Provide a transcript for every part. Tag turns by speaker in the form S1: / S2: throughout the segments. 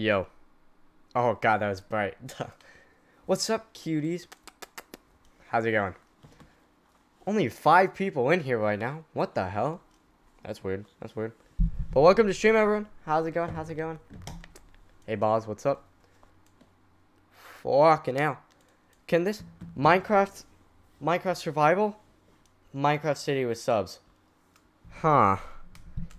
S1: Yo. Oh god, that was bright. What's up, cuties? How's it going? Only five people in here right now. What the hell? That's weird. That's weird. But welcome to stream, everyone. How's it going? How's it going? Hey, Boz, what's up? Fucking hell. Can this Minecraft Minecraft Survival? Minecraft City with subs. Huh.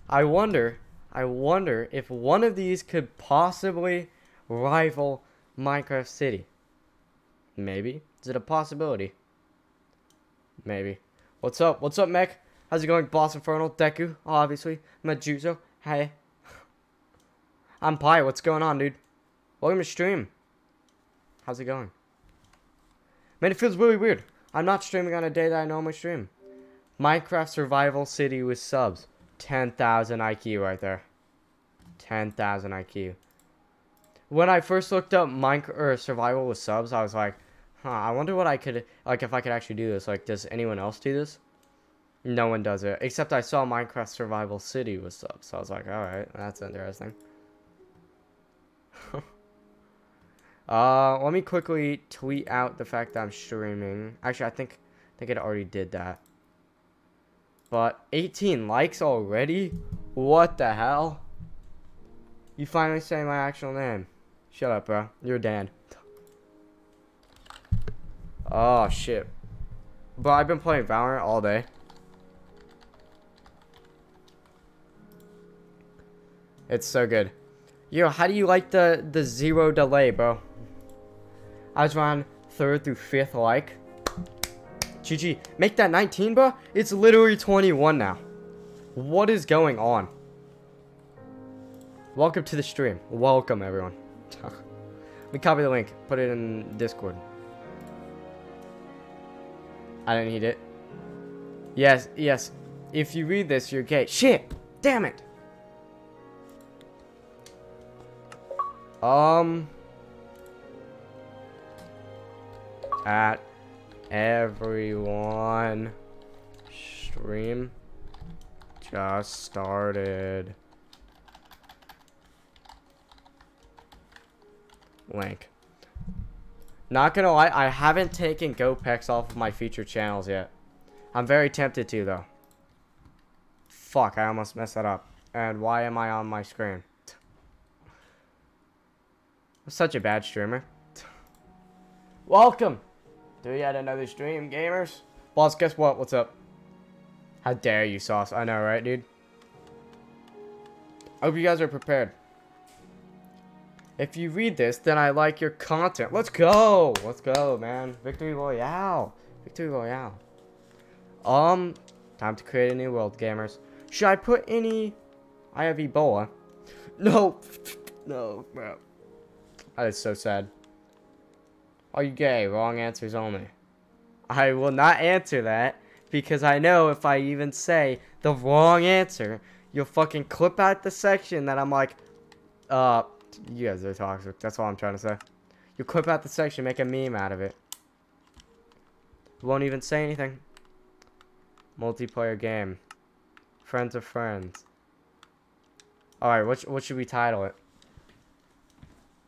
S1: I wonder, I wonder if one of these could possibly rival Minecraft City. Maybe. Is it a possibility? Maybe. What's up? What's up, Mech? How's it going? Boss Infernal, Deku, obviously. Medusa, hey. I'm Pi, what's going on, dude? Welcome to stream. How's it going? Man, it feels really weird. I'm not streaming on a day that I normally stream. Minecraft Survival City with subs. 10,000 IQ right there. 10,000 IQ. When I first looked up Minecraft or Survival with subs, I was like, huh, I wonder what I could, like, if I could actually do this. Like, does anyone else do this? No one does it. Except I saw Minecraft Survival City with subs. So I was like, alright, that's interesting. uh, let me quickly tweet out the fact that I'm streaming. Actually, I think, I think it already did that. But 18 likes already? What the hell? You finally say my actual name. Shut up, bro. You're Dan. Oh, shit. But I've been playing Valorant all day. It's so good. Yo, how do you like the, the zero delay, bro? I was around third through fifth like. GG. Make that 19, bro? It's literally 21 now. What is going on? Welcome to the stream. Welcome, everyone. Let me copy the link. Put it in Discord. I don't need it. Yes, yes. If you read this, you're gay. Shit! Damn it! Um... At everyone. Stream just started. Link. Not gonna lie, I haven't taken GoPex off of my featured channels yet. I'm very tempted to, though. Fuck, I almost messed that up. And why am I on my screen? I'm such a bad streamer. Welcome to yet another stream, gamers. Boss, guess what? What's up? How dare you, Sauce? I know, right, dude? I hope you guys are prepared. If you read this, then I like your content. Let's go! Let's go, man. Victory Royale. Victory Royale. Um, time to create a new world, gamers. Should I put any... I have Ebola. No. No, bro. That is so sad. Are you gay? Wrong answers only. I will not answer that because I know if I even say the wrong answer, you'll fucking clip out the section that I'm like, uh, you guys are toxic. That's all I'm trying to say. You clip out the section, make a meme out of it. Won't even say anything. Multiplayer game. Friends of friends. Alright, what, what should we title it?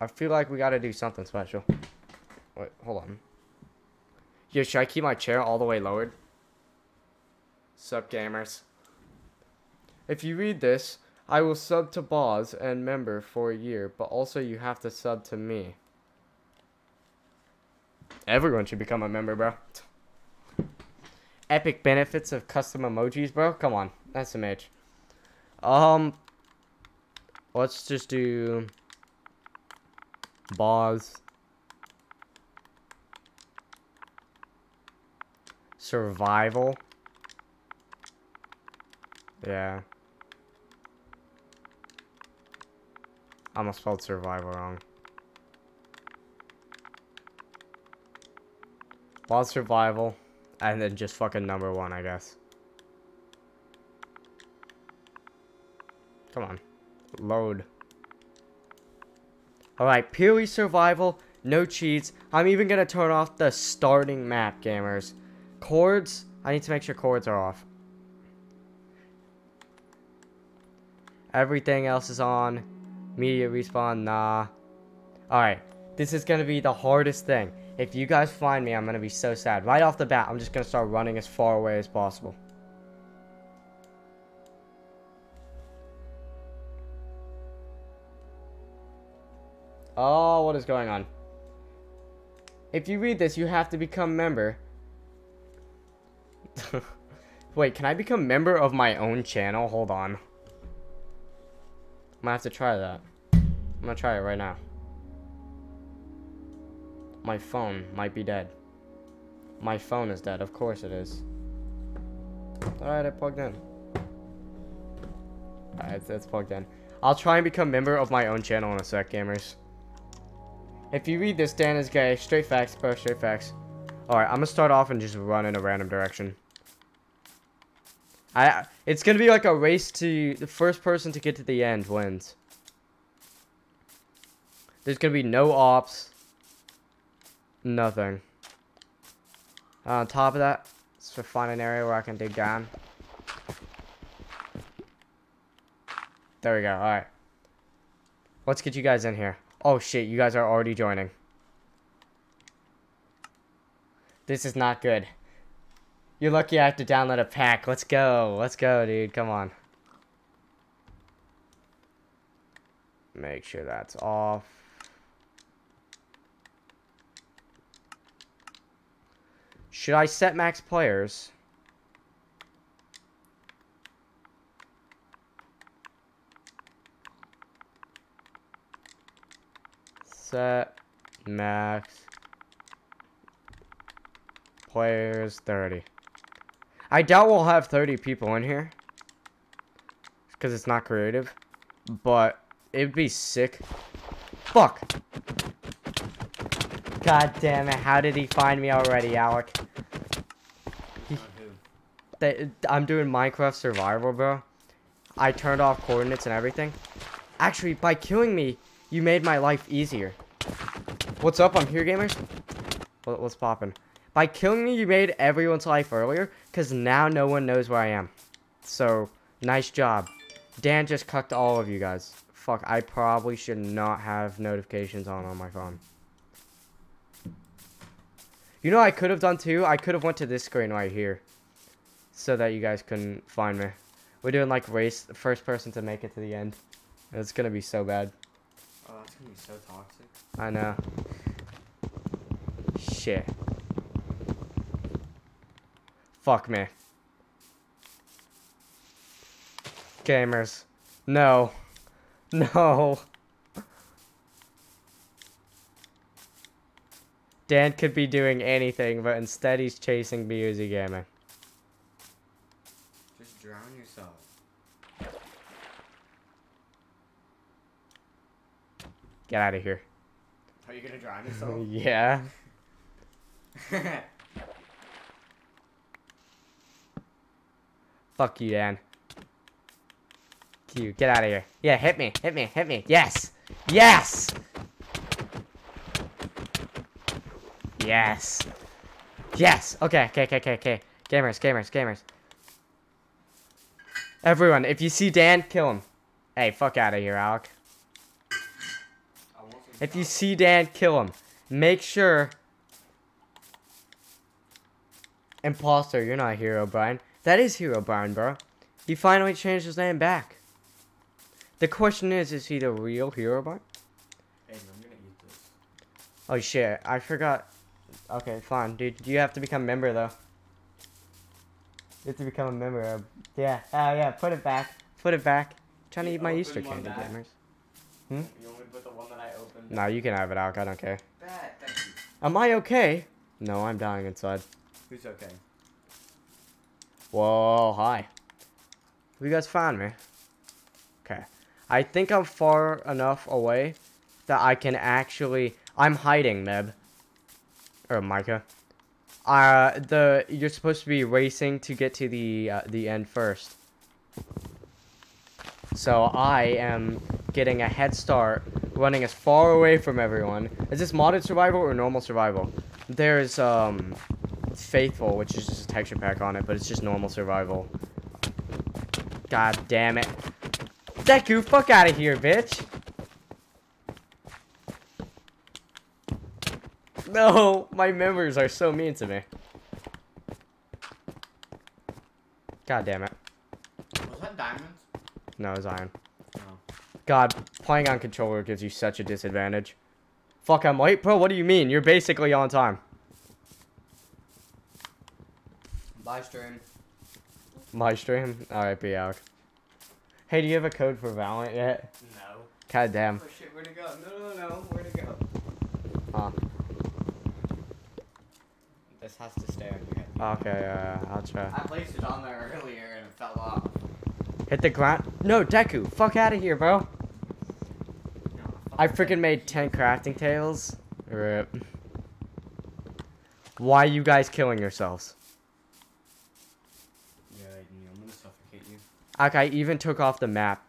S1: I feel like we gotta do something special. Wait, hold on. Yo, should I keep my chair all the way lowered? Sup, gamers. If you read this, I will sub to Boz and member for a year, but also you have to sub to me. Everyone should become a member, bro. Epic benefits of custom emojis, bro. Come on, that's some age. Um, let's just do Boz. Survival. Yeah. I almost spelled survival wrong. Boz survival. And then just fucking number one, I guess. Come on. Load. Alright, purely survival, no cheats. I'm even gonna turn off the starting map, gamers. Chords, I need to make sure chords are off. Everything else is on. Media respawn, nah. Alright, this is gonna be the hardest thing. If you guys find me, I'm gonna be so sad. Right off the bat, I'm just gonna start running as far away as possible. Oh, what is going on? If you read this, you have to become member. Wait, can I become member of my own channel? Hold on. I'm gonna have to try that. I'm gonna try it right now. My phone might be dead. My phone is dead. Of course it is. Alright, I plugged in. Alright, it's, it's plugged in. I'll try and become member of my own channel in a sec, gamers. If you read this, Dan is gay. Straight facts, bro. Straight facts. Alright, I'm gonna start off and just run in a random direction. I it's gonna be like a race to the first person to get to the end wins. There's gonna be no ops. Nothing. Uh, on top of that, let's find an area where I can dig down. There we go. Alright. Let's get you guys in here. Oh shit, you guys are already joining. This is not good. You're lucky I have to download a pack. Let's go. Let's go, dude. Come on. Make sure that's off. Should I set max players? Set max players 30. I doubt we'll have 30 people in here. Because it's not creative. But it'd be sick. Fuck. God damn it. How did he find me already, Alec? They, I'm doing Minecraft survival, bro. I turned off coordinates and everything. Actually, by killing me, you made my life easier. What's up? I'm here, gamers. What's popping? By killing me, you made everyone's life earlier, because now no one knows where I am. So, nice job. Dan just cucked all of you guys. Fuck, I probably should not have notifications on on my phone. You know I could have done too? I could have went to this screen right here. So that you guys couldn't find me. We're doing like race, first person to make it to the end. It's gonna be so bad.
S2: Oh, that's gonna be so toxic.
S1: I know. Shit. Fuck me. Gamers. No. No. Dan could be doing anything, but instead he's chasing BOZ Gaming.
S2: Just drown yourself.
S1: Get out of here.
S2: Are you gonna drown yourself?
S1: yeah. Fuck you, Dan. You get out of here. Yeah, hit me, hit me, hit me. Yes, yes, yes, yes. Okay, okay, okay, okay, okay. Gamers, gamers, gamers. Everyone, if you see Dan, kill him. Hey, fuck out of here, Alec. If you see Dan, kill him. Make sure. Imposter, you're not a hero, Brian. That is Herobrine, bro. He finally changed his name back. The question is, is he the real Herobrine?
S2: Hey, I'm gonna eat this.
S1: Oh shit, I forgot. Okay, fine, dude. You have to become a member though. You have to become a member of. Yeah, oh yeah, put it back. Put it back. trying to eat my Easter candy,
S2: back.
S1: gamers.
S2: You hmm? want me to put the one that I opened?
S1: No, you can have it, Alec. I don't care.
S2: Bad, you.
S1: Am I okay? No, I'm dying inside.
S2: Who's okay?
S1: Whoa, hi. You guys found me? Okay. I think I'm far enough away that I can actually... I'm hiding, Meb. Or Micah. Uh, the... You're supposed to be racing to get to the, uh, the end first. So I am getting a head start, running as far away from everyone. Is this modded survival or normal survival? There's, um... Faithful, which is just a texture pack on it, but it's just normal survival. God damn it. Deku, fuck out of here, bitch! No, my members are so mean to me. God damn it.
S2: Was that diamonds?
S1: No, it was iron.
S2: Oh.
S1: God, playing on controller gives you such a disadvantage. Fuck, I'm late? Bro, what do you mean? You're basically on time.
S2: Bye stream.
S1: My stream? Alright, be out. Hey, do you have a code for Valorant yet?
S2: No.
S1: God damn.
S2: Oh shit, where'd it go? No, no, no, where'd it go?
S1: Huh.
S2: This has to stay on your head.
S1: Okay, yeah, I'll try.
S2: I placed it on there earlier and it fell off.
S1: Hit the ground. No, Deku, fuck out of here, bro.
S2: No,
S1: I freaking made 10 crafting tables. Rip. Why are you guys killing yourselves?
S2: Yeah, Aiden, I'm gonna suffocate you.
S1: Like, I even took off the map.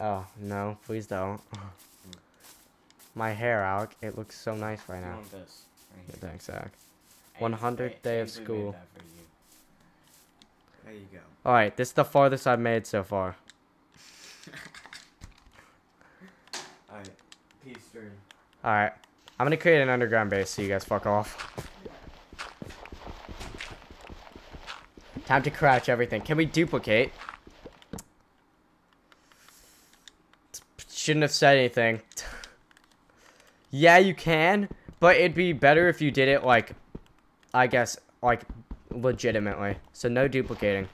S1: Oh, no, please don't. My hair, Alec, it looks so nice right
S2: You
S1: now.
S2: this? Right
S1: Yeah, thanks, Alec.
S2: I-
S1: 100th day of school.
S2: that for you. There you go.
S1: Alright, this is the farthest I've made so far.
S2: Alright. Peace, stream.
S1: Alright. I'm gonna create an underground base so you guys fuck off. Time to crouch everything. Can we duplicate? Shouldn't have said anything. yeah, you can, but it'd be better if you did it like, I guess, like, legitimately. So no duplicating.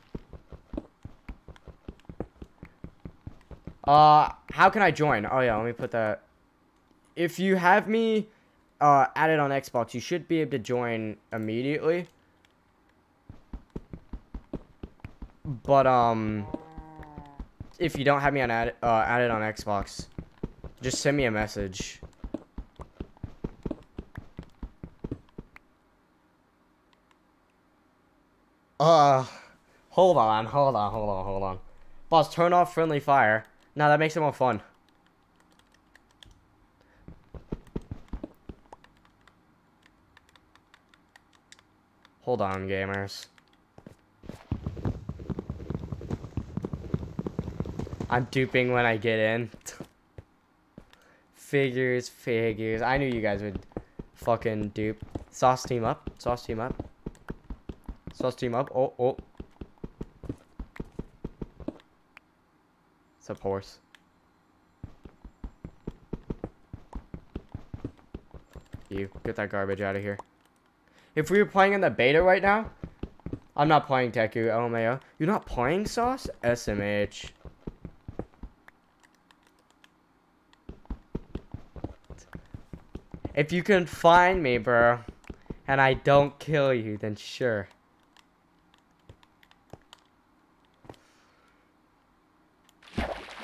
S1: Uh, how can I join? Oh yeah, let me put that. If you have me uh, added on Xbox, you should be able to join immediately. But um, if you don't have me on add, uh, added on Xbox, just send me a message. Uh, hold on, hold on, hold on, hold on. Boss, turn off friendly fire. Now that makes it more fun. Hold on, gamers. I'm duping when I get in. figures, figures. I knew you guys would fucking dupe. Sauce team up. Sauce team up. Sauce team up. Oh, oh. It's a horse. You get that garbage out of here. If we were playing in the beta right now, I'm not playing Deku, LMAO. You're not playing Sauce? SMH. If you can find me, bro, and I don't kill you, then sure.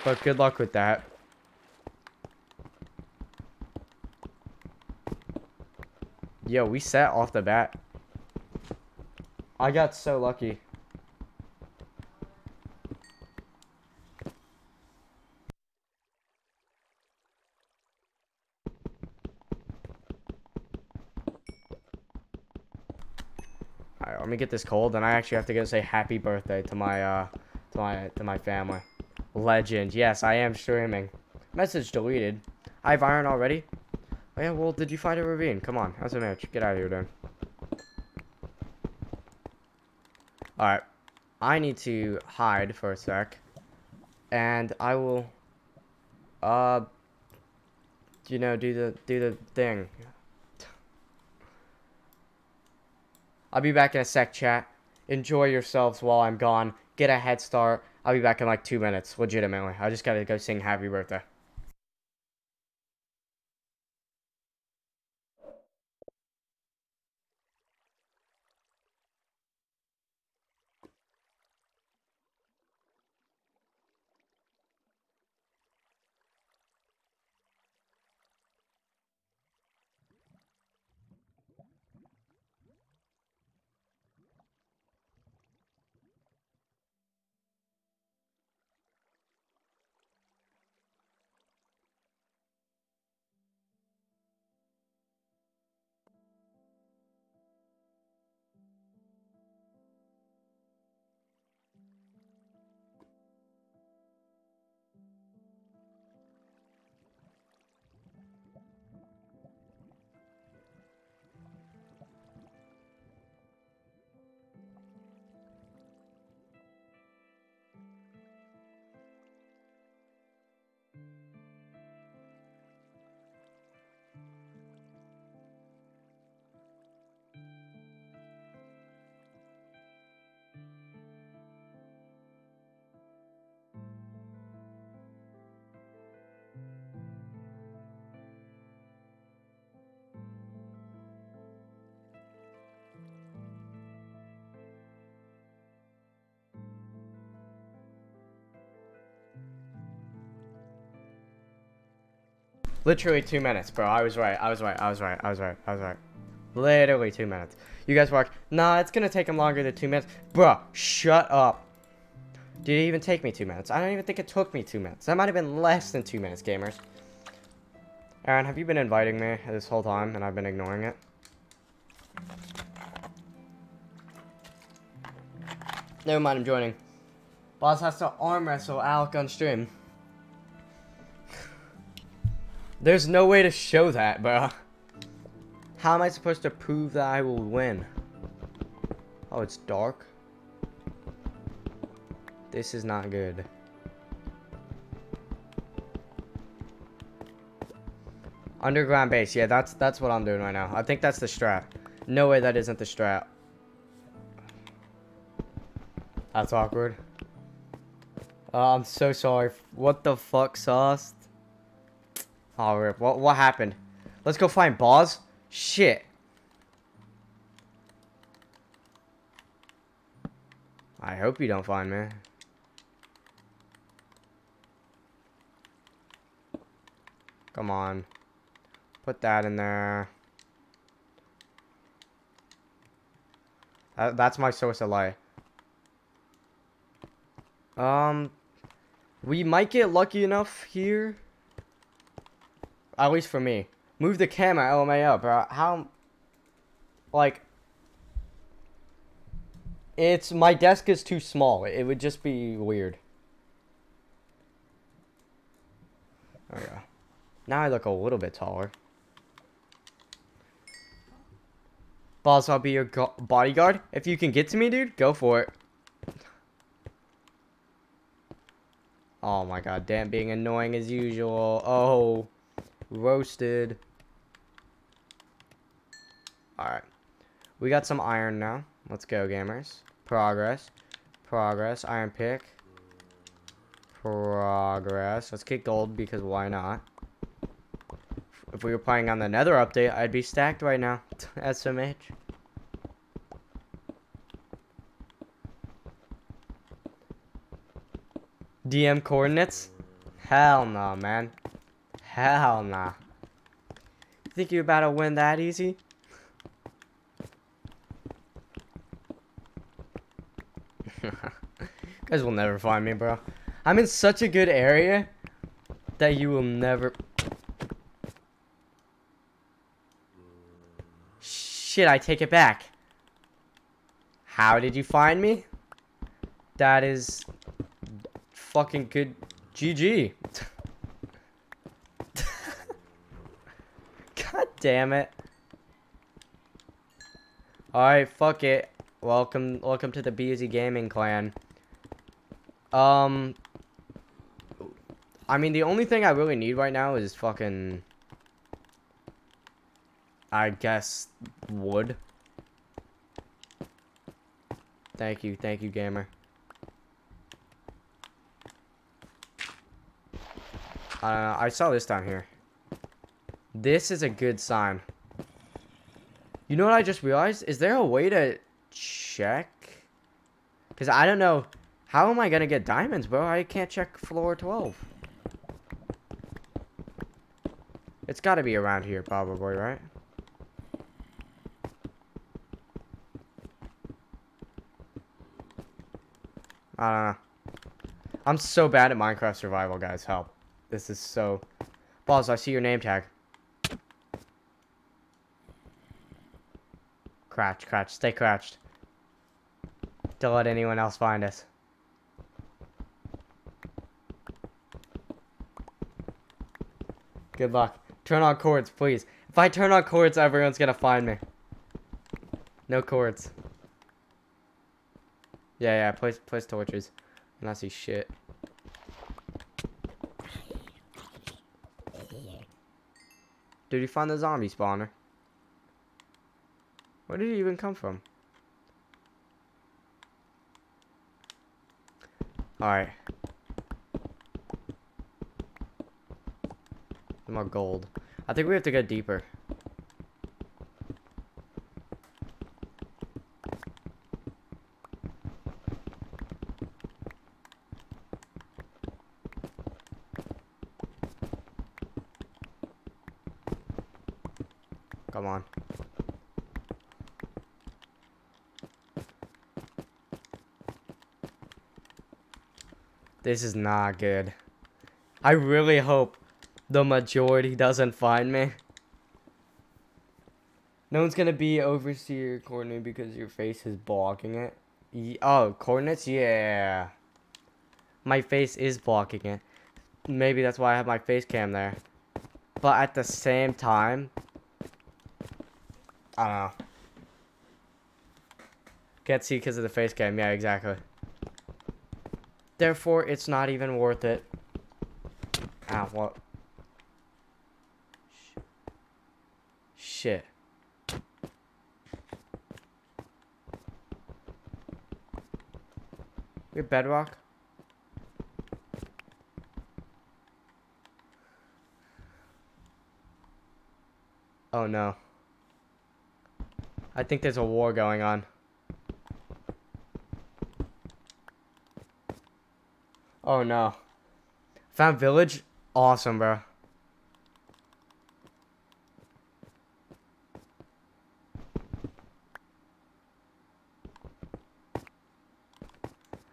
S1: But good luck with that. Yo, we set off the bat. I got so lucky. Me get this cold, and I actually have to go say happy birthday to my uh to my to my family. Legend, yes, I am streaming. Message deleted. I have iron already. Oh yeah, well, did you find a ravine? Come on, how's a match? Get out of here, then. Alright. I need to hide for a sec. And I will, uh, you know, do the, do the thing. I'll be back in a sec, chat. Enjoy yourselves while I'm gone. Get a head start. I'll be back in like two minutes, legitimately. I just gotta go sing happy birthday. Literally two minutes, bro. I was right. I was right. I was right. I was right. I was right. Literally two minutes. You guys like, nah, it's gonna take him longer than two minutes. Bruh, shut up. Did it even take me two minutes? I don't even think it took me two minutes. That might have been less than two minutes, gamers. Aaron, have you been inviting me this whole time and I've been ignoring it? Never mind, I'm joining. Boss has to arm wrestle Alec on stream. There's no way to show that, bro. How am I supposed to prove that I will win? Oh, it's dark. This is not good. Underground base. Yeah, that's that's what I'm doing right now. I think that's the strat. No way that isn't the strat. That's awkward. Oh, I'm so sorry. What the fuck, sauce? Oh, rip. What, what happened? Let's go find Boz. Shit. I hope you don't find me. Come on. Put that in there. That, that's my source of light. Um, we might get lucky enough here. At least for me. Move the camera LMAO, bro. How, like, it's, my desk is too small. It would just be weird. There we go. Now I look a little bit taller. Boss, I'll be your bodyguard. If you can get to me, dude, go for it. Oh my god, damn being annoying as usual. Oh, roasted. Alright. We got some iron now. Let's go, gamers. Progress. Progress. Iron pick. Progress. Let's get gold because why not? If we were playing on the nether update, I'd be stacked right now. SMH. DM coordinates? Hell no, man. Hell nah. Think you're about to win that easy? guys will never find me, bro. I'm in such a good area that you will never... Shit, I take it back. How did you find me? That is fucking good. GG. God damn it. Alright, fuck it. Welcome welcome to the BOZ Gaming clan. Um I mean the only thing I really need right now is fucking I guess wood. Thank you, thank you gamer. Uh, I saw this down here. This is a good sign. You know what I just realized? Is there a way to check? Because I don't know. How am I going to get diamonds, bro? I can't check floor 12. It's got to be around here, probably, right? I don't know. I'm so bad at Minecraft survival, guys. Help. This is so... Balls, I see your name tag. Crouch, crouch. Stay crouched. Don't let anyone else find us. Good luck. Turn on cords, please. If I turn on cords, everyone's gonna find me. No cords. Yeah, yeah, place, place torches. And I see shit. Did you find the zombie spawner? Where did he even come from? Alright. More gold. I think we have to go deeper. come on. This is not good. I really hope the majority doesn't find me. No one's gonna be overseer coordinate because your face is blocking it. Ye- oh, coordinates? Yeah. My face is blocking it. Maybe that's why I have my face cam there. But at the same time, I don't know. Can't see because of the face cam. Yeah, exactly. Therefore, it's not even worth it. Ah, what? Shit. Your bedrock? Oh no. I think there's a war going on. Oh no. Found village? Awesome, bro.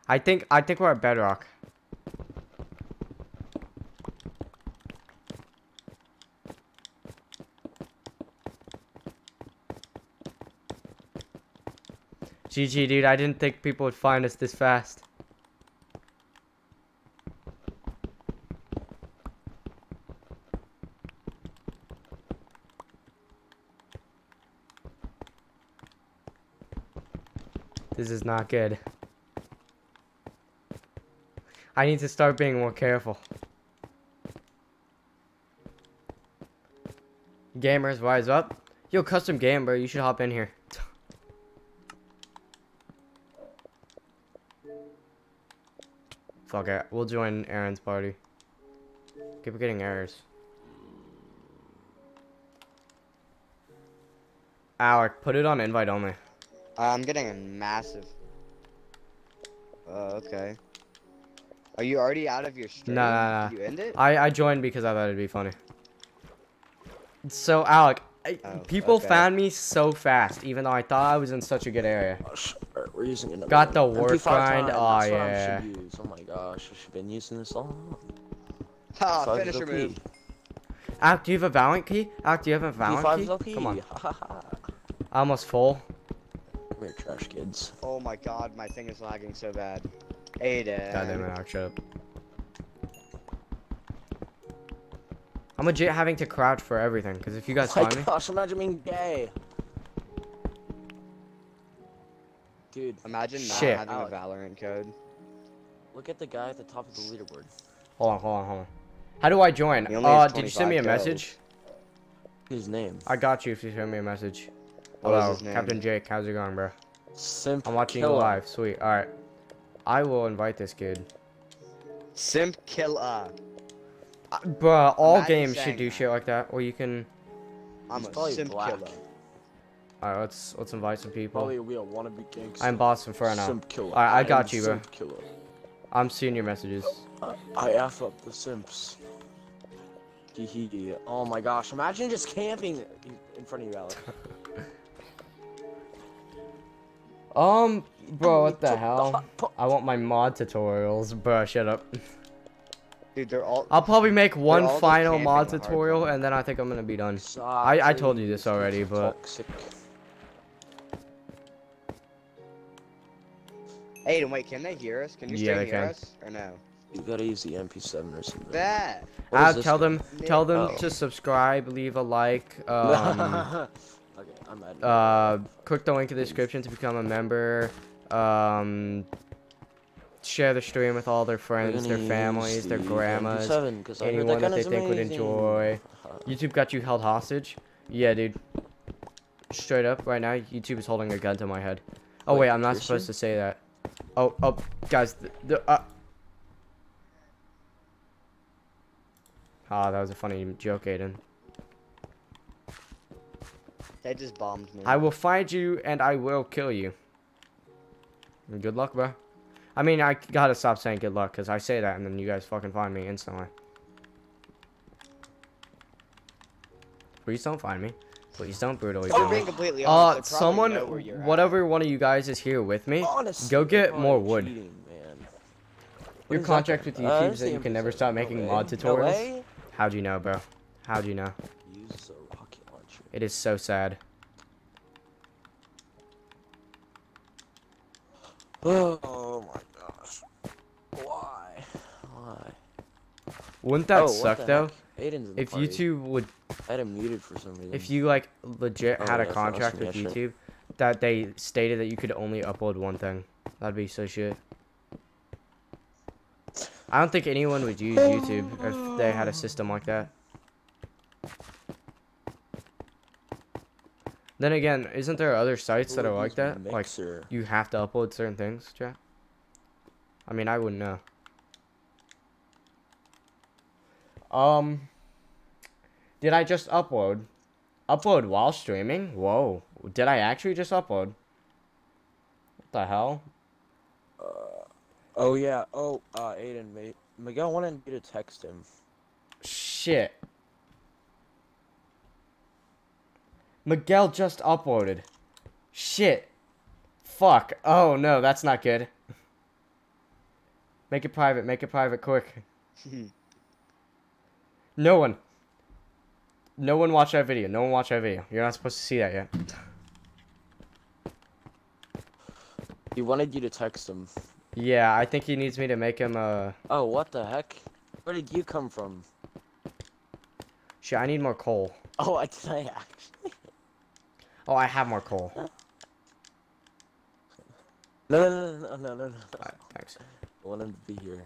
S1: I think I think we're at bedrock. GG, dude. I didn't think people would find us this fast. This not good. I need to start being more careful. Gamers, rise up. Yo, custom game, bro. You should hop in here. Fuck it. We'll join Aaron's party. Keep getting errors. Alec, put it on invite only.
S3: I'm getting a massive. Oh, okay. Are you already out of your stream?
S1: Nah, nah, nah.
S3: Did you end it?
S1: I, I joined because I thought it'd be funny. So, Alec, I,
S3: Oh,
S1: people
S3: okay.
S1: found me so fast, even though I thought I was in such a good area.
S4: Oh, gosh, alright, uh, we're using another
S1: Got the
S4: one.
S1: work
S4: MP5
S1: grind?
S4: time,
S1: Aw,
S4: that's
S1: yeah.
S4: Oh my gosh, I should have been using this all.
S3: Ha!
S4: P5 is
S3: Finisher
S4: OP.
S3: move.
S1: Alec, do you have a Valorant key? Alec, do you have a Valorant
S4: P5
S1: key?
S4: is
S1: Come on.
S4: Come
S1: Almost full.
S4: Here, trash kids.
S3: Oh my god, my thing is lagging so bad. Aiden.
S1: God damn it, Alec, shut up. I'm legit having to crouch for everything, because if you guys
S4: oh my
S1: find me...
S4: gosh, imagine being gay. Dude,
S3: Imagine not
S1: Shit.
S3: having
S4: Alec.
S3: a Valorant code.
S4: look at the guy at the top of the leaderboard.
S1: Hold on, hold on, hold on. How do I join?
S3: He
S1: Uh, did you send me a
S3: 25 kills.
S1: message?
S4: His name.
S1: I got you if you send me a message.
S3: What
S1: Hello,
S3: his name?
S1: Captain Jake. How's it going, bro?
S4: Simp
S1: I'm watching you live. Sweet. All right. I will invite this kid.
S3: Simp killer.
S1: Uh, bruh, all
S3: Imagine
S1: games should do
S3: that.
S1: shit like that. Or you can.
S3: I'm
S4: He's
S3: a
S4: probably
S3: simp
S4: black.
S3: killer.
S1: All right, let's let's invite some people.
S4: Probably we don't want to be gangster.
S1: I'm Boston Inferno.
S4: Simp killer.
S1: Alright, I got you, bro.
S4: Simp killer.
S1: I'm seeing your messages.
S4: I, I F up the simps. Hee hee hee. Oh my gosh, imagine just camping in front of you, Alec.
S1: Um, bro, what the hell? I want my mod tutorials, bro. Shut up.
S3: Dude, they're all.
S1: I'll probably make one final mod
S3: the hard
S1: tutorial, and then I think I'm gonna be done.
S4: Stop,
S1: I- I told you this already, but-
S4: toxic.
S3: Aiden, wait, can they hear us? Can you
S1: Yeah,
S3: still hear
S1: can.
S3: us? Or no?
S4: You gotta use the MP7 or something.
S3: That.
S4: What is
S1: Ah,
S4: this
S1: tell
S4: thing?
S1: them, tell them
S4: Oh.
S1: to subscribe, leave a like, um,
S4: okay, I'm at.
S1: uh, click the link in the description to become a member. Um, share the stream with all their friends, their families, their grandmas,
S4: MP7 'cause I heard
S1: anyone that they think would enjoy. YouTube got you held hostage? Yeah, dude. Straight up, right now, YouTube is holding a gun to my head. Oh
S4: Wait,
S1: wait, I'm not
S4: piercing?
S1: supposed to say that. Oh, oh, guys, the, the uh. Ah, that was a funny joke, Aiden.
S3: They just bombed me.
S1: I will find you and I will kill you. Good luck, bro. I mean, I gotta stop saying good luck because I say that and then you guys fucking find me instantly. Please don't find me. Please don't brutally kill me.
S3: completely
S1: Uh,
S3: honest, probably
S1: someone,
S3: know at.
S1: whatever one of you guys is here with me,
S4: Honestly,
S1: go get more wood.
S4: cheating.
S1: Your contract with
S4: Uh,
S1: YouTube is that you can never stop making
S4: way.
S1: mod
S4: No
S1: tutorials.
S4: way.
S1: How'd you know, bro? How'd you know?
S4: Use the rocket launcher.
S1: It is so sad.
S4: Oh my gosh. Why? Why?
S1: Wouldn't that
S4: oh,
S1: suck though?
S4: Aiden's in the
S1: If
S4: party.
S1: YouTube would,
S4: I had him muted for some reason.
S1: if you like legit
S4: Oh,
S1: had a contract with. YouTube, that they stated that you could only upload one thing, that'd be so shit. I don't think anyone would use YouTube if they had a system like that. Then again, isn't there other sites that are like that? Like
S4: Mixer.
S1: you have to upload certain things, chat. I mean, I wouldn't know. Um, did I just upload? Upload while streaming? Whoa, did I actually just upload? What the hell?
S4: Uh, oh yeah. Oh, uh, Aiden, mate. Miguel wanted you to text him.
S1: Shit. Miguel just uploaded. Shit. Fuck. Oh no, that's not good. Make it private, make it private quick. no one. No one watch that video. No one watch that video. You're not supposed to see that yet.
S4: He wanted you to text him.
S1: Yeah, I think he needs me to make him uh
S4: Oh, what the heck? Where did you come from?
S1: shit, I need more coal.
S4: Oh, I did I actually?
S1: Oh, I have more coal.
S4: No, no, no, no, no, no, no.
S1: Alright, thanks.
S4: I want him to be here.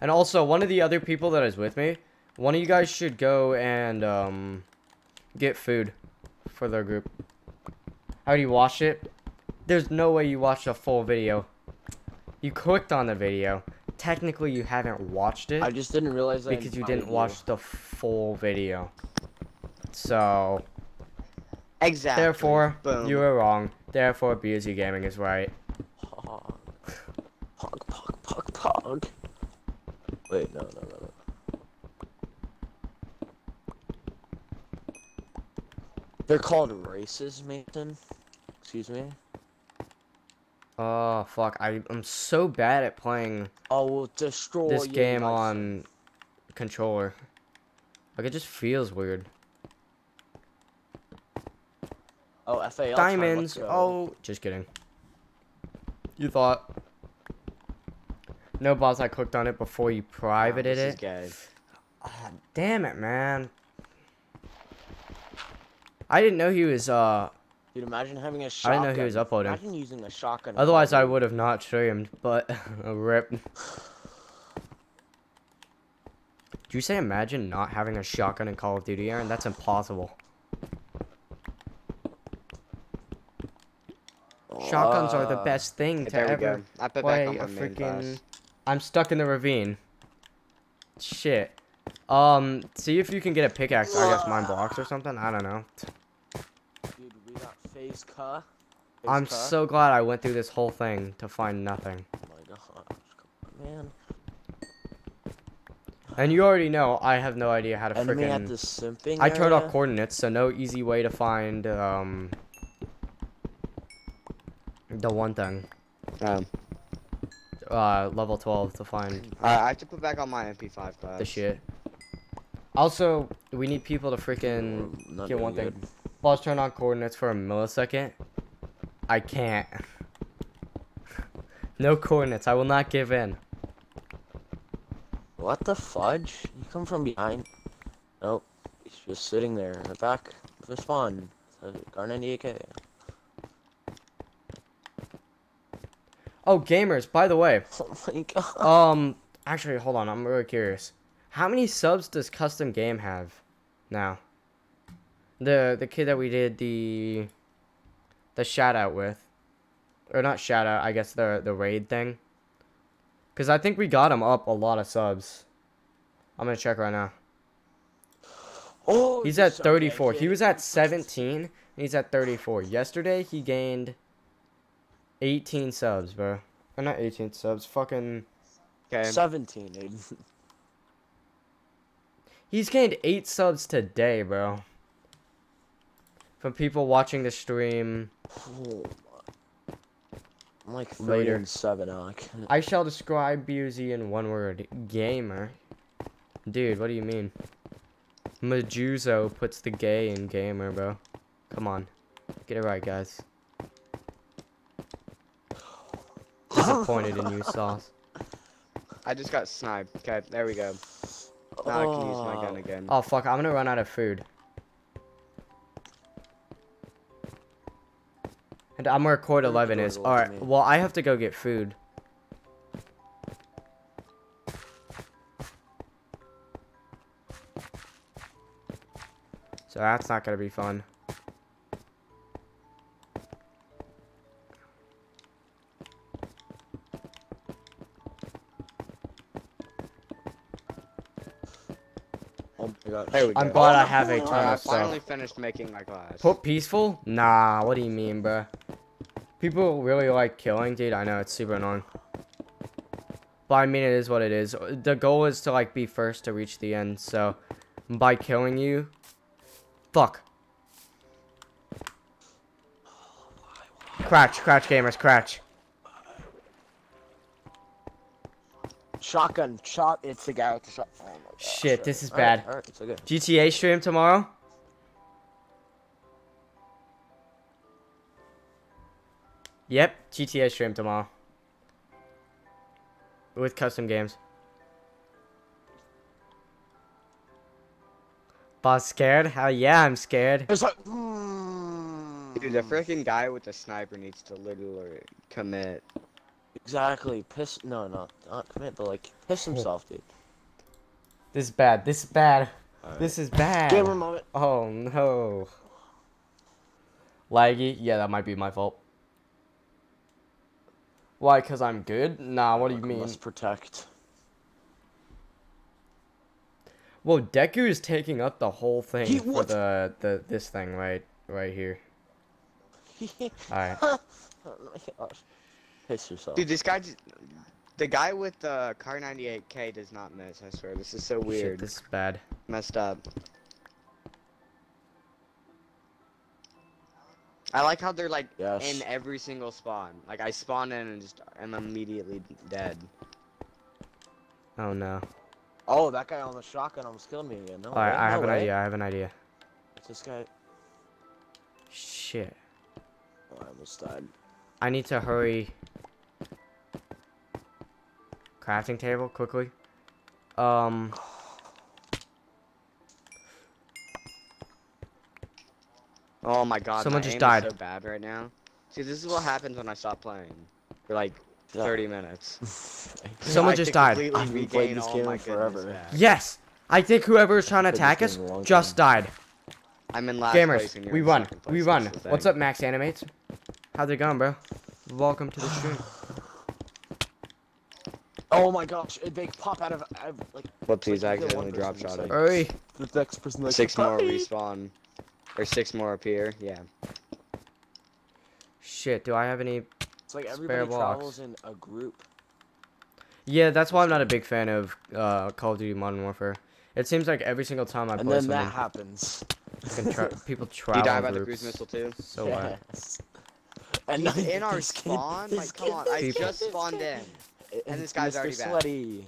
S1: And also, one of the other people that is with me, one of you guys should go and um, get food for their group. How do you watch it? There's no way you watched a full video. You clicked on the video. Technically, you haven't watched it
S4: I just didn't realize
S1: because you didn't watch the full video. So,
S3: Exactly.
S1: therefore,
S3: Boom.
S1: you were wrong. Therefore, BOZ Gaming is right.
S4: Pog. Pog, pog, pog, pog. Wait, no, no, no, no. They're called races, Mason. Excuse me.
S1: Oh, fuck. I, I'm so bad at playing
S4: I will destroy
S1: this game on controller. Like it just feels weird.
S4: Oh, FAL time, let's
S1: Diamonds.
S4: go.
S1: Oh, just kidding. You thought? No, boss. I clicked on it before you
S3: Wow,
S1: privated
S3: this is
S1: it.
S3: gay.
S1: Ah, damn it, man. I didn't know he was. Uh.
S4: Dude, imagine having a
S1: I
S4: shotgun.
S1: I didn't know he was uploading.
S4: Imagine using a shotgun.
S1: Otherwise, I would have not streamed. But rip. Did you say imagine not having a shotgun in Call of Duty, Aaron? That's impossible. Shotguns are the best thing
S3: Okay,
S1: to
S3: there we
S1: ever
S3: go. I put
S1: play
S3: back on
S1: a
S3: my main
S1: freaking.
S3: class.
S1: I'm stuck in the ravine. Shit. Um, see if you can get a pickaxe. I guess mine blocks or something. I don't know.
S4: Dude, we got face cuh.
S1: I'm so glad I went through this whole thing to find nothing.
S4: Oh my gosh, man.
S1: And you already know I have no idea how to freaking. I turned off coordinates, so no easy way to find um the one thing.
S3: Um,
S1: Uh, level 12 to find
S3: I I have to put back on my MP5 class.
S1: the shit. Also, we need people to freaking get
S4: doing
S1: one thing.
S4: good.
S1: Pause turn on coordinates for a millisecond. I can't. no coordinates. I will not give in.
S4: What the fudge? You come from behind? Nope. He's just sitting there in the back of his spawn. Garnet AK.
S1: Oh, gamers, by the way.
S4: Oh my god.
S1: Um, actually, hold on. I'm really curious. How many subs does Custom Game have now? The the kid that we did the the shout out with. Or not shout out, I guess the the raid thing. Cuz I think we got him up a lot of subs. I'm going to check right now.
S4: Oh,
S1: He's at
S4: son of a
S1: 34. He was at 17. and He's at 34. Yesterday he gained 18 subs, bro. Or not 18 subs. Fucking.
S3: Okay.
S4: 17, Aiden.
S1: He's gained eight subs today, bro. from people watching the stream.
S4: Oh, I'm like three
S1: Later.
S4: and seven. now, I can't-
S1: I shall describe Busey in one word: gamer. Dude, what do you mean? Majuzo puts the gay in gamer, bro. Come on, get it right, guys. Disappointed in you, sauce.
S3: I just got sniped. Okay, there we go. Now I can use my gun
S4: Oh.
S3: again.
S1: Oh fuck, I'm gonna run out of food. And I'm gonna record 11 is. Alright, well, I have to go get food. So that's not gonna be fun.
S4: Oh.
S3: There we go.
S1: I'm glad oh, I have a ton
S3: I
S1: of stuff.
S3: finally finished making my glass.
S1: Put peaceful? Nah, what do you mean, bruh? People really like killing, dude. I know it's super annoying. But I mean, it is what it is. The goal is to like be first to reach the end. So, by killing you, fuck. Crouch, crouch, gamers, crouch.
S4: Shotgun, shot. It's the guy with the shot. Oh my gosh.
S1: Shit, this is
S4: Alright,
S1: bad.
S4: Alright, it's okay.
S1: GTA stream tomorrow. Yep, GTA stream tomorrow. With custom games. Boss scared? Hell yeah, I'm scared.
S4: There's like. Mm,
S3: Dude, the freaking guy with the sniper needs to literally commit.
S4: Exactly. Piss. No, no, not commit, but like piss himself, dude.
S1: This is bad. This is bad.
S4: Alright.
S1: This is bad.
S4: Gamer moment.
S1: Oh no. Laggy? Yeah, that might be my fault. Why? Cause I'm good? Nah, what do you mean?
S4: Must protect.
S1: Whoa, Deku is taking up the whole thing
S4: He-
S1: for the the this thing right right here. Alright.
S4: oh my gosh. Piss yourself.
S3: Dude, this guy just. The guy with the Kar98k does not miss, I swear. This is so
S1: Shit,
S3: weird.
S1: this is bad.
S3: Messed up. I like how they're like
S4: Yes.
S3: in every single spawn. Like I spawn in and just am immediately dead.
S1: Oh no.
S4: Oh, that guy on the shotgun almost killed me again. No
S1: Alright,
S4: way,
S1: I
S4: no
S1: have an
S4: way.
S1: idea. I have an idea.
S4: What's this guy?
S1: Shit.
S4: Oh, I almost died.
S1: I need to hurry. Crafting table quickly. Um.
S3: Oh my god,
S1: Someone
S3: my
S1: just
S3: aim
S1: died.
S3: Is so bad right now. See, this is what happens when I stop playing for like 30 minutes.
S1: Someone
S3: I
S1: just died.
S4: I've been playing this game forever.
S3: back.
S1: Yes. I think whoever is trying to attack us
S4: game a long
S1: just died.
S3: I'm in last place
S1: Gamers, we
S3: in
S1: run. We
S3: that's
S1: run. What's up, Max Animates? How's it going, bro? Welcome to the stream.
S4: Oh my gosh, they pop out of, out of like
S3: Whoopsies, I
S4: Like, you kill one
S3: accidentally drop shot
S4: it's
S3: it.
S1: Hurry.
S4: the next person like
S3: Six more
S4: "Puppy!"
S3: respawn. Or six more appear, yeah.
S1: Shit, do I have any?
S4: It's like
S1: Spare
S4: everybody
S1: box.
S4: travels in a group.
S1: Yeah, that's why I'm not a big fan of uh, Call of Duty Modern Warfare. It seems like every single time I
S4: and
S1: play
S4: then that happens.
S1: fucking tra- people
S3: Do
S1: travel
S3: you die
S1: in
S3: by the
S1: groups.
S3: cruise missile too?
S1: So
S4: yes. And
S3: He's
S4: then
S3: in our
S4: this kid-
S3: spawn? Like, come on, I
S1: just
S3: spawned in. And this guy's
S4: Mr.
S3: already.
S4: Sweaty.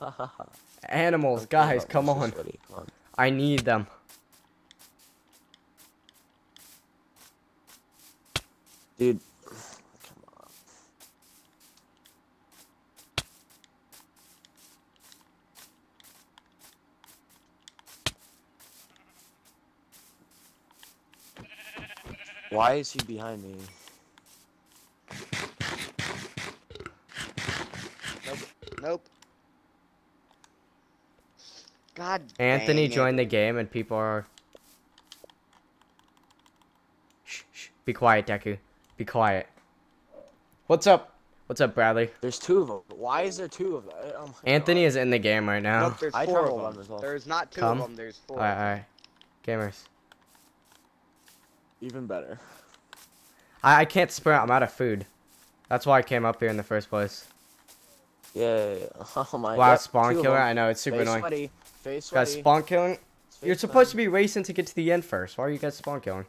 S1: animals,
S4: Okay,
S1: guys, come on.
S4: Sweaty, come on.
S1: I need them.
S4: Dude. Come on. Why is he behind me?
S3: Nope. Nope. God dang
S1: Anthony
S3: it.
S1: joined the game, and people are. Shh, shh. Be quiet, Deku. Be quiet. What's up? What's up, Bradley?
S4: There's two of them. Why is there two of them? Oh
S1: Anthony
S4: God.
S1: is in the game right now.
S3: Nope, there's
S4: I
S3: four
S4: traveled
S3: of them.
S4: as well.
S3: There's not two
S1: Come.
S3: of them, there's four.
S1: Alright, alright. Gamers.
S4: Even better.
S1: I, I can't sprint. I'm out of food. That's why I came up here in the first place.
S4: Yeah. yeah, yeah. Oh my
S1: Wow,
S4: yep,
S1: spawn
S4: two
S1: killer. I know it's super
S4: Face
S1: annoying.
S4: sweaty. Face
S1: Guys, spawn killing.
S4: Face
S1: You're supposed to be racing to get to the end first. Why are you guys spawn killing?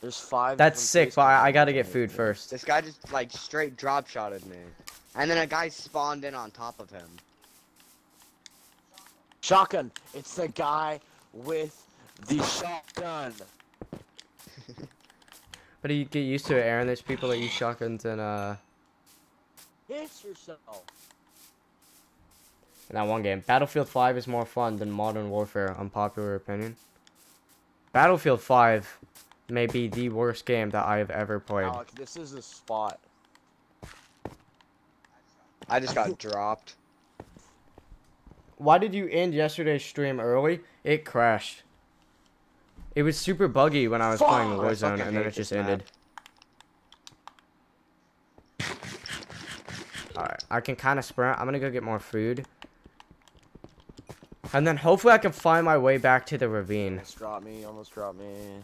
S4: There's five.
S1: That's
S4: different
S1: sick, but I, I gotta get
S4: it.
S1: food first.
S3: This guy just like straight drop shotted me. And then a guy spawned in on top of him.
S4: Shotgun. It's the guy with the shotgun.
S1: But you get used to it, Aaron. There's people that use shotguns and uh
S4: Hit yourself.
S1: in that one game. Battlefield 5 is more fun than Modern Warfare, unpopular opinion. Battlefield 5 may be the worst game that I have ever played.
S4: Alec, this is a spot.
S3: I just got dropped.
S1: Why did you end yesterday's stream early? It crashed. It was super buggy when I was playing
S4: Fuck!
S3: I
S1: Warzone,
S3: fucking
S1: and then it just
S3: this map.
S1: Alright, I can kind of sprint. I'm gonna go get more food. And then hopefully I can find my way back to the ravine.
S4: Almost dropped me. Almost dropped me.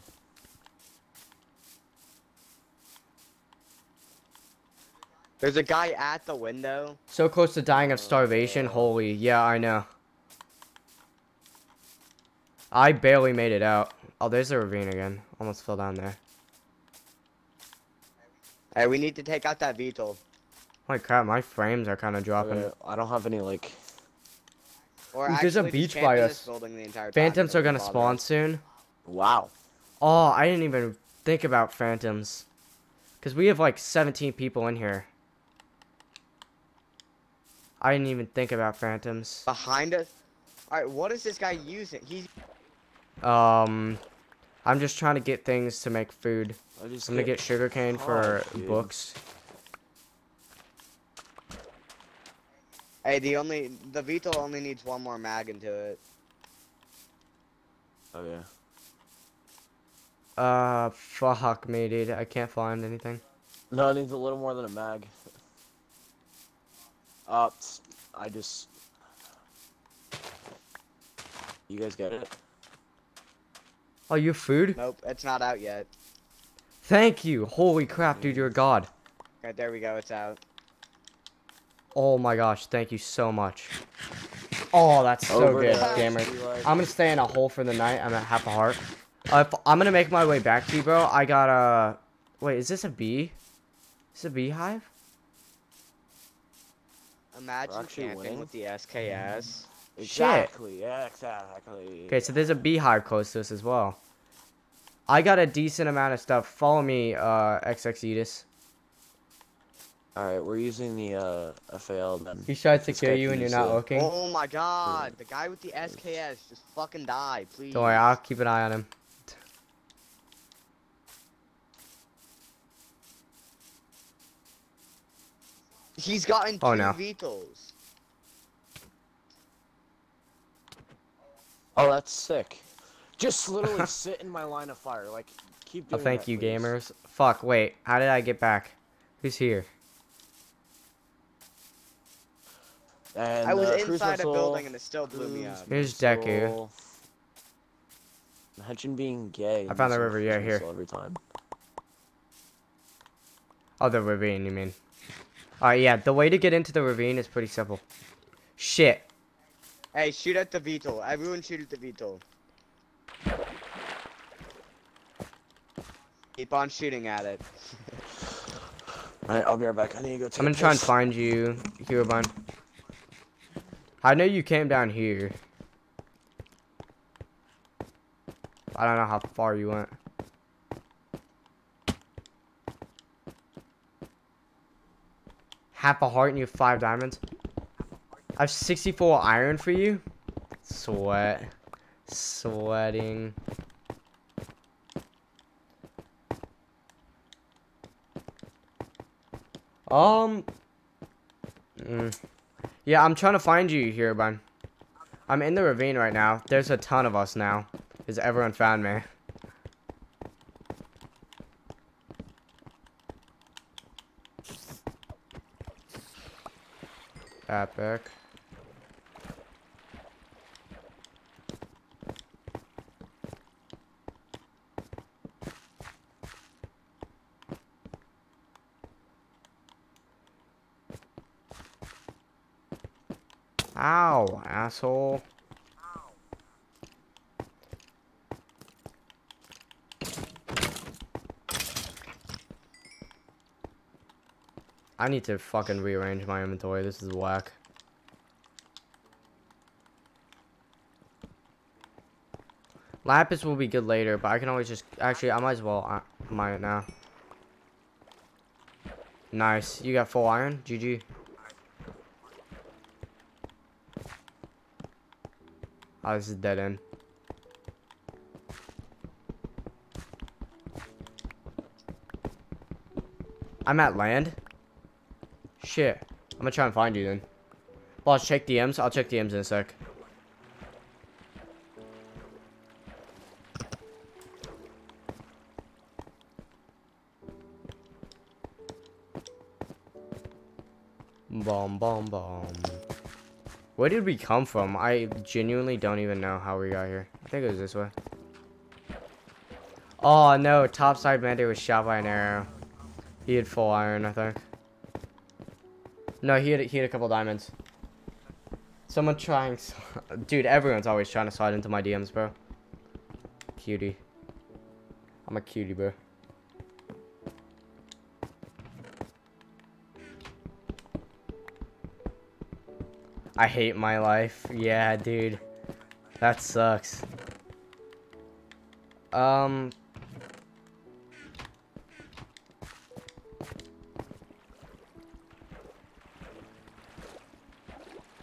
S3: There's a guy at the window.
S1: So close to dying of starvation. Oh, Holy, yeah, I know. I barely made it out. Oh, there's the ravine again. Almost fell down there.
S3: Hey, we need to take out that VTOL.
S1: Holy crap, my frames are kind of dropping.
S4: Okay, I don't have any like.
S3: Or
S1: Ooh, there's a beach by us.
S3: this building the entire time,
S1: Phantoms are gonna spawn soon.
S4: Wow.
S1: Oh, I didn't even think about phantoms. Because we have like 17 people in here. I didn't even think about phantoms.
S3: Behind us. Alright, what is this guy using? He's
S1: Um, I'm just trying to get things to make food.
S4: I just
S1: I'm gonna get sugarcane for
S4: dude.
S1: books.
S3: Hey, the only the VTOL only needs one more mag into it.
S4: Oh yeah.
S1: Uh, fuck me, dude. I can't find anything.
S4: No, it needs a little more than a mag. Uh, I just. You guys get it?
S1: Oh, you have food?
S3: Nope, it's not out yet.
S1: Thank you. Holy crap, dude. You're a god.
S3: Right there we go, it's out.
S1: Oh my gosh. Thank you so much. Oh, that's so
S4: Over
S1: good,
S4: there,
S1: gamer. I'm gonna stay in a hole for the night. I'm at half a heart. Uh, I'm gonna make my way back to you, bro. I got a. Wait, is this a bee? Is this a beehive?
S3: Imagine
S4: actually
S3: camping
S4: winning.
S3: with the SKS.
S4: Exactly. Yeah, exactly.
S1: Okay, so there's a beehive close to us as well. I got a decent amount of stuff. Follow me, uh, XX Edis.
S4: All right, we're using the uh FAL then.
S1: He tries to
S4: This
S1: kill you and you're not
S4: the-
S1: looking.
S3: Oh my god, the guy with the SKS, just fucking die, please.
S1: Don't worry, I'll keep an eye on him.
S3: Oh, He's gotten two
S1: Oh, no.
S3: VTOLs.
S4: Oh, that's sick. Just literally sit in my line of fire. Like, keep doing Oh,
S1: thank
S4: that,
S1: you,
S4: please.
S1: gamers. Fuck, wait. How did I get back? Who's here?
S4: And,
S3: I was
S4: uh, cruise
S3: inside a building and it still blew me
S4: cruise
S3: up.
S1: Here's Deku.
S4: missile. Imagine being gay.
S1: I found the river,
S4: cruise
S1: yeah, here.
S4: Every time.
S1: Oh, the ravine, you mean. Alright, yeah, the way to get into the ravine is pretty simple. Shit.
S3: Hey, shoot at the VTOL. Everyone shoot at the VTOL. Keep on shooting at it.
S4: Alright, I'll be right back. I need to go take
S1: I'm gonna
S4: a
S1: try and find you, Kirobun. I know you came down here. I don't know how far you went. Half a heart and you have five diamonds. I have 64 iron for you. Sweat. Sweating. Um. Mm. Yeah, I'm trying to find you here, bud. I'm in the ravine right now. There's a ton of us now. Because everyone found me. Epic. Ow, asshole. I need to fucking rearrange my inventory. This is whack. Lapis will be good later, but I can always just... Actually, I might as well uh, mine it now. Nice. You got full iron? GG. Oh, this is dead end. I'm at land. Shit. I'm gonna try and find you then. Boss, check DMs. I'll check DMs in a sec. Where did we come from? I genuinely don't even know how we got here. I think it was this way. Oh no, topside Mandy was shot by an arrow. He had full iron, I think. No, he had he had a couple diamonds. Someone trying, s- dude. Everyone's always trying to slide into my DMs, bro. Cutie. I'm a cutie, bro. I hate my life. Yeah, dude. That sucks. Um.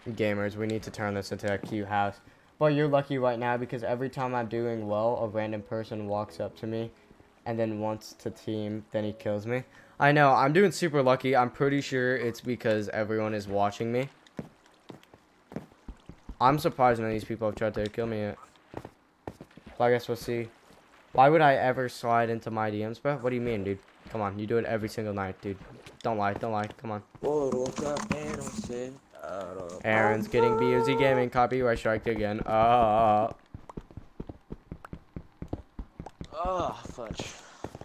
S1: Gamers, we need to turn this into a cute house. But you're lucky right now because every time I'm doing well, a random person walks up to me and then wants to team, then he kills me. I know, I'm doing super lucky. I'm pretty sure it's because everyone is watching me. I'm surprised none of these people have tried to kill me yet. But I guess we'll see. Why would I ever slide into my DMs, bro? What do you mean, dude? Come on, you do it every single night, dude. Don't lie, don't lie. Come on. Aaron's getting BOZ Gaming copyright strike again. Uh,
S4: Oh, fudge.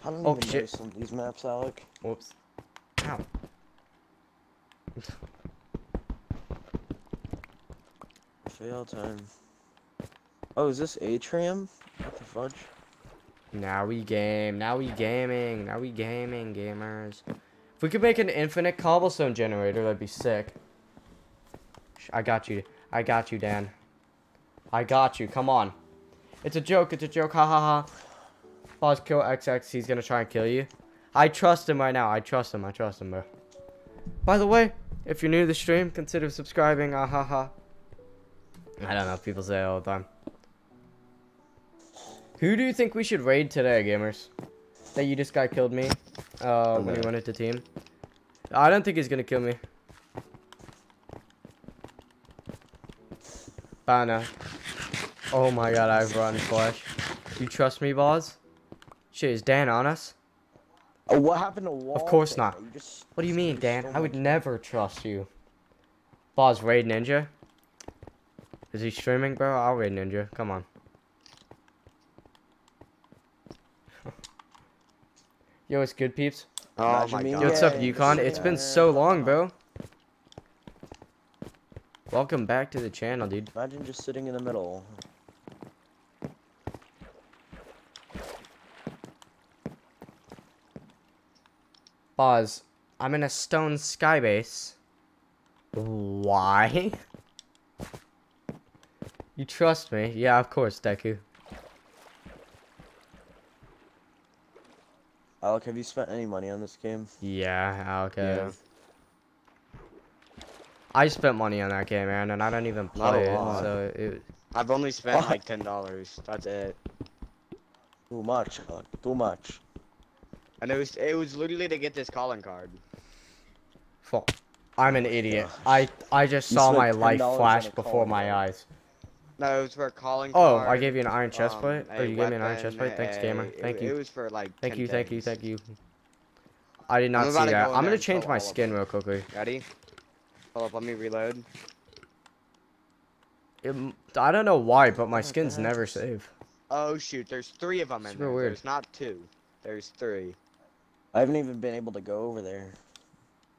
S4: I don't
S1: Oh,
S4: even
S1: shit.
S4: know some of these maps, Alec.
S1: whoops. Ow.
S4: Fail time. Oh, is this Atrium? What the fudge?
S1: Now we game. Now we gaming. Now we gaming, gamers. If we could make an infinite cobblestone generator, that'd be sick. I got you. I got you, Dan. I got you. Come on. It's a joke. It's a joke. Ha ha ha. Boss kill XX. He's gonna try and kill you. I trust him right now. I trust him. I trust him, bro. By the way, if you're new to the stream, consider subscribing. Ah ha ha. I don't know. People say it all the time. Who do you think we should raid today, gamers? That you just got killed me uh, when he
S4: Okay.
S1: went into team. I don't think he's gonna kill me. Bana. Oh my god, I've run flash. You trust me, boss? Shit, is Dan on us?
S4: Oh, what happened to wall?
S1: Of
S4: course
S1: not. What do you mean, Dan?
S4: so
S1: I would never trust you. Boss, raid ninja? Is he streaming, bro? I'll raid ninja. Come on. Yo, it's good, peeps.
S3: Oh
S4: Imagine
S3: my god.
S1: Yo, what's up, Yukon? It's been so long, bro. Welcome back to the channel, dude.
S4: Imagine just sitting in the middle.
S1: Boz, I'm in a stone sky base. Why? You trust me? Yeah, of course, Deku.
S4: Alec, have you spent any money on this game?
S1: Yeah, okay.
S3: Yeah.
S1: I spent money on that game, man, and I don't even play it,
S3: lot.
S1: so it,
S3: I've only spent
S4: What?
S3: like ten dollars. That's it.
S4: Too much, Alec. Too much.
S3: And it was it was literally to get this calling card.
S1: fuck. I'm an oh idiot.
S4: Gosh.
S1: I I just
S4: You
S1: saw my life flash before my
S4: card.
S1: eyes.
S3: No, it was for a calling
S1: Oh,
S3: card.
S1: I gave you an iron chest
S3: um,
S1: plate? Or
S3: a
S1: you gave me an iron
S3: weapon,
S1: chest plate? Thanks,
S3: a-
S1: gamer.
S3: it-
S1: Thank
S3: It
S1: you.
S3: was for like.
S1: Thank
S3: 10
S1: you, thank you, thank you. I did not
S3: I'm
S1: see that.
S3: go
S1: I'm gonna change my skin real quickly.
S3: Ready? Hold up, let me reload.
S1: It- I don't know why, but my
S4: What
S1: skins
S4: heck?
S1: never save.
S3: Oh shoot, there's three of them in
S1: Super
S3: there.
S1: weird.
S3: There's not two. There's three.
S4: I haven't even been able to go over there.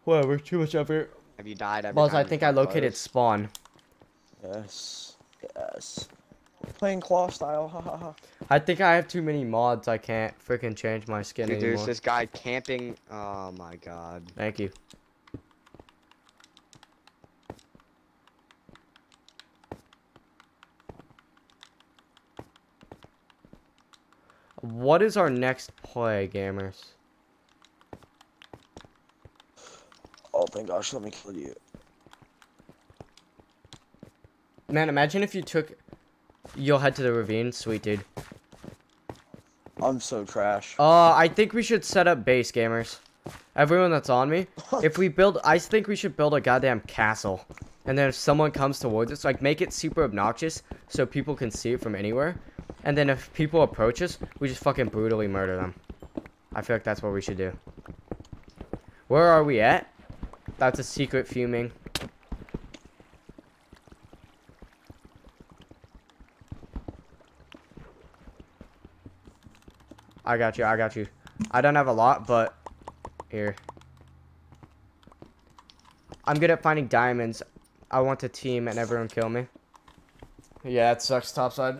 S1: Whatever, too much effort.
S3: Have you died every
S1: Buzz,
S3: time
S1: I think I located
S3: close?
S1: spawn.
S4: Yes. Yes. Playing claw style.
S1: I think I have too many mods. I can't freaking change my skin
S3: Dude,
S1: anymore.
S3: There's this guy camping. Oh my god.
S1: Thank you. What is our next play, gamers?
S4: Oh my gosh, let me kill you.
S1: Man, imagine if you took. You'll head to the ravine, sweet dude.
S4: I'm so trash.
S1: Uh, I think we should set up base, gamers. Everyone that's on me. If we build, I think we should build a goddamn castle. And then if someone comes towards us, like make it super obnoxious so people can see it from anywhere. And then if people approach us, we just fucking brutally murder them. I feel like that's what we should do. Where are we at? That's a secret fuming. I got you, I got you. I don't have a lot, but here. I'm good at finding diamonds. I want a team and everyone kill me. Yeah, it sucks topside.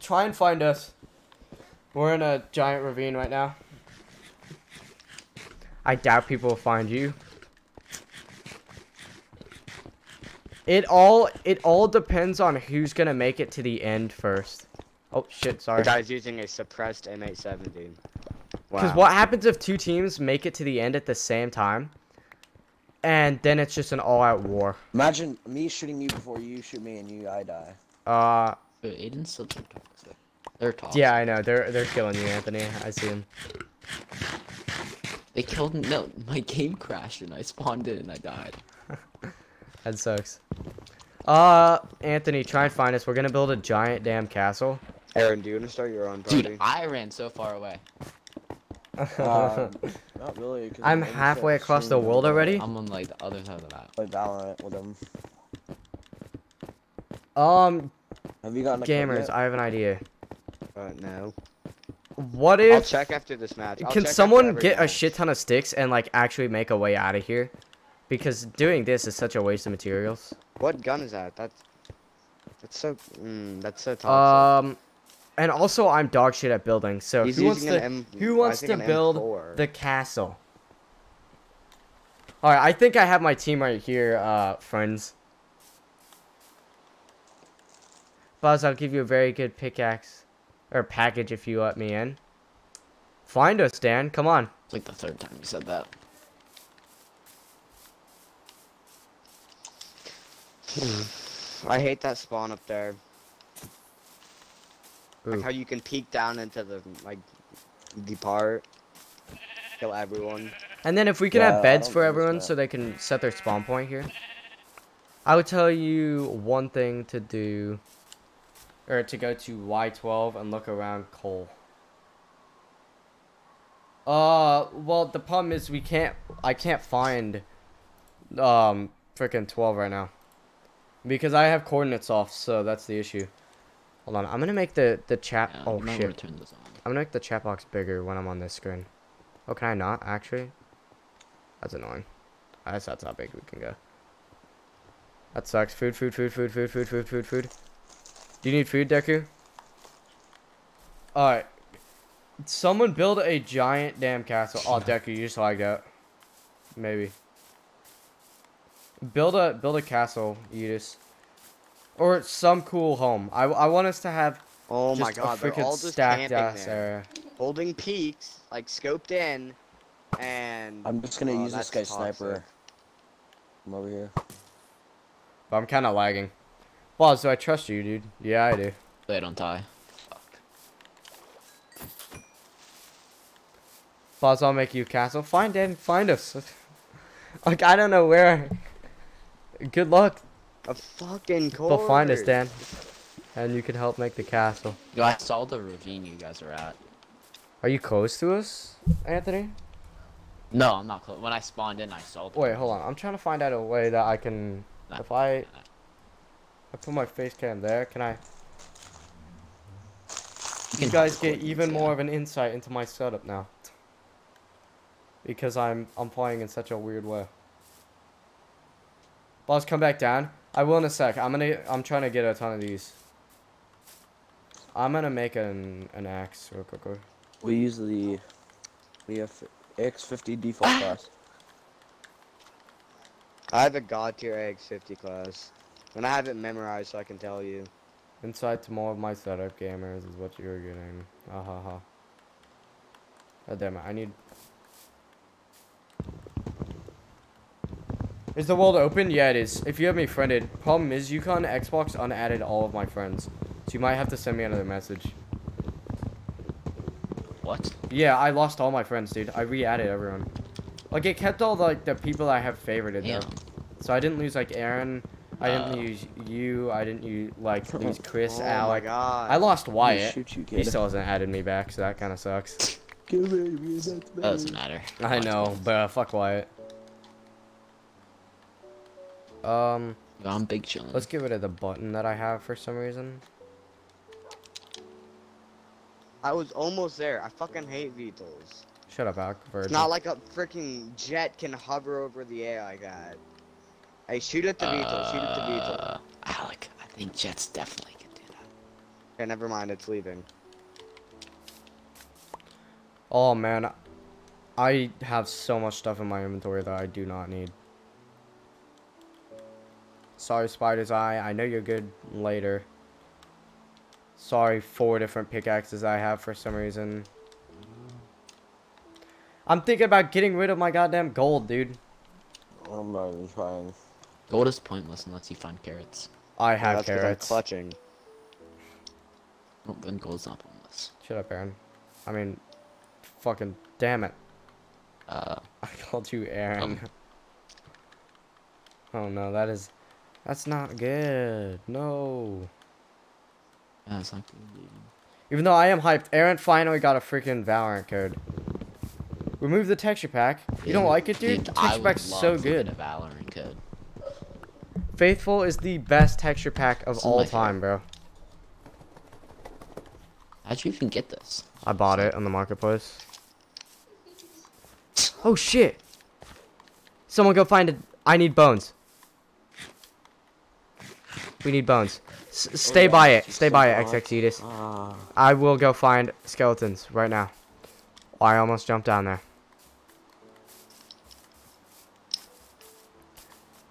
S1: Try and find us. We're in a giant ravine right now. I doubt people will find you. It all it all depends on who's gonna make it to the end first. Oh shit, sorry.
S3: The guy's using a suppressed M870.
S1: Because
S3: Wow.
S1: what happens if two teams make it to the end at the same time? And then it's just an all-out war.
S4: Imagine me shooting you before you shoot me and you I die.
S1: Uh,
S5: Wait, Aiden's still too toxic. They're toxic.
S1: yeah, I know. They're they're killing you, Anthony. I see them.
S5: They killed no. My game crashed and I spawned in and I died.
S1: That sucks. Uh, Anthony, try and find us. We're gonna build a giant damn castle.
S3: Aaron, do you want to start your own party?
S5: Dude, I ran so far away.
S4: Uh, not really. 'cause
S1: I'm
S4: I just
S1: halfway
S4: haven't
S1: across the world already.
S5: I'm on like the other side of the map.
S4: Play Valorant with them.
S1: Um,
S4: Have you gotten a kill
S1: gamers. I have an idea.
S3: Uh, no.
S1: What if?
S3: I'll check after this match. I'll
S1: can
S3: check
S1: someone
S3: every
S1: get a shit ton of sticks and like actually make a way out of here? Because doing this is such a waste of materials.
S3: What gun is that? That's that's so mm, that's so toxic.
S1: Um, and also I'm dog shit at building. So
S3: He's
S1: who wants
S3: using
S1: to
S3: M.
S1: who wants to build
S3: M4.
S1: the castle? All right, I think I have my team right here, uh, friends. Buzz, I'll give you a very good pickaxe or package if you let me in. Find us, Dan. Come on.
S5: It's like the third time you said that.
S3: I hate that spawn up there. Like how you can peek down into the like the part, kill everyone.
S1: And then if we can
S4: Yeah,
S1: have beds for everyone so they can set their spawn point here. I would tell you one thing to do or to go to Y12 and look around coal. Uh well the problem is we can't I can't find um freaking 12 right now. Because I have coordinates off, so that's the issue. Hold on, I'm gonna make the the chat
S5: Yeah,
S1: oh shit.
S5: turn this on.
S1: I'm gonna make the chat box bigger when I'm on this screen. Oh, can I not actually? That's annoying. I guess that's how big we can go. That sucks. Food, food, food, food, food, food, food, food, food. Do you need food, Deku? Alright. Someone build a giant damn castle. Oh, Deku, you just like that. Maybe. Build a build a castle, Eutis. Or some cool home. I, I want us to have
S3: Oh
S1: just
S3: my god,
S1: a
S3: they're
S1: freaking
S3: all just
S1: stacked
S3: camping
S1: ass
S3: there,
S1: area.
S3: holding peaks, like scoped in, and
S4: I'm just gonna
S3: Oh,
S4: use this
S3: that's
S4: guy's
S3: toxic.
S4: sniper. I'm over here.
S1: But I'm kind of lagging. Boz, do I trust you, dude? Yeah, I do.
S5: They don't die. Fuck.
S1: Boz, I'll make you castle. Find Dan, find us. like, I don't know where. Good luck.
S3: A fucking course.
S1: They'll find us, Dan. And you can help make the castle.
S5: Yo, I saw the ravine you guys are at.
S1: Are you close to us, Anthony?
S5: No, I'm not close. When I spawned in, I saw the
S1: Wait, hold on. I'm trying to find out a way that I can.
S5: Nah.
S1: If I. I put my face cam there, can I. You
S5: can
S1: guys get even more of an insight into my setup now. Because I'm I'm playing in such a weird way. Boss, come back down. I will in a sec. I'm gonna I'm trying to get a ton of these. I'm gonna make an an axe real quick.
S4: We use the we have X50 default class.
S3: I have a god tier X50 class, and I have it memorized so I can tell you.
S1: Insight to more of my setup gamers is what you're getting. Ah ha ha. God damn it, I need... Is the world open? Yeah, it is. If you have me friended. Problem is, Yukon Xbox unadded all of my friends. So you might have to send me another message.
S5: What?
S1: Yeah, I lost all my friends, dude. I re-added everyone. Like, it kept all, like, the people I have favorited,
S5: Damn.
S1: though. So I didn't lose, like, Aaron. I didn't
S5: Uh.
S1: use you. I didn't use, like, lose Chris,
S3: oh my
S1: Alec.
S3: god.
S1: I lost
S4: Let
S1: Wyatt.
S4: Shoot you,
S1: He still hasn't added me back, so that kind of sucks.
S4: Give it me,
S5: That doesn't matter.
S1: I know, but uh, fuck Wyatt. Um,
S5: I'm big chillin'.
S1: let's get rid of the button that I have for some reason.
S3: I was almost there. I fucking hate VTOLs.
S1: Shut up, Alec.
S3: It's not like a freaking jet can hover over the air like that. Hey, shoot at the VTOL. Shoot at the VTOL.
S5: Uh, Alec, I think Jets definitely can do that.
S3: Okay, never mind. It's leaving.
S1: Oh man, I have so much stuff in my inventory that I do not need. Sorry, Spider's Eye. I know you're good later. Sorry, four different pickaxes I have for some reason. I'm thinking about getting rid of my goddamn gold, dude.
S4: I'm not even trying.
S5: Gold is pointless unless you find carrots.
S1: I have
S3: Yeah,
S1: have
S3: that's 'cause I'm clutching.
S5: Well, then gold's not pointless.
S1: Shut up, Aaron. I mean, fucking damn it.
S5: Uh,
S1: I called you Aaron.
S5: Um.
S1: oh no, that is, that's not good. No.
S5: yeah, it's not good.
S1: Even though I am hyped, Aaron finally got a freaking Valorant code. Remove the texture pack. You don't like it, dude? The
S5: I
S1: texture
S5: would
S1: pack's so good.
S5: A Valorant code.
S1: Faithful is the best texture pack of
S5: This
S1: all time, bro.
S5: How'd you even get this?
S1: I bought it on the marketplace. Oh shit! Someone go find it. I need bones. We need bones. S stay
S4: yeah,
S1: by it. Stay by it,
S4: stay by it.
S1: XXedis.
S4: Ah.
S1: I will go find skeletons right now. I almost jumped down there.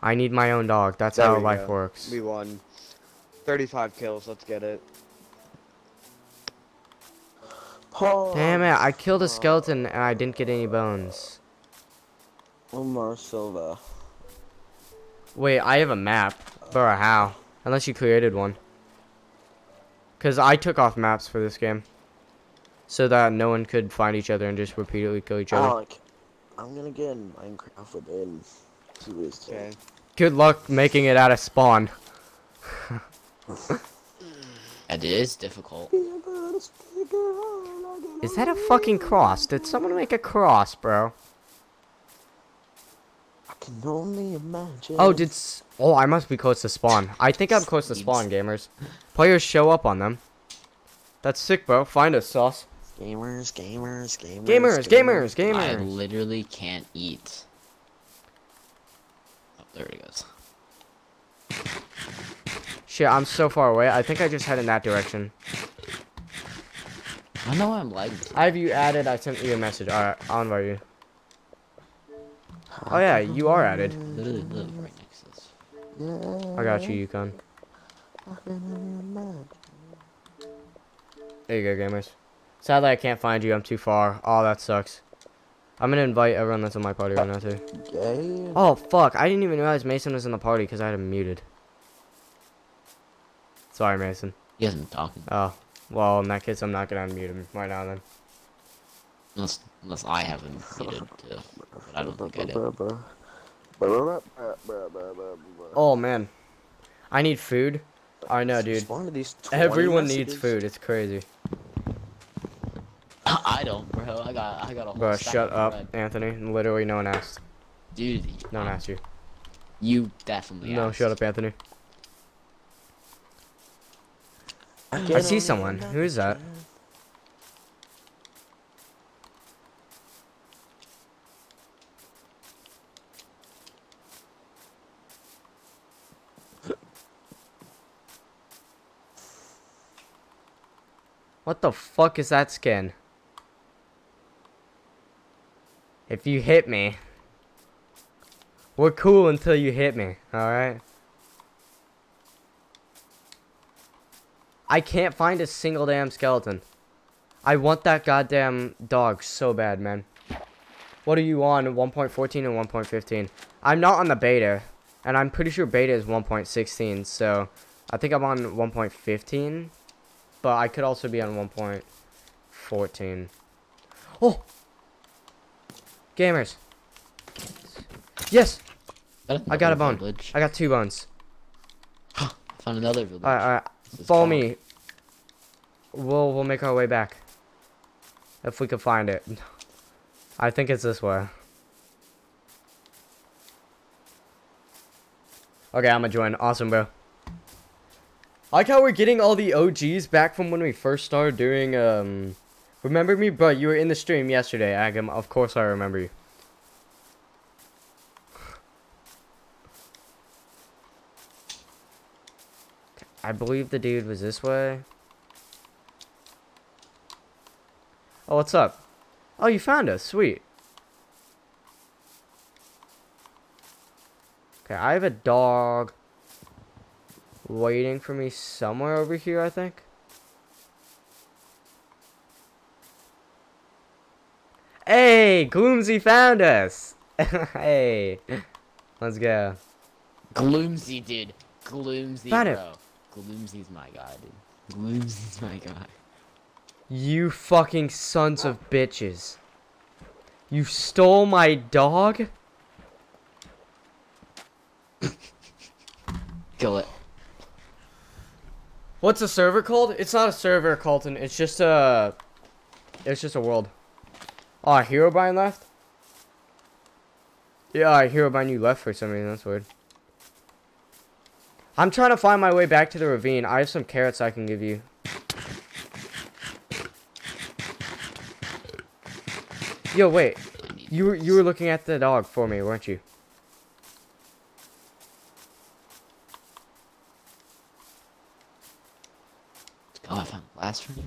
S1: I need my own dog. That's
S3: There
S1: how life
S3: go.
S1: works.
S3: We won. 35 kills. Let's get it.
S1: Oh, Damn it, I killed a skeleton and I didn't get any bones.
S4: Omar Silva.
S1: Wait, I have a map. Bro, how? Unless you created one. Because I took off maps for this game. So that no one could find each other and just repeatedly kill each oh, other.
S4: Alec, I'm gonna get in Minecraft within two weeks.
S3: Okay.
S1: Good luck making it out of spawn.
S5: It is difficult.
S1: Is that a fucking cross? Did someone make a cross, bro?
S4: I can only imagine.
S1: Oh, did s- Oh, I must be close to spawn. I think I'm close to spawn, gamers. Players show up on them. That's sick, bro. Find us, sauce.
S4: Gamers, gamers, gamers.
S1: Gamers, gamers, gamers.
S5: I literally can't eat. Oh, there it goes.
S1: Shit, I'm so far away. I think I just head in that direction.
S5: I know I'm lagging.
S1: I have you added. I sent you a message. Alright, I'll invite you. Oh yeah, you are added.
S5: Literally live right next to this.
S1: I got you, Yukon. There you go, gamers. Sadly, I can't find you. I'm too far. Oh, that sucks. I'm gonna invite everyone that's in my party right now, too. Oh, fuck. I didn't even realize Mason was in the party because I had him muted. Sorry, Mason.
S5: He hasn't been talking.
S1: Oh, well, in that case, I'm not gonna unmute him right now then.
S5: Unless, unless I have him muted too. But I don't think I did.
S1: Oh, man. I need food. I know, dude.
S4: Spawn to these 20
S1: Everyone needs food. It's crazy.
S5: I don't, bro. I got, I got a whole
S1: Bro,
S5: stack
S1: shut
S5: of
S1: up,
S5: bread.
S1: Anthony. Literally, no one asked.
S5: dude.
S1: No one asked you.
S5: You definitely.
S1: No,
S5: asked.
S1: shut up, Anthony. I
S4: can
S1: see someone. Who is that? What the fuck is that skin? If you hit me, we're cool until you hit me, alright? I can't find a single damn skeleton. I want that goddamn dog so bad, man. What are you on? 1.14 and 1.15. I'm not on the beta, and I'm pretty sure beta is 1.16. So I think I'm on 1.15, but I could also be on 1.14. Oh, gamers. Yes, I got a bone.
S5: Village.
S1: I got two bones.
S5: Found another village.
S1: All right, all right. Follow me. We'll we'll make our way back. If we can find it. I think it's this way. Okay, I'm gonna join. Awesome, bro. I like how we're getting all the OGs back from when we first started doing um Remember me, bro? You were in the stream yesterday, Agam. Of course I remember you. I believe the dude was this way. Oh, what's up? Oh, you found us. Sweet. Okay, I have a dog waiting for me somewhere over here, I think. Hey, Gloomsy found us. hey, let's go.
S5: Gloomsy, dude. Gloomsy,
S1: Found it.
S5: bro. Gloomsy's my guy, dude. Gloomsy's my guy.
S1: You fucking sons of bitches. You stole my dog?
S5: Kill it.
S1: What's a server called? It's not a server, Colton. It's just a. It's just a world. Oh, Hero left? Yeah, ah, Herobrine, you left for some reason. That's weird. I'm trying to find my way back to the ravine. I have some carrots I can give you. Yo, wait. You were you were looking at the dog for me, weren't you?
S5: Oh, I found.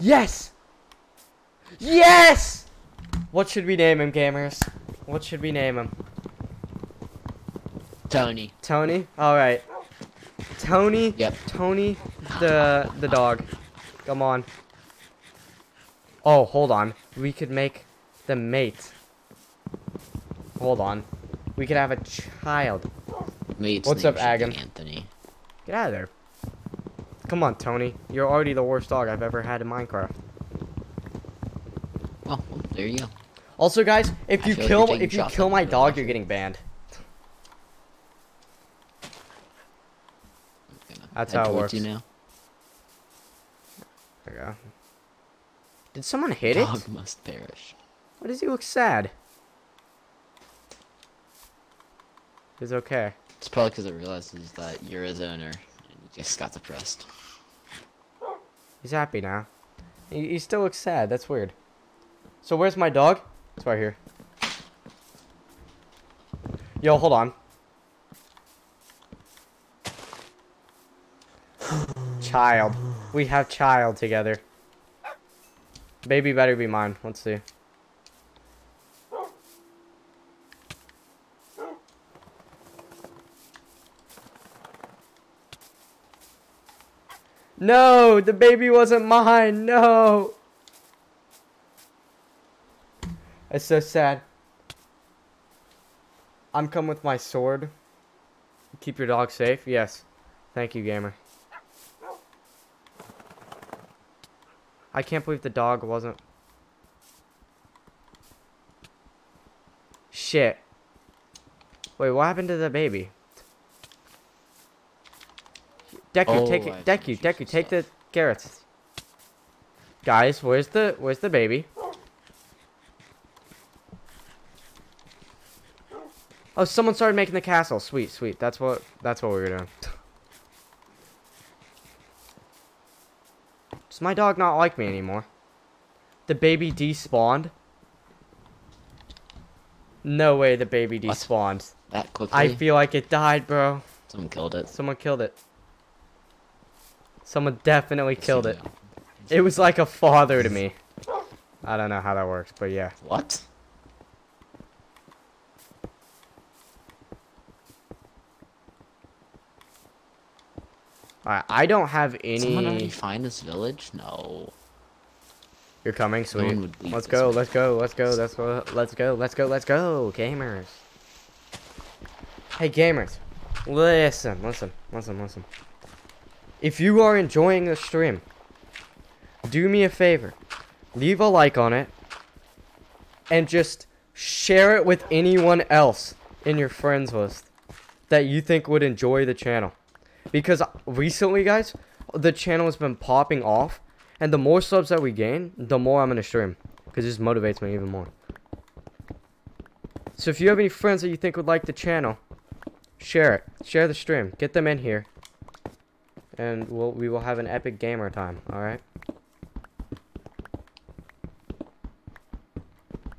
S1: Yes! Yes! What should we name him, gamers? What should we name him?
S5: Tony.
S1: Tony? Alright. Tony?
S5: Yep.
S1: Tony the the dog. Come on. Oh, hold on. We could make the mate. Hold on. We could have a child.
S5: Mate's
S1: What's up, Agam?
S5: Anthony.
S1: Get out of there. Come on, Tony. You're already the worst dog I've ever had in Minecraft.
S5: Oh, well, there you go.
S1: Also, guys, if
S5: I
S1: you
S5: feel like
S1: kill if you kill my dog, you're getting banned. That's how it
S5: towards You
S1: works.
S5: now.
S1: There you go. Did someone hit it?
S5: Dog must perish.
S1: Why does he look sad? It's okay.
S5: It's probably because it realizes that you're his owner and he just got depressed.
S1: He's happy now. He, he still looks sad. That's weird. So where's my dog? It's right here. Yo, hold on. child. We have child together. Baby better be mine. Let's see. No, the baby wasn't mine. No. It's so sad. I'm coming with my sword. Keep your dog safe. Yes. Thank you, gamer. I can't believe the dog wasn't. Shit. Wait, what happened to the baby? Oh Deku, take
S5: Oh, I
S1: it. Deku,
S5: you
S1: Deku, take the carrots. Guys, where's the where's the baby? Oh, someone started making the castle. Sweet, sweet. That's what that's what we were doing. Does my dog not like me anymore? The baby despawned? No way the baby
S5: What?
S1: despawned.
S5: That quickly.
S1: I feel like it died, bro.
S5: Someone killed it.
S1: Someone killed it. Someone definitely killed it. It was like a father to me. I don't know how that works, but yeah.
S5: What?
S1: Alright, I don't have any...
S5: Someone already find this village? No.
S1: You're coming,
S5: No
S1: sweet.
S5: one would
S1: Let's go, let's go, let's go, let's go, let's go, let's go, let's go, gamers. Hey, gamers. Listen, listen, listen, listen. If you are enjoying the stream, do me a favor. Leave a like on it. And just share it with anyone else in your friends list that you think would enjoy the channel. Because recently, guys, the channel has been popping off. And the more subs that we gain, the more I'm going to stream. Because this motivates me even more. So if you have any friends that you think would like the channel, share it. Share the stream. Get them in here. And we'll, we will have an epic gamer time, alright?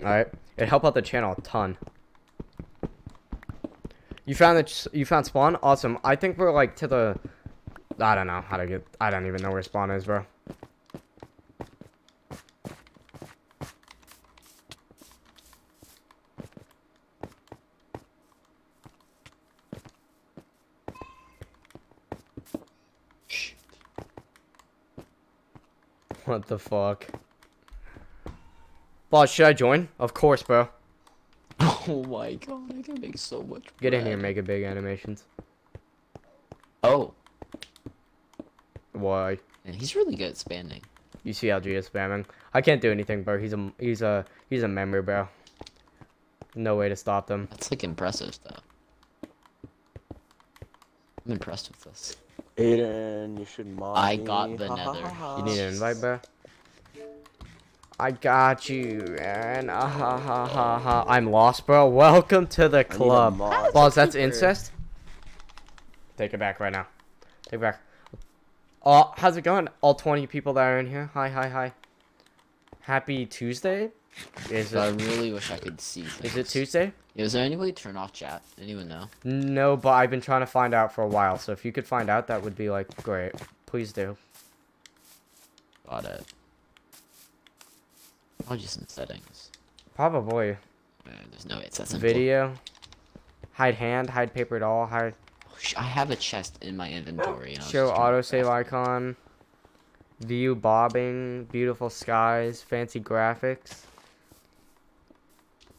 S1: Alright. It help out the channel a ton. You found the you found spawn? Awesome. I think we're like to the I don't know how to get I don't even know where spawn is, bro. What the fuck? Boss, should I join? Of course, bro.
S5: Oh my god, I can make so much.
S1: Get in here,
S5: make
S1: a big animations.
S5: Oh,
S1: Why?
S5: and he's really good at spamming.
S1: You see how LG is spamming. I can't do anything, bro. He's a he's a he's a member, bro. No way to stop them.
S5: That's like impressive though. I'm impressed with this.
S4: Aiden, you should mod
S5: I
S4: me.
S5: got the
S4: Ha, ha,
S5: nether.
S4: ha,
S1: You need an invite, bro. I got you, and ah ha ha ha ha. I'm lost, bro. Welcome to the
S4: I need a
S1: club.
S4: mod.
S1: Boss, that's incest. Take it back right now. Take it back. Oh, how's it going? All 20 people that are in here. Hi, hi, hi. Happy Tuesday. Is
S5: So I really wish I could see things.
S1: Is it Tuesday?
S5: Yeah, is there any way to turn off chat? Anyone know?
S1: No, but I've been trying to find out for a while. So if you could find out, that would be like great. Please do.
S5: Got it. Oh, just in settings.
S1: Probably.
S5: Uh, there's no way it's that simple.
S1: Video. Hide hand, hide paper doll, hide
S5: Oh, I have a chest in my inventory.
S1: Show
S5: just trying to
S1: autosave icon. View bobbing, beautiful skies, fancy graphics.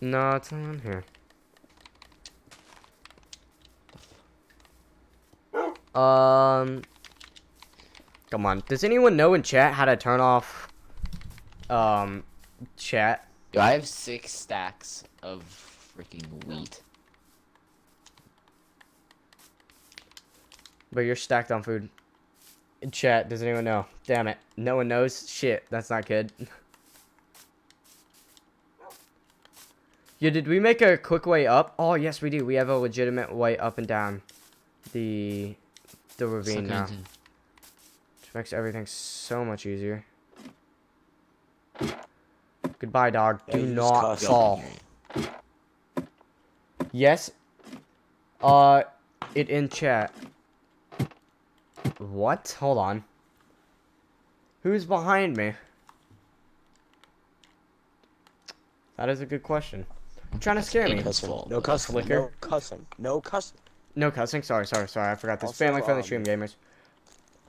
S1: No, it's not on here. Um, come on. Does anyone know in chat how to turn off, um, chat?
S5: Yo, I have six stacks of freaking wheat.
S1: But you're stacked on food. In chat, does anyone know? Damn it. No one knows? Shit, that's not good. yeah, did we make a quick way up? Oh, yes, we do. We have a legitimate way up and down the the ravine
S5: gonna
S1: now. Which makes everything so much easier. Goodbye, dog.
S4: Yeah,
S1: Do
S4: you
S1: not fall. Yes. Uh, it in chat. What? Hold on. Who's behind me? That is a good question. I'm trying to scare me.
S5: Aiden's
S4: Cussing. No cussing.
S1: Flicker.
S4: No cussing. No cussing.
S1: No cussing. Sorry, sorry, sorry. I forgot this.
S4: Also,
S1: Family friendly stream gamers.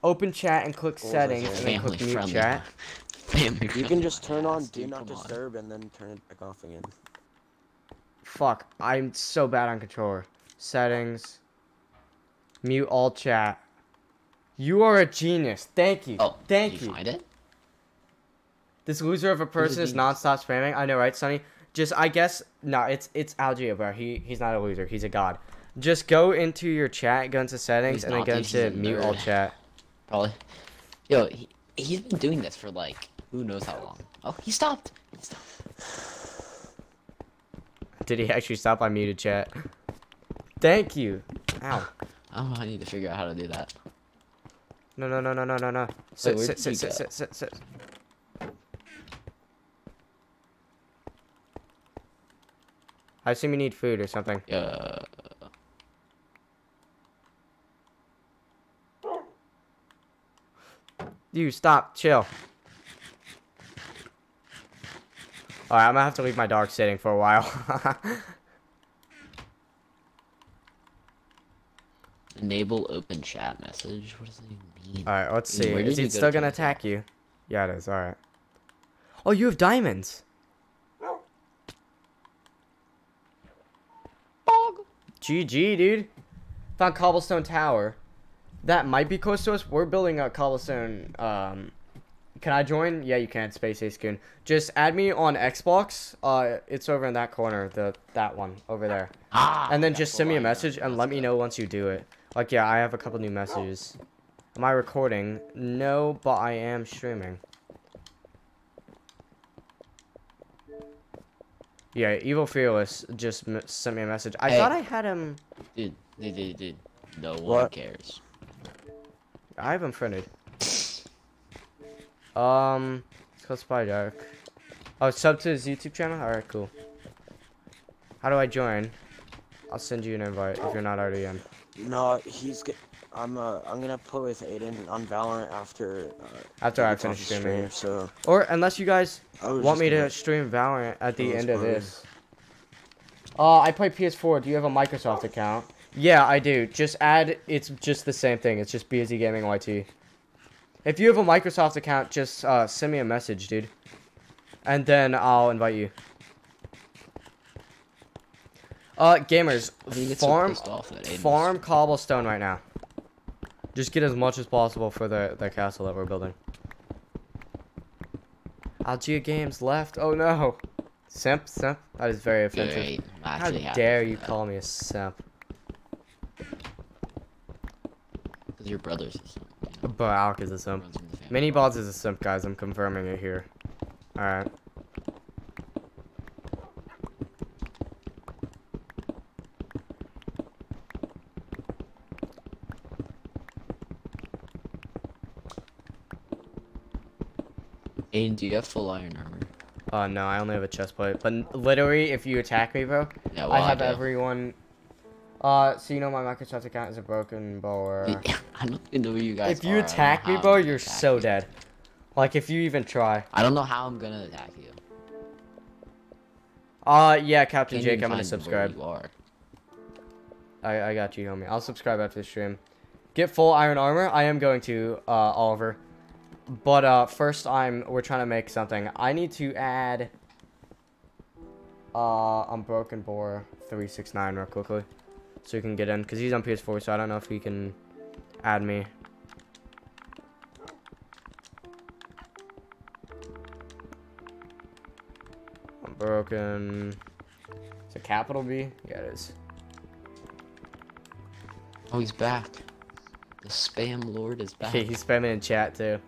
S1: Open chat and click
S4: what
S1: settings and then click mute chat.
S5: Family
S4: You can just turn on Do Not. Disturb and then turn it back off again.
S1: Fuck. I'm so bad on controller. Settings. Mute all chat. You are a genius. Thank you.
S5: Oh,
S1: Thank you.
S5: you find it?
S1: This loser of a person is
S5: genius.
S1: non-stop spamming. I know, right, Sonny? Just, I guess, no, it's it's Algia, bro. He he's not a loser. He's a god. Just go into your chat, go into settings,
S5: He's
S1: and then go into mute all chat.
S5: Probably. Yo, he, he's been doing this for like who knows how long. Oh, he stopped. He stopped.
S1: Did he actually stop? I muted chat. Thank you. Ow.
S5: Oh, I need to figure out how to do that.
S1: No, no, no, no, no, no, no. Sit, sit, sit, sit, sit, sit, sit. I assume you need food or something.
S5: Uh,
S1: You stop, chill. Alright, I'm gonna have to leave my dog sitting for a while.
S5: Enable open chat message. What does that even mean?
S1: All right, let's see. Is it still
S5: to
S1: gonna attack you? Yeah, it is. All right. Oh, you have diamonds. GG, dude. Found cobblestone tower. That might be close to us. We're building a cobblestone. Um, can I join? Yeah, you can. Space Ace Goon. Just add me on Xbox. Uh, it's over in that corner. The that one over there.
S5: Ah,
S1: And then just send me a message and let me know once you do it. Like, yeah, I have a couple new messages. Am I recording? No, but I am streaming. Yeah, Evil Fearless just m- sent me a message. I
S5: Hey.
S1: thought I had him.
S5: Dude, dude, dude, dude. No one
S4: What?
S5: cares.
S1: I have him friended. Um, it's called Spy Dark. Oh, sub to his YouTube channel? Alright, cool. How do I join? I'll send you an invite if you're not already in.
S4: No, he's. Get, I'm. Uh, I'm gonna play with Aiden on Valorant after. Uh,
S1: After I finish
S4: the
S1: streaming.
S4: So
S1: Or unless you guys want me to
S4: gonna-
S1: stream Valorant at the end of
S4: that's
S1: this. Uh, I play PS4. Do you have a Microsoft account? Yeah, I do. Just add. It's just the same thing. It's just BOZ Gaming YT. If you have a Microsoft account, just uh, send me a message, dude, and then I'll invite you. Uh, gamers,
S5: I mean,
S1: farm,
S5: off
S1: farm cobblestone right now. Just get as much as possible for the the castle that we're building. Algia Games left. Oh no. Simp, simp. That is very offensive. How dare you
S5: that.
S1: call me a simp?
S5: Because your brother's a simp, you know,
S1: But Alk is a simp.
S5: runs in the family.
S1: Mini Bods is a simp, guys. I'm confirming it here. Alright.
S5: Aiden, do you have full iron armor?
S1: Uh, no, I only have a chest plate. But literally, if you attack me, bro,
S5: Yeah, well,
S1: I have
S5: do.
S1: everyone. Uh, so you know my Microsoft account is a broken bow or.
S5: I don't even know where you guys
S1: if you
S5: are. I
S1: attack me, bro, you're so
S5: you.
S1: dead. Like, if you even try.
S5: I don't know how I'm gonna attack you.
S1: Uh, yeah, Captain Jake, I'm gonna subscribe. I, I got you, homie. I'll subscribe after the stream. Get full iron armor. I am going to, uh, Oliver. But, uh, first I'm, we're trying to make something. I need to add, uh, Unbroken Boar 369 real quickly. So you can get in. Because he's on PS4, so I don't know if he can add me. Unbroken. Is it capital B? Yeah, it is.
S5: Oh, he's back. The spam lord is back.
S1: He's spamming in chat too.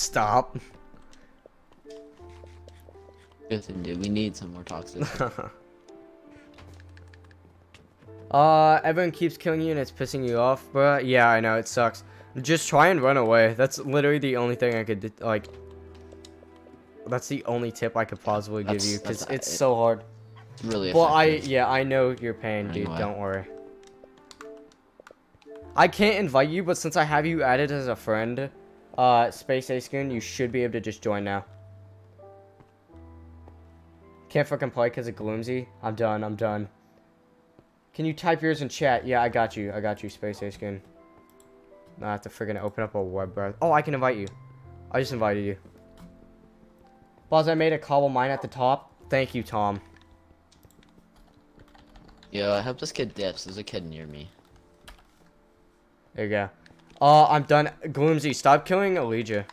S1: Stop.
S5: Listen, dude, we need some more toxic.
S1: uh, everyone keeps killing you and it's pissing you off, bruh. Yeah, I know, it sucks. Just try and run away. That's literally the only thing I could, like... That's the only tip I could possibly give you, because
S5: that's-
S1: it's so hard.
S5: It's really
S1: Well, I, yeah, I know your pain, dude,
S5: Anyway.
S1: don't worry. I can't invite you, but since I have you added as a friend, uh, Space Ace Goon, you should be able to just join now. Can't fucking play because of Gloomsy. I'm done, I'm done. Can you type yours in chat? Yeah, I got you, I got you, Space Ace Goon. Now I have to friggin' open up a web browser. Oh, I can invite you. I just invited you. Boss, I made a cobble mine at the top. Thank you, Tom.
S5: Yo, I hope this kid dips. There's a kid near me.
S1: There you go. Uh, I'm done. Gloomsy, stop killing Elijah.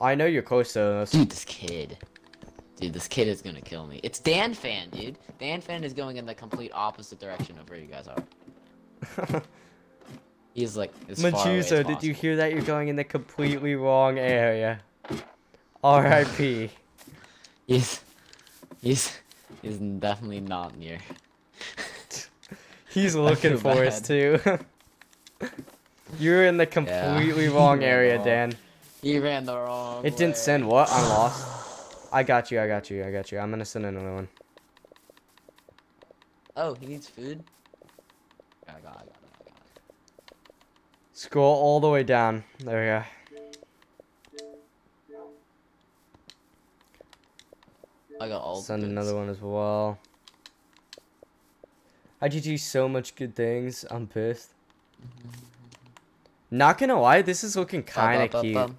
S1: I know you're close to this.
S5: Dude, this kid. Dude, this kid is gonna kill me. It's Dan Fan, dude. Dan Fan is going in the complete opposite direction of where you guys are. He's like as far away as
S1: Machuso, did you hear that? You're going in the completely wrong area. R.I.P.
S5: He's, he's, he's definitely not near.
S1: He's looking for us too. You're in the completely wrong area,
S5: no.
S1: Dan.
S5: He ran the wrong.
S1: It didn't send what? I'm lost. I got you, I got you, I got you. I'm gonna send another one.
S5: Oh, he needs food. I got, it, I got, it, I got. it.
S1: Scroll all the way down. There we go.
S5: I got all. the
S1: Send
S5: goods.
S1: another one as well. I did you so much good things. I'm pissed. Mm-hmm. Not gonna lie, this is looking kind of cute.
S5: Ba-ba-ba-bum.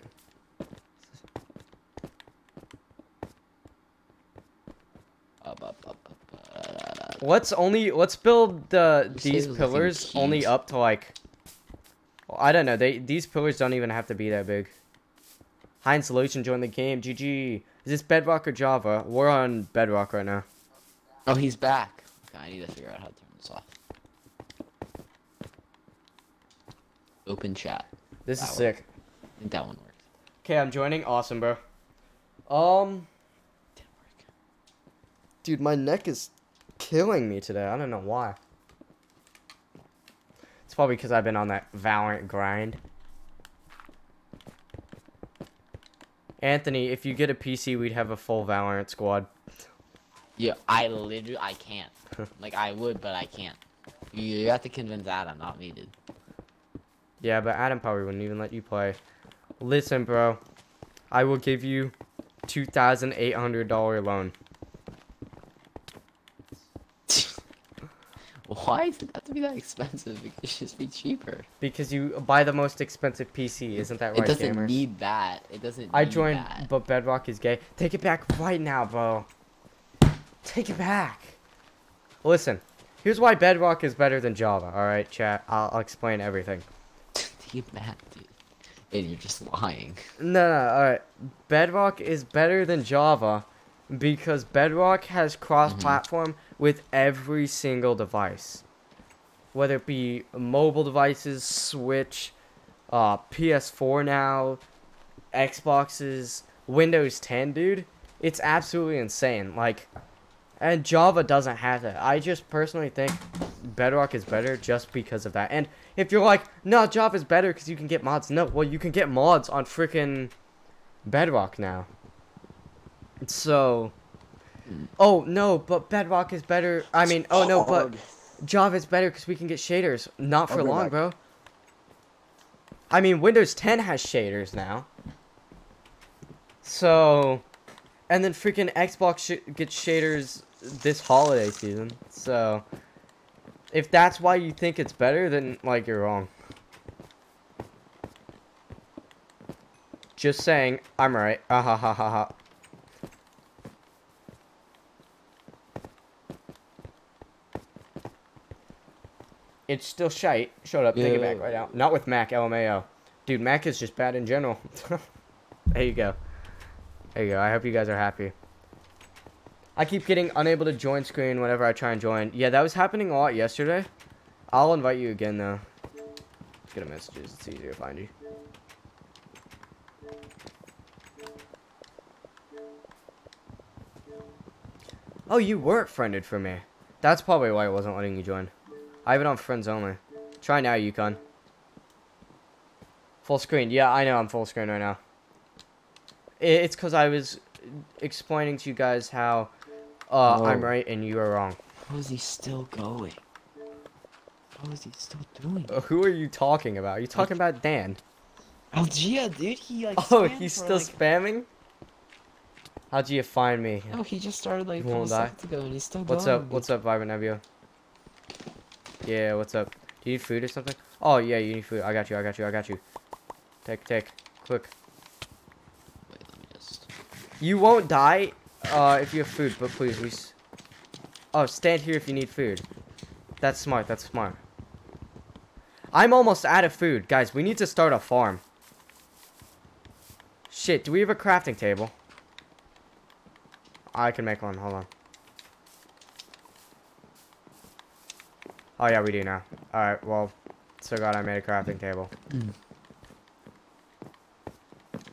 S1: Let's only let's build the
S5: You
S1: these
S5: it was looking
S1: pillars only up to like. well, I don't know. They these pillars don't even have to be that big. Heinz Solution joined the game. GG. Is this Bedrock or Java? We're on Bedrock right now.
S5: Oh, he's back. Okay, I need to figure out how to turn this off. Open chat.
S1: This is
S5: one.
S1: sick.
S5: I think that one worked.
S1: Okay, I'm joining. Awesome, bro. Um,
S5: Didn't work.
S1: dude, my neck is killing me today. I don't know why. It's probably because I've been on that Valorant grind. Anthony, if you get a PC, we'd have a full Valorant squad.
S5: Yeah, I literally I can't. like I would, but I can't. You, you have to convince Adam, not me, dude.
S1: Yeah, but Adam probably wouldn't even let you play. Listen, bro. I will give you $2,800 loan.
S5: Why does it have to be that expensive? It should just be cheaper.
S1: Because you buy the most expensive PC. Isn't that right,
S5: it doesn't
S1: gamers?
S5: need that. It doesn't.
S1: I joined,
S5: that.
S1: but Bedrock is gay. Take it back right now, bro. Take it back. Listen, here's why Bedrock is better than Java. All right, chat. I'll, I'll explain everything.
S5: It back, dude. And you're just lying.
S1: No, no, all right. Bedrock is better than Java because Bedrock has cross-platform with every single device, whether it be mobile devices, Switch, uh, PS4 now, Xboxes, Windows 10, dude. It's absolutely insane. Like, and Java doesn't have that. I just personally think Bedrock is better just because of that. And if you're like, no, Java is better because you can get mods. No, well, you can get mods on freaking Bedrock now. So, oh no, but Bedrock is better. I mean, oh no, but
S4: Java
S1: is better because we can get shaders. Not for long,
S4: back.
S1: bro. I mean, Windows 10 has shaders now. So, and then freaking Xbox sh- gets shaders this holiday season. So, if that's why you think it's better, then like you're wrong. Just saying, I'm right. Ah ha ha ha ha. It's still shite. Shut up. Take it back right now. Not with Mac. LMAO. Dude, Mac is just bad in general. there you go. There you go. I hope you guys are happy. I keep getting unable to join screen whenever I try and join. Yeah, that was happening a lot yesterday. I'll invite you again though. Let's get a messages. It's easier to find you. Oh, you weren't friended for me. That's probably why I wasn't letting you join. I have it on friends only. Try now, Yukon. Full screen. Yeah, I know I'm full screen right now. It's because I was explaining to you guys how uh, I'm
S5: Oh.
S1: right and you are wrong.
S5: How is he still going? How is he still doing?
S1: Uh, Who are you talking about? Are you talking about Dan?
S5: Algia, dude, he like.
S1: Oh, he's still
S5: like-
S1: spamming? How'd you find me?
S5: Oh, he just started like
S1: You
S5: a couple
S1: won't die?
S5: seconds ago, and he's still
S1: What's
S5: going.
S1: up? What's up, Vibrant Nebula? Yeah, what's up? Do you need food or something? Oh, yeah, you need food. I got you, I got you, I got you. Take, take. Quick.
S5: Wait, let me just.
S1: You won't die uh, if you have food, but please, we... Oh, stand here if you need food. That's smart, that's smart. I'm almost out of food. Guys, we need to start a farm. Shit, do we have a crafting table? I can make one, hold on. Oh yeah, we do now. Alright, well, so glad I made a crafting table.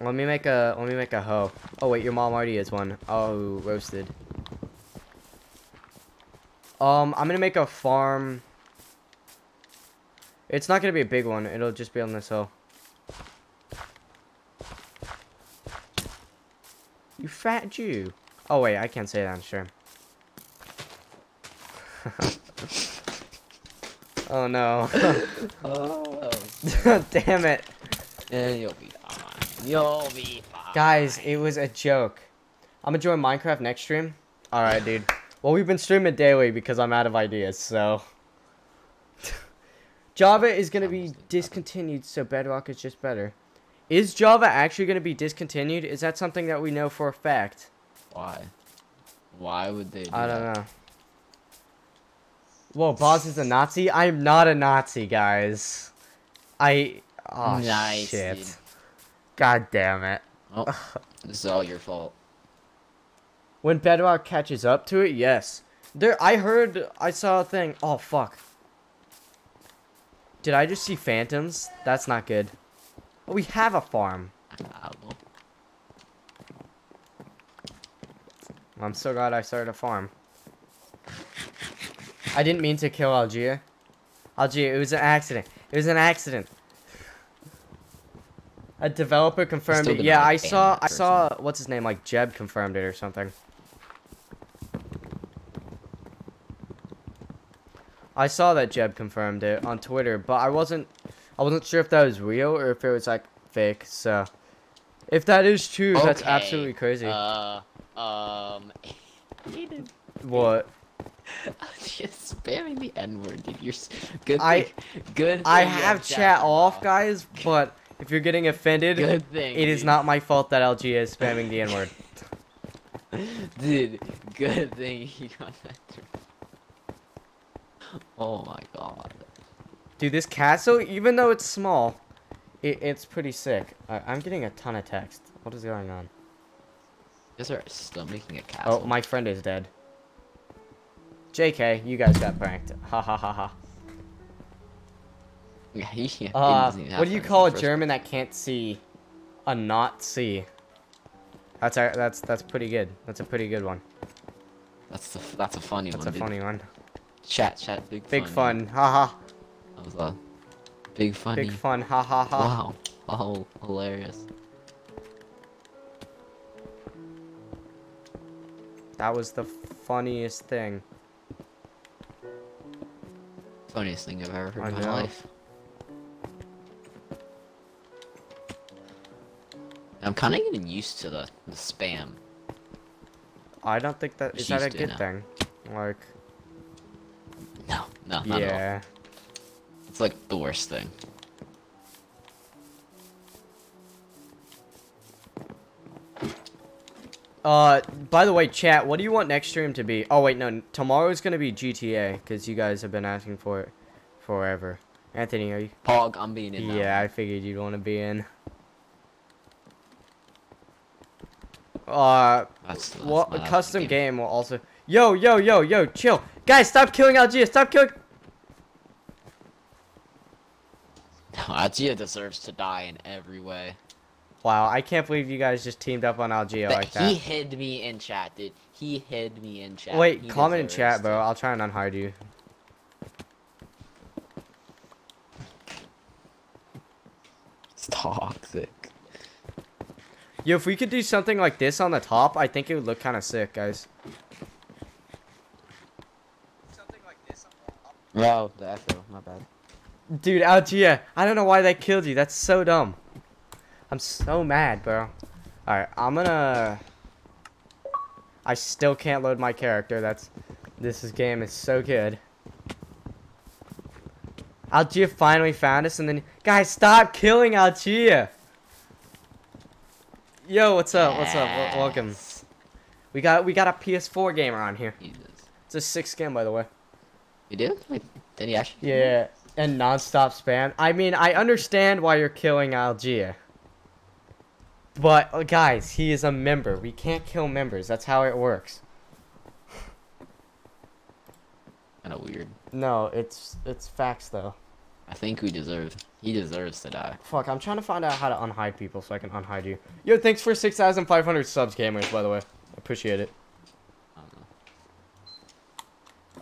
S1: Let me make a let me make a hoe. Oh wait, your mom already is one. Oh, roasted. Um, I'm gonna make a farm. It's not gonna be a big one. It'll just be on this hill. You fat Jew. Oh wait, I can't say that stream. oh no.
S5: Oh.
S1: Damn it.
S5: And you'll be. You'll be fine.
S1: Guys, it was a joke. I'm gonna join Minecraft next stream. All right, dude. Well, we've been streaming daily because I'm out of ideas. So Java is gonna be discontinued, so Bedrock is just better. Is Java actually gonna be discontinued? Is that something that we know for a fact?
S5: Why? Why would they? Do
S1: I don't know. Whoa, Boz is a Nazi? I'm not a Nazi, guys. I. Oh,
S5: Nice,
S1: shit.
S5: dude.
S1: God damn it.
S5: Oh, this is all your fault.
S1: When Bedrock catches up to it, yes. There, I heard, I saw a thing. Oh, fuck. Did I just see phantoms? That's not good. Oh, we have a farm. I'm so glad I started a farm. I didn't mean to kill Algia. Algia, it was an accident. It was an accident. A developer confirmed it. Yeah, I saw. I saw. What's his name? Like Jeb confirmed it or something. I saw that Jeb confirmed it on Twitter, but I wasn't. I wasn't sure if that was real or if it was like fake. So, if that is true, that's absolutely crazy.
S5: Uh, um, Aiden,
S1: what?
S5: just spamming the N word, dude. You're s- good.
S1: I-
S5: good.
S1: I have chat off, guys, but if you're getting offended,
S5: Good thing.
S1: it is
S5: dude.
S1: not my fault that LG is spamming the N word.
S5: Dude, good thing you got that. Oh my god.
S1: Dude, this castle, even though it's small, it, it's pretty sick. I, I'm getting a ton of text. What is going on?
S5: Is there still making a oh, castle.
S1: Oh, my friend is dead. JK, you guys got pranked. Ha ha ha ha.
S5: Yeah, he, yeah, he
S1: Uh,
S5: doesn't even have
S1: what do you call a German that can't see a not see? That's a, that's that's pretty good. That's a pretty good one.
S5: That's a, that's a funny
S1: That's
S5: one.
S1: That's a
S5: dude.
S1: funny one.
S5: Chat, chat, big,
S1: Big
S5: fun.
S1: Big fun. Ha ha.
S5: That was a big funny.
S1: Big fun. Ha ha ha.
S5: Wow. Oh, hilarious.
S1: That was the funniest thing.
S5: Funniest thing I've ever heard in my life. I'm kind of getting used to the, the spam.
S1: I don't think that is that a
S5: used to it
S1: good thing. Like,
S5: No, no, not at all.
S1: yeah.
S5: It's like the worst thing.
S1: Uh, by the way, chat, what do you want next stream to be? Oh wait, no, tomorrow's gonna be GTA because you guys have been asking for it forever. Anthony, are you?
S5: Pog, I'm being in now.
S1: Yeah, I figured you'd want to be in. Uh,
S5: That's, that's
S1: well, a custom
S5: game.
S1: game will also. Yo, yo, yo, yo, chill, guys! Stop killing Algia! Stop killing.
S5: No, Algia deserves to die in every way.
S1: Wow, I can't believe you guys just teamed up on Algia
S5: But
S1: like
S5: he hid me in chat, dude. He hid me in chat.
S1: Wait,
S5: He
S1: comment in chat, bro. I'll try and unhide you.
S5: It's toxic.
S1: Yo, if we could do something like this on the top, I think it would look kind of sick, guys.
S5: Oh, the echo. My bad.
S1: Dude, oh, Algia, I don't know why they killed you. That's so dumb. I'm so mad, bro. Alright, I'm gonna... I still can't load my character. That's... This is, game is so good. Algia finally found us, and then... Guys, stop killing Algia! Yo, what's up? What's up? Wel- welcome. We got we got a PS4 gamer on here.
S5: Jesus.
S1: It's a sick skin, by the way.
S5: You did? Wait, did he actually?
S1: Yeah, and nonstop spam. I mean, I understand why you're killing Algia. But, uh, guys, he is a member. We can't kill members. That's how it works.
S5: Kind of weird.
S1: No, it's it's facts, though.
S5: I think we deserve. He deserves to die.
S1: Fuck, I'm trying to find out how to unhide people so I can unhide you. Yo, thanks for 6,500 subs, gamers, by the way. Appreciate it.
S5: I don't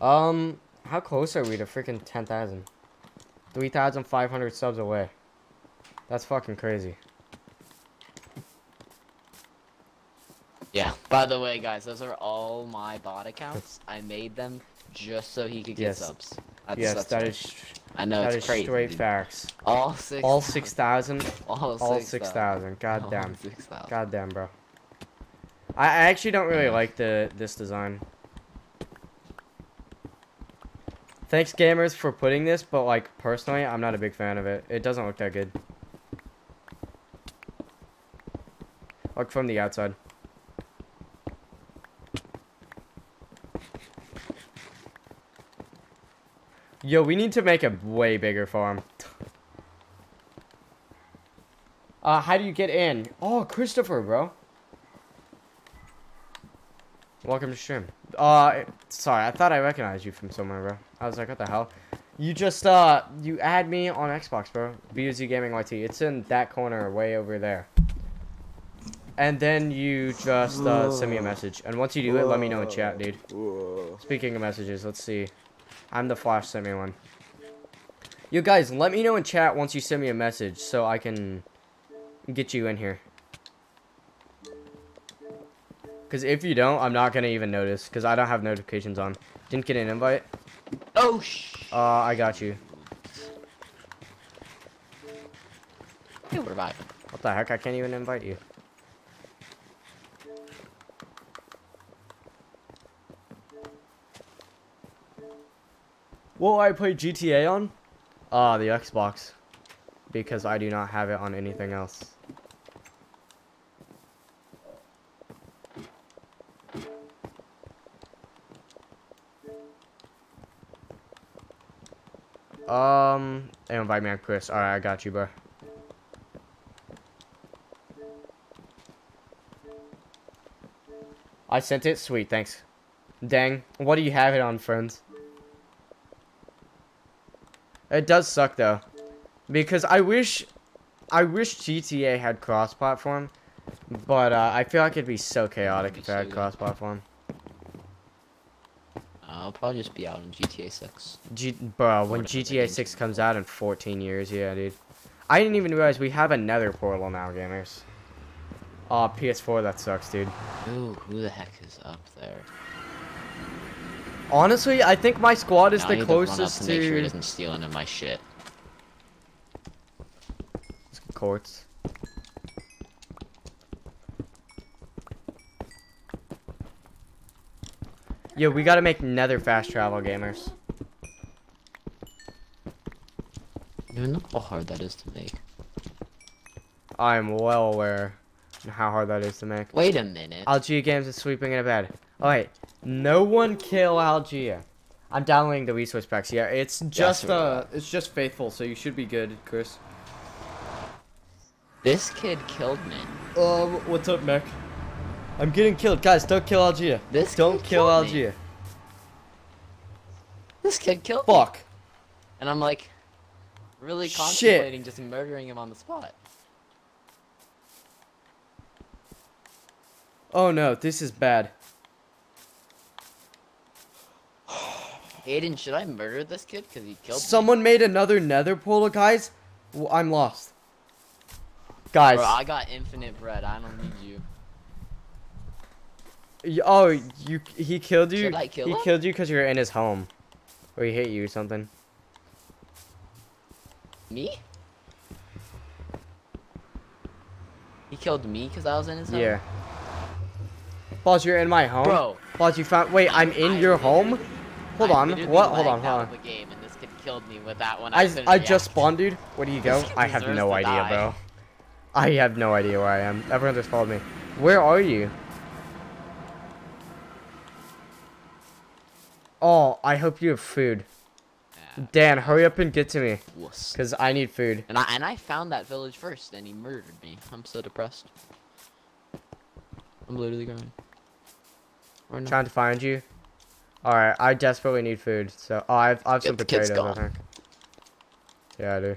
S5: know.
S1: Um, how close are we to freaking 10,000? 3,500 subs away. That's fucking crazy.
S5: Yeah. By the way, guys, those are all my bot accounts. I made them just so he could get
S1: Yes.
S5: subs. That's,
S1: yes,
S5: that's
S1: that is
S5: I know
S1: that
S5: it's
S1: is
S5: crazy.
S1: straight
S5: dude.
S1: facts.
S5: All six.
S1: All 6,000.
S5: All
S1: All 6,000. God
S5: All
S1: damn.
S5: six thousand.
S1: God damn, bro. I, I actually don't really like the this design. Thanks gamers for putting this, but like personally, I'm not a big fan of it. It doesn't look that good. Like from the outside. Yo, we need to make a way bigger farm. Uh, how do you get in? Oh, Christopher, bro. Welcome to stream. Uh, sorry, I thought I recognized you from somewhere, bro. I was like, what the hell? You just, uh, you add me on Xbox, bro. BOZ Gaming YT. It's in that corner way over there. And then you just, uh, send me a message. And once you do it, let me know in chat, dude. Speaking of messages, let's see. I'm the Flash sent me one. You guys, let me know in chat once you send me a message so I can get you in here. Because if you don't, I'm not going to even notice because I don't have notifications on. Didn't get an invite?
S5: Oh sh.
S1: Uh, I got you.
S5: Hey.
S1: What the heck? I can't even invite you. What I play GTA on? Ah, the Xbox. Because I do not have it on anything else. Um, invite me on Chris. Alright, I got you, bro. I sent it. Sweet, thanks. Dang. What do you have it on, friends? It does suck though, because I wish, I wish GTA had cross-platform, but uh, I feel like it'd be so chaotic if it had cross-platform.
S5: I'll probably just be out in GTA 6.
S1: G bro, when GTA 6
S5: to.
S1: comes out in 14 years, yeah, dude. I didn't even realize we have another portal now, gamers. Aw, PS4, that sucks, dude.
S5: Ooh, who the heck is up there?
S1: Honestly, I think my squad is
S5: Now
S1: the
S5: need to
S1: closest
S5: to make sure he doesn't steal any of my shit.
S1: It's courts. Yo, we gotta make nether fast travel, gamers.
S5: You know how hard that is to make.
S1: I'm well aware of how hard that is to make.
S5: Wait a minute.
S1: Algia Games is sweeping in a bed. Wait, no one kill Algia. I'm downloading the resource packs. Yeah, it's just
S5: we
S1: uh,
S5: are.
S1: it's just faithful, so you should be good, Chris.
S5: This kid killed me.
S1: Um, what's up, Mac? I'm getting killed, guys. Don't kill Algia.
S5: This
S1: Don't
S5: kid
S1: kill
S5: killed me.
S1: Algia.
S5: This kid killed me.
S1: Fuck.
S5: And I'm like, really
S1: Shit.
S5: contemplating just murdering him on the spot.
S1: Oh no, this is bad.
S5: Aiden, should I murder this kid because he killed
S1: Someone made another nether portal, guys. Well, I'm lost. Guys.
S5: Bro, I got infinite bread. I don't need you.
S1: oh, you he killed you.
S5: Should I kill
S1: he
S5: him?
S1: killed you because you're in his home, or he hit you or something.
S5: Me? He killed me because I was in his home?
S1: Yeah. Boss, you're in my home.
S5: Bro.
S1: Boss, you found. Wait, I'm in
S5: I
S1: your home. Hold on. What? Hold on. Hold on.
S5: the game and this kid killed me with that one. I,
S1: I I just spawned, dude. Where do you go? I have no idea,
S5: die.
S1: bro. I have no idea where I am. Everyone just followed me. Where are you? Oh, I hope you have food. Dan, hurry up and get to me, cause I need food.
S5: And I and I found that village first, and he murdered me. I'm so depressed. I'm literally no.
S1: Trying to find you. All right, I desperately need food. So, oh, I've I've some
S5: Get the kids
S1: potatoes. I think. Yeah, I do.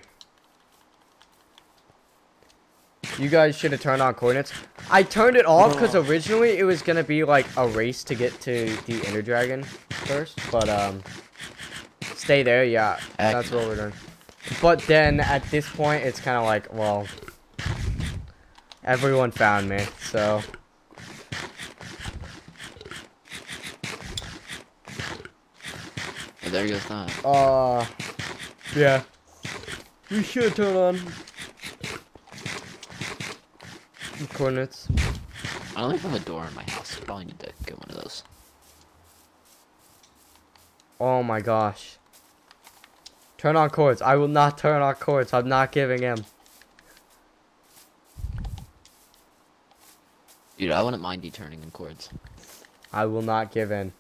S1: You guys should have turned on coordinates. I turned it off because originally it was gonna be like a race to get to the Ender Dragon first, but um, stay there. Yeah,
S5: Heck
S1: that's what we're doing. But then at this point, it's kind of like, well, everyone found me, so.
S5: There goes that.
S1: Uh, yeah. We should turn on coordinates.
S5: I don't even have a door in my house. I probably need to get one of those.
S1: Oh my gosh. Turn on cords. I will not turn on cords. I'm not giving him.
S5: Dude, I wouldn't mind you turning in cords.
S1: I will not give in.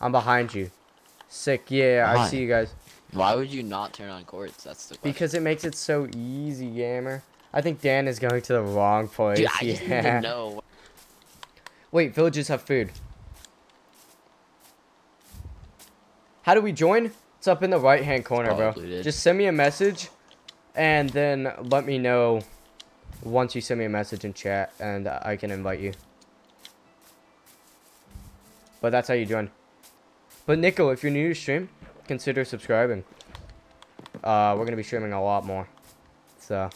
S1: I'm behind you. Sick. Yeah, I see you guys.
S5: Why would you not turn on cords? That's the question.
S1: Because it makes it so easy, gamer. I think Dan is going to the wrong place.
S5: Dude, I just need
S1: yeah.
S5: to know.
S1: Wait, villages have food. How do we join? It's up in the right hand corner, bro.
S5: Probably.
S1: Just send me a message and then let me know once you send me a message in chat and I can invite you. But that's how you join. But Nico, if you're new to stream, consider subscribing. Uh, we're gonna be streaming a lot more. So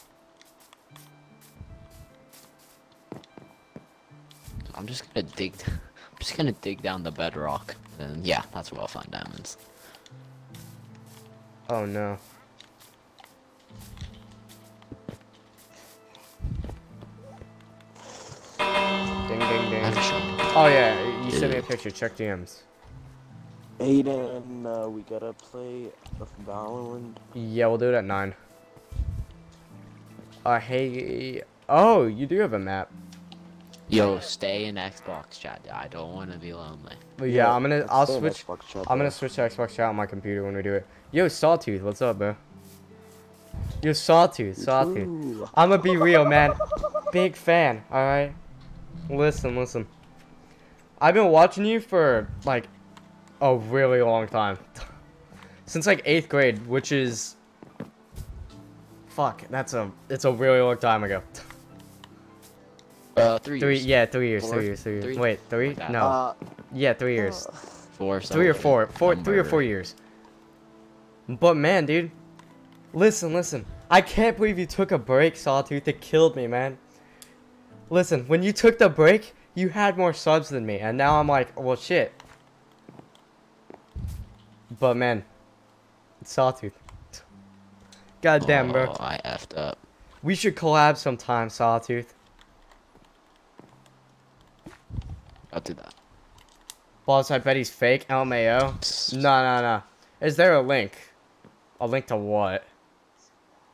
S5: I'm just gonna dig. I'm just gonna dig down the bedrock, and yeah, that's where I'll find diamonds.
S1: Oh no. Ding ding ding.
S5: have a shovel.
S1: Oh yeah, you sent me a picture. Check DMs.
S4: Aiden, uh, we gotta play Valorant.
S1: Yeah, we'll do it at nine. Uh, hey. Oh, you do have a map.
S5: Yo, stay in Xbox chat. I don't want to be lonely.
S1: But yeah, I'm gonna. I'll switch.
S4: Xbox chat,
S1: I'm
S4: bro.
S1: gonna switch to Xbox chat on my computer when we do it. Yo, Sawtooth, what's up, bro? Yo, Sawtooth, Sawtooth.
S4: Ooh.
S1: I'm gonna be real, man. Big fan, alright? Listen, listen. I've been watching you for, like, a really long time. Since, like, 8th grade, which is... Fuck, that's a... It's a really long time ago.
S5: Uh, three.
S1: Three,
S5: years.
S1: yeah, three years,
S5: Four?
S1: three years, three years.
S5: Three?
S1: Wait, three?
S5: Like.
S1: No.
S4: Uh,
S1: Yeah, three years.
S5: Four.
S1: Three or
S5: somewhere.
S1: four. Four, three or four years. But man, dude, listen, listen. I can't believe you took a break, Sawtooth. It killed me, man. Listen, when you took the break, you had more subs than me, and now I'm like, well, shit. But man, Sawtooth. God damn, bro.
S5: Oh, I effed up.
S1: We should collab sometime, Sawtooth.
S5: I'll do that.
S1: Boz, I bet he's fake. LMAO. No, no, no. Is there a link? A link to what?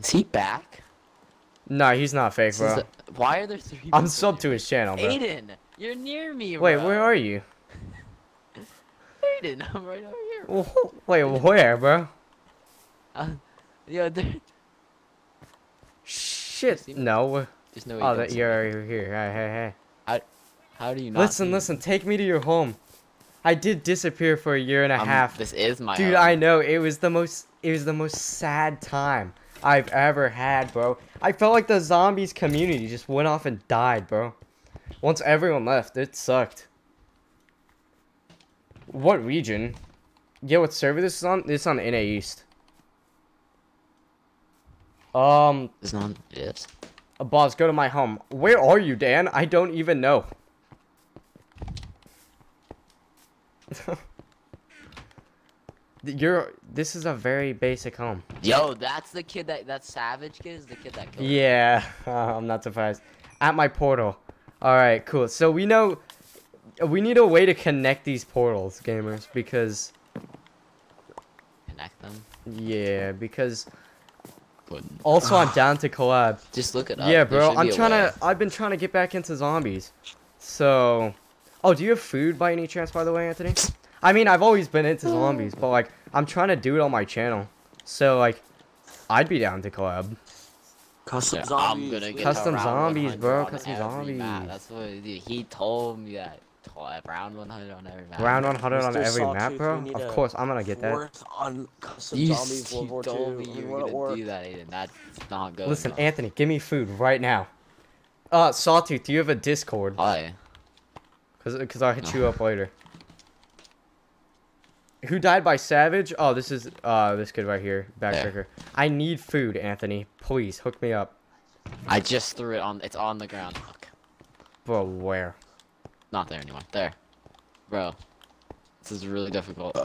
S5: Is he back?
S1: No, he's not fake,
S5: This
S1: bro.
S5: the- why are there three?
S1: I'm
S5: people
S1: sub to his channel, bro.
S5: Aiden, you're near me.
S1: Wait,
S5: bro.
S1: where are you?
S5: Aiden, I'm right over here.
S1: Wait, where, bro?
S5: Uh, yo, there,
S1: Shit. No.
S5: there's no.
S1: Oh, that you're over here. Hey, hey, hey.
S5: How do you not?
S1: Listen, listen. Take me to your home. I did disappear for a year and a
S5: Um,
S1: half.
S5: This is my.
S1: Dude,
S5: home.
S1: I know. It was the most. It was the most sad time I've ever had, bro. I felt like the zombies community just went off and died, bro. Once everyone left, it sucked. What region? Yeah, what server this is on? This is on NA East. Um,
S5: It's not. Yes.
S1: Uh, Boz, go to my home. Where are you, Dan? I don't even know. You're. This is a very basic home.
S5: Yo, that's the kid that that savage kid is the kid that killed.
S1: Yeah, I'm not surprised. At my portal. All right, cool. So we know we need a way to connect these portals, gamers, because
S5: Connect them.
S1: yeah, because
S5: Couldn't.
S1: also I'm down to collab.
S5: Just look it up.
S1: Yeah, bro. I'm trying
S5: way.
S1: to. I've been trying to get back into zombies. So, oh, do you have food by any chance, by the way, Anthony? I mean, I've always been into zombies, but like, I'm trying to do it on my channel. So like, I'd be down to collab.
S4: Custom
S5: Yeah,
S4: zombies.
S5: I'm gonna get
S1: Custom zombies, bro, custom
S5: every map.
S1: zombies.
S5: That's what he told me that. Tw- Round 100 on every map.
S1: Round 100 on
S4: Mr.
S1: every map, bro. Of course, I'm gonna get that.
S4: Work on custom
S5: You,
S4: zombies
S5: s- you
S4: World War
S5: told
S4: II.
S5: me you were gonna
S4: worked.
S5: do that, Aiden. That's not good.
S1: Listen,
S5: enough.
S1: Anthony, give me food right now. Uh, Sawtooth, do you have a Discord?
S5: Why?
S1: Cause, cause I'll hit you up later. Who died by Savage? Oh, this is uh this kid right here, backtracker. I need food, Anthony. Please hook me up,
S5: I just threw it on. It's on the ground. Fuck.
S1: bro. Where?
S5: Not there anymore. There. Bro. This is really difficult.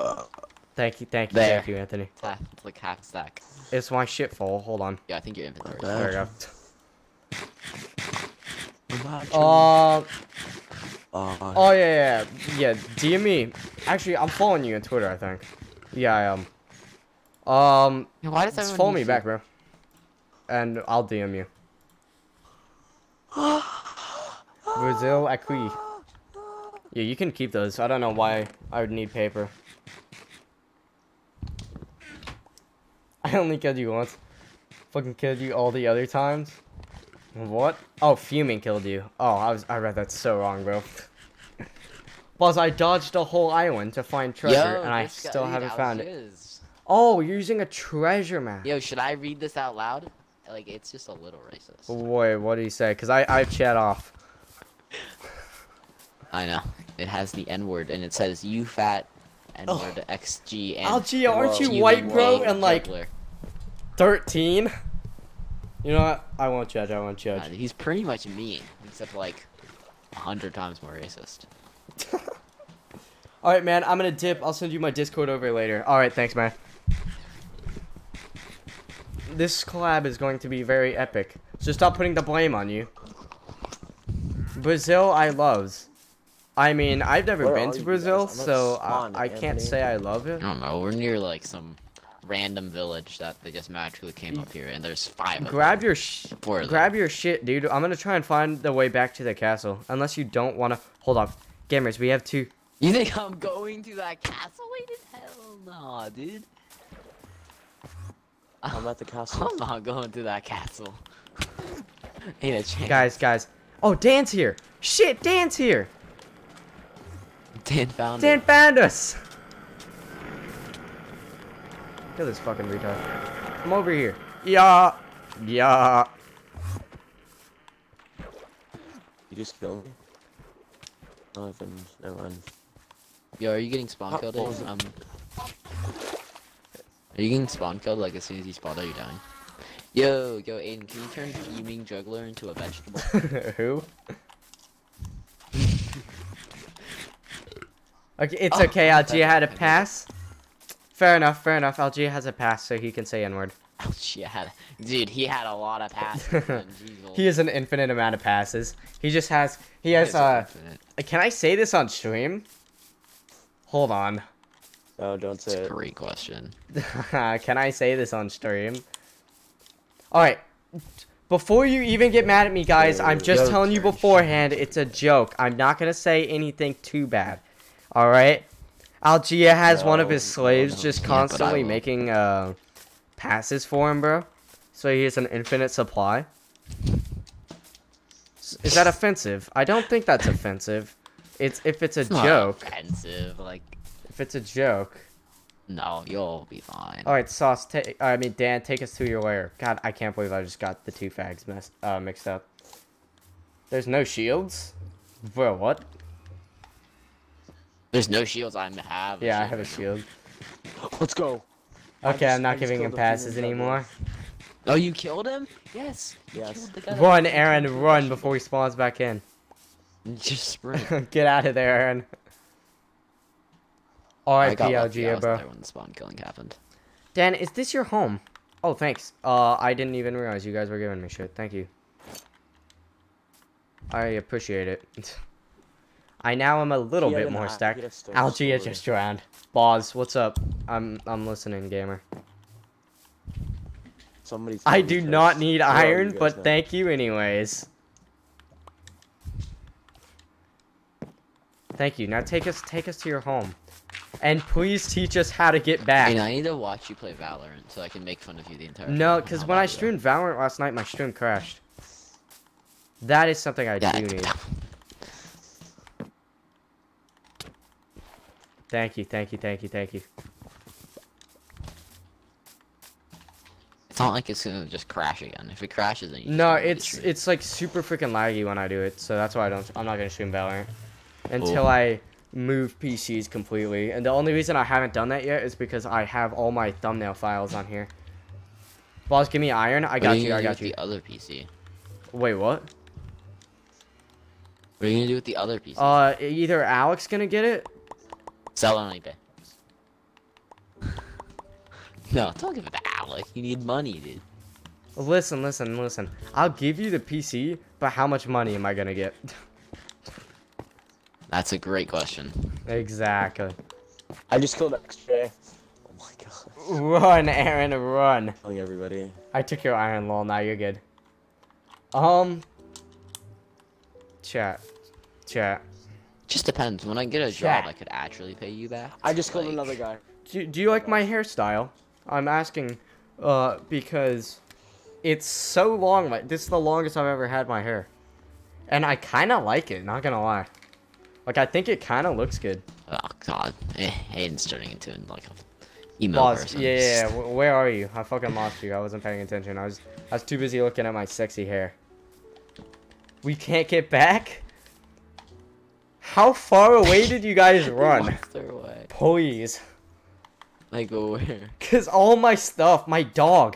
S1: Thank you, thank you,
S5: There.
S1: thank you, Anthony.
S5: It's, half, it's like half a stack.
S1: It's my shit full. Hold on.
S5: Yeah, I think your inventory.
S4: Okay.
S1: There we go.
S4: Imagine-
S1: Uh, Oh yeah, yeah, yeah. DM me. Actually, I'm following you on Twitter. I think. Yeah, I am. Um,
S5: Yeah, Why does
S1: just
S5: everyone
S1: follow me
S5: you?
S1: back, bro. And I'll DM you. Brazil Acqui. Yeah, you can keep those. I don't know why I would need paper. I only killed you once. Fucking killed you all the other times. What? Oh, fuming killed you. Oh, I was I read that so wrong, bro. Plus, I dodged a whole island to find treasure,
S5: Yo,
S1: and I still haven't found it. Oh, you're using a treasure map.
S5: Yo, should I read this out loud? Like, it's just a little racist.
S1: Wait, what do you say? Cause I I chat off.
S5: I know. It has the N word, and it says "you fat N word XG." And
S1: Algia, aren't you white, bro? And like thirteen. You know what? I won't judge. I won't
S5: Uh,
S1: judge.
S5: he's pretty much me, except like a hundred times more racist.
S1: All right, man. I'm gonna dip. I'll send you my Discord over later. All right, thanks, man. This collab is going to be very epic. So stop putting the blame on you. Brazil, I loves. I mean, I've never
S4: Where
S1: been to Brazil,
S4: guys? I'm at
S1: so
S4: spawn,
S1: I, I can't say I love it.
S5: I don't know. We're near like some random village that they just magically came up here, and there's five. of
S1: Grab
S5: them.
S1: your sh-
S5: Four of them.
S1: grab your shit, dude. I'm gonna try and find the way back to the castle. Unless you don't wanna. Hold on, gamers. We have two.
S5: You think I'm going to that castle? Wait, hell no, dude.
S4: I'm at the castle.
S5: I'm not going to that castle. Ain't a chance.
S1: Guys, guys. Oh, Dan's here. Shit, Dan's here.
S5: Dan found
S1: Dan
S5: it.
S1: found us. Kill this fucking retard. Come over here. Yeah. Yeah.
S4: You just killed me. Oh, I can. Never mind.
S5: Yo, are you getting spawn killed?
S4: what?
S5: Um, are you getting spawn killed? Like as soon as you spawn, are you're dying? Yo, yo, Aiden, can you turn fuming juggler into a vegetable?
S1: Who? Okay, it's
S5: Oh,
S1: okay. Algia had a pass. Fair enough. Fair enough. Algia has a pass, so he can say N-word.
S5: Ouch, yeah, had- dude, he had a lot of passes.
S1: He has an infinite amount of passes. He just has. He has. Uh,
S5: infinite.
S1: can I say this on stream? Hold on.
S4: No, don't
S5: It's
S4: say
S5: a
S4: it.
S5: great question.
S1: Can I say this on stream? Alright. Before you even get mad at me, guys, I'm just telling you beforehand, it's a joke. I'm not gonna say anything too bad. Alright? Algia has one of his
S4: No, no,
S1: slaves
S4: no.
S1: just constantly making uh passes for him, bro. So he has an infinite supply. Is that offensive? I don't think that's offensive. It's if it's a
S5: It's
S1: joke.
S5: Offensive, like
S1: If it's a joke.
S5: no, you'll be fine.
S1: All right, Sauce. Ta- I mean, Dan, take us to your lair. God, I can't believe I just got the two fags messed, uh, mixed up. There's no shields. Bro, what?
S5: There's no shields. I have. a
S1: Yeah, I have a shield.
S4: Let's go.
S1: Okay,
S4: just-
S1: I'm
S4: I
S1: not giving him
S4: killed a female
S1: passes anymore.
S5: Oh, you killed him? Yes.
S4: Yes.
S5: killed the guy that
S1: Run, Aaron, run before he spawns back in.
S5: Just sprint.
S1: Get out of there, Aaron.
S5: I
S1: R.I.P.
S5: got lucky. I was
S1: bro.
S5: there when the spawn killing happened.
S1: Dan, is this your home? Oh, thanks. Uh, I didn't even realize you guys were giving me shit. Thank you. I appreciate it. I now am a little
S4: He
S1: bit more stacked.
S4: had a stone
S1: Algia just drowned. Boz, what's up? I'm I'm listening, gamer.
S4: Somebody's
S1: I do
S4: first.
S1: not need
S4: Where
S1: iron, but
S4: now?
S1: thank you anyways. Thank you. Now take us take us to your home. And please teach us how to get back.
S5: Hey, I need to watch you play Valorant so I can make fun of you the entire time.
S1: No, because when I
S5: bad you are.
S1: streamed Valorant last night, my stream crashed. That is something I
S5: Yeah,
S1: do need. Thank you, thank you, thank you, thank you.
S5: It's not like it's gonna just crash again. If it crashes, then you
S1: No, it's
S5: stream.
S1: it's like super freaking laggy when I do it, so that's why I don't. I'm not gonna stream Valorant until
S5: Cool.
S1: I move PCs completely. And the only reason I haven't done that yet is because I have all my thumbnail files on here. Boz, give me iron. I
S5: What are
S1: got you.
S5: gonna
S1: I got
S5: with
S1: you.
S5: The other PC.
S1: Wait, what?
S5: What are you gonna do with the other PC?
S1: Uh, either Alex gonna get it.
S5: Sell it on eBay. no, don't give it to Alec. You need money, dude.
S1: Listen, listen, listen. I'll give you the PC, but how much money am I gonna get?
S5: That's a great question.
S1: Exactly.
S4: I just killed XJ. Oh my god.
S1: Run, Aaron, run.
S4: Killing everybody.
S1: I took your iron lol, now you're good. Um Chat. Chat.
S5: It just depends. When I get a job,
S1: Chat.
S5: I could actually pay you back.
S4: I just killed
S5: Like,
S4: another guy.
S1: Do, do you like my hairstyle? I'm asking uh because it's so long like this is the longest I've ever had my hair. And I kinda like it, not gonna lie. Like I think it kinda looks good.
S5: Oh god, eh, Aiden's turning into like a emo
S1: Lost.
S5: person.
S1: Yeah, yeah, yeah. Where are you? I fucking lost you. I wasn't paying attention. I was I was too busy looking at my sexy hair. We can't get back? How far away did you guys run?
S5: Walk their way.
S1: Please.
S5: Like where?
S1: Cause all my stuff, my dog.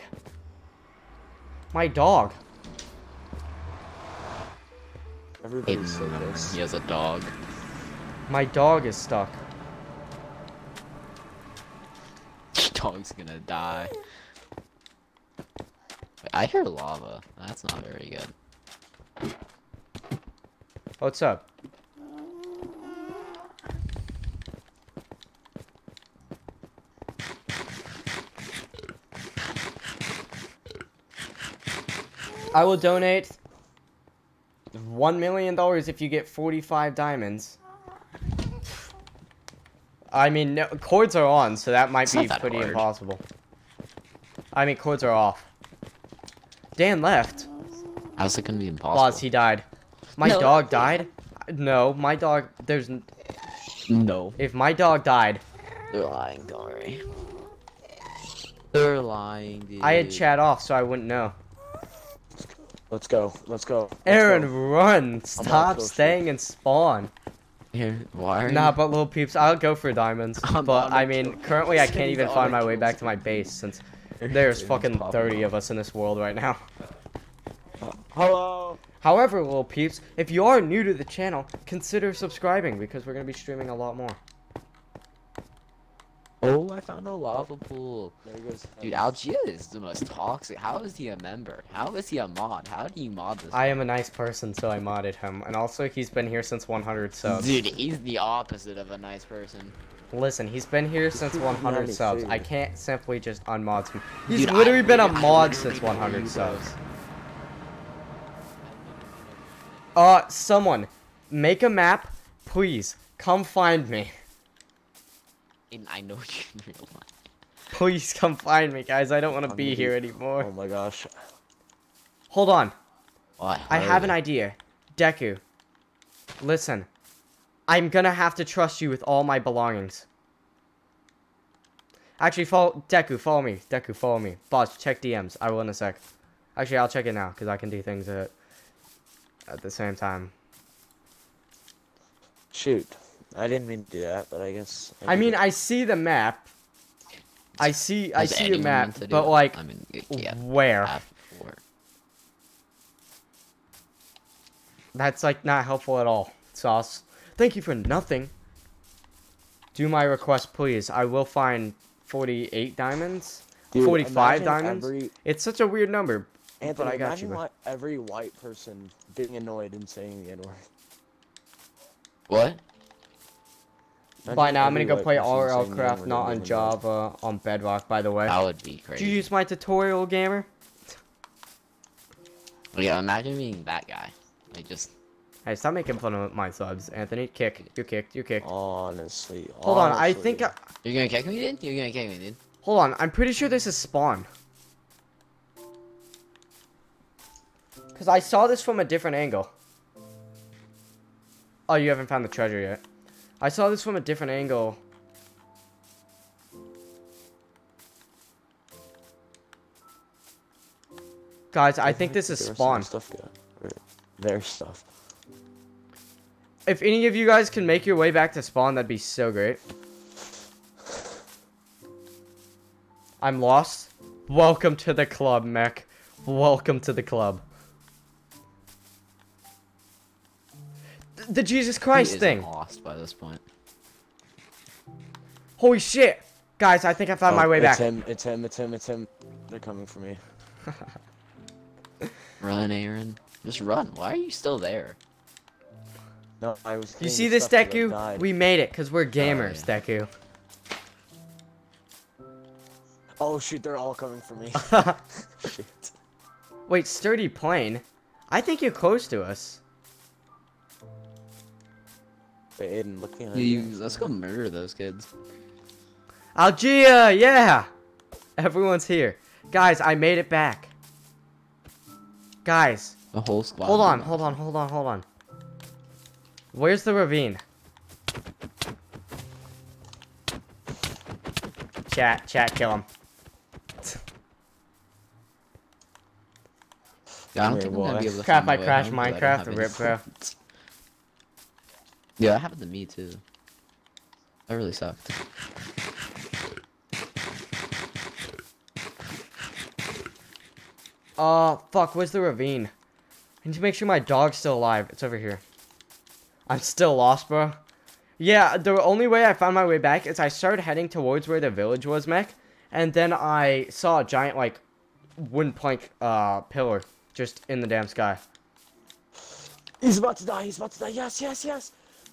S1: My dog.
S4: Everybody's so
S5: Aiden,
S4: pissed.
S5: he has a dog.
S1: My dog is stuck.
S5: Dog's gonna die. Wait, I hear lava. That's not very good.
S1: What's up? I will donate one million dollars if you get forty-five diamonds. I mean, no, coords are on, so that might
S5: It's
S1: be
S5: that
S1: pretty
S5: hard.
S1: impossible. I mean, coords are off. Dan left.
S5: How's it gonna be impossible?
S1: Boss, he died. My
S5: No.
S1: dog died? No, my dog. There's.
S5: No.
S1: If my dog died,
S5: They're lying, don't worry. They're lying, dude.
S1: I had chat off, so I wouldn't know.
S4: Let's go. Let's go. Let's
S1: Aaron,
S4: go.
S1: run! Stop staying and spawn.
S5: Here, why are
S1: Nah,
S5: you?
S1: but little peeps, I'll go for diamonds.
S5: I'm
S1: but I mean,
S5: kill.
S1: currently I can't even find my way back to my base since there's fucking 30 of us in this world right now.
S4: Hello.
S1: However, little peeps, if you are new to the channel, consider subscribing because we're gonna be streaming a lot more.
S5: Oh, I found a lava pool.
S4: There goes.
S5: Dude, Algia is the most toxic. How is he a member? How is he a mod? How do you mod this?
S1: I am a nice person, so I modded him, and also he's been here since 100 subs.
S5: Dude, he's the opposite of a nice person.
S1: Listen, he's been here since 100 subs. I can't simply just unmod him. He's
S5: Dude, I
S1: literally been a mod since 100 subs.
S5: guys.
S1: Uh, someone, make a map, please. Come find me.
S5: And I know you in real life.
S1: Please come find me, guys. I don't want to be here anymore.
S4: Oh my gosh.
S1: Hold on.
S5: Why?
S1: I have an idea. Deku, listen. I'm gonna have to trust you with all my belongings. Actually, follow Deku. Follow me. Deku, follow me. Boz, check DMs. I will in a sec. Actually, I'll check it now because I can do things at at the same time.
S4: Shoot. I didn't mean to do that, but I guess.
S1: I
S4: did
S1: mean,
S4: it.
S1: I see the map. I see. I see a map,
S5: meant to do
S1: but
S5: it?
S1: like,
S5: I mean, yeah,
S1: where? That's like not helpful at all. Sauce. Thank you for nothing. Do my request, please. I will find 48 diamonds.
S4: Dude,
S1: 45
S4: imagine
S1: diamonds?
S4: Every,
S1: It's such a weird number.
S4: Anthony,
S1: I got
S4: imagine
S1: you, man.
S4: why every white person being annoyed and saying the N word.
S5: What?
S1: By now, I'm gonna go play
S4: person saying
S1: RL Craft, not on Java, on Bedrock, by the way.
S5: That would be crazy.
S1: Did you use my tutorial, gamer?
S5: Yeah, imagine being that guy. Like just
S1: Hey, stop making fun of my subs, Anthony. Kick. You're kicked. You're kicked.
S4: Honestly.
S1: Hold on. I think. I,
S5: you're gonna kick me, dude. You're gonna kick me, dude.
S1: hold on. I'm pretty sure this is spawn. Because I saw this from a different angle. Oh, you haven't found the treasure yet. I saw this from a different angle. Guys, I think this is
S4: there was some
S1: spawn.
S4: Stuff go- or Their stuff.
S1: If any of you guys can make your way back to spawn, that'd be so great. I'm lost. Welcome to the club, mech. Welcome to the club. The Jesus Christ
S5: He
S1: thing.
S5: Lost by this point.
S1: Holy shit. Guys, I think I found my
S4: Oh,
S1: way
S4: it's
S1: back.
S4: him. It's him. It's him. It's him. They're coming for me.
S5: Run, Aaron. Just run. Why are you still there?
S4: No, I was.
S1: You see this,
S4: stuff
S1: Deku? We made it, because we're oh, gamers, Deku.
S4: Oh shoot, they're all coming for me. Shit.
S1: Wait, sturdy plane? I think you're close to us.
S4: Wait, Aiden, look behind
S5: You,
S4: you.
S5: you- let's go murder those kids.
S1: Algia, yeah! Everyone's here. Guys, I made it back. Guys,
S5: The whole squad.
S1: hold on, hold on, hold on, hold on. Where's the ravine? Chat, chat, kill him.
S5: Yeah, I don't
S4: Wait,
S5: think I'm gonna be able to.
S1: Crap, I crashed
S5: home 'cause I don't
S1: Minecraft,
S5: have any
S1: rip, bro.
S5: phones. Yeah, that happened to me too. That really sucked.
S1: Oh, fuck, where's the ravine? I need to make sure my dog's still alive. It's over here. I'm still lost, bro. Yeah, the only way I found my way back is I started heading towards where the village was, mech. And then I saw a giant, like, wooden plank uh, pillar just in the damn sky.
S4: He's about to die. He's about to die. Yes, yes, yes.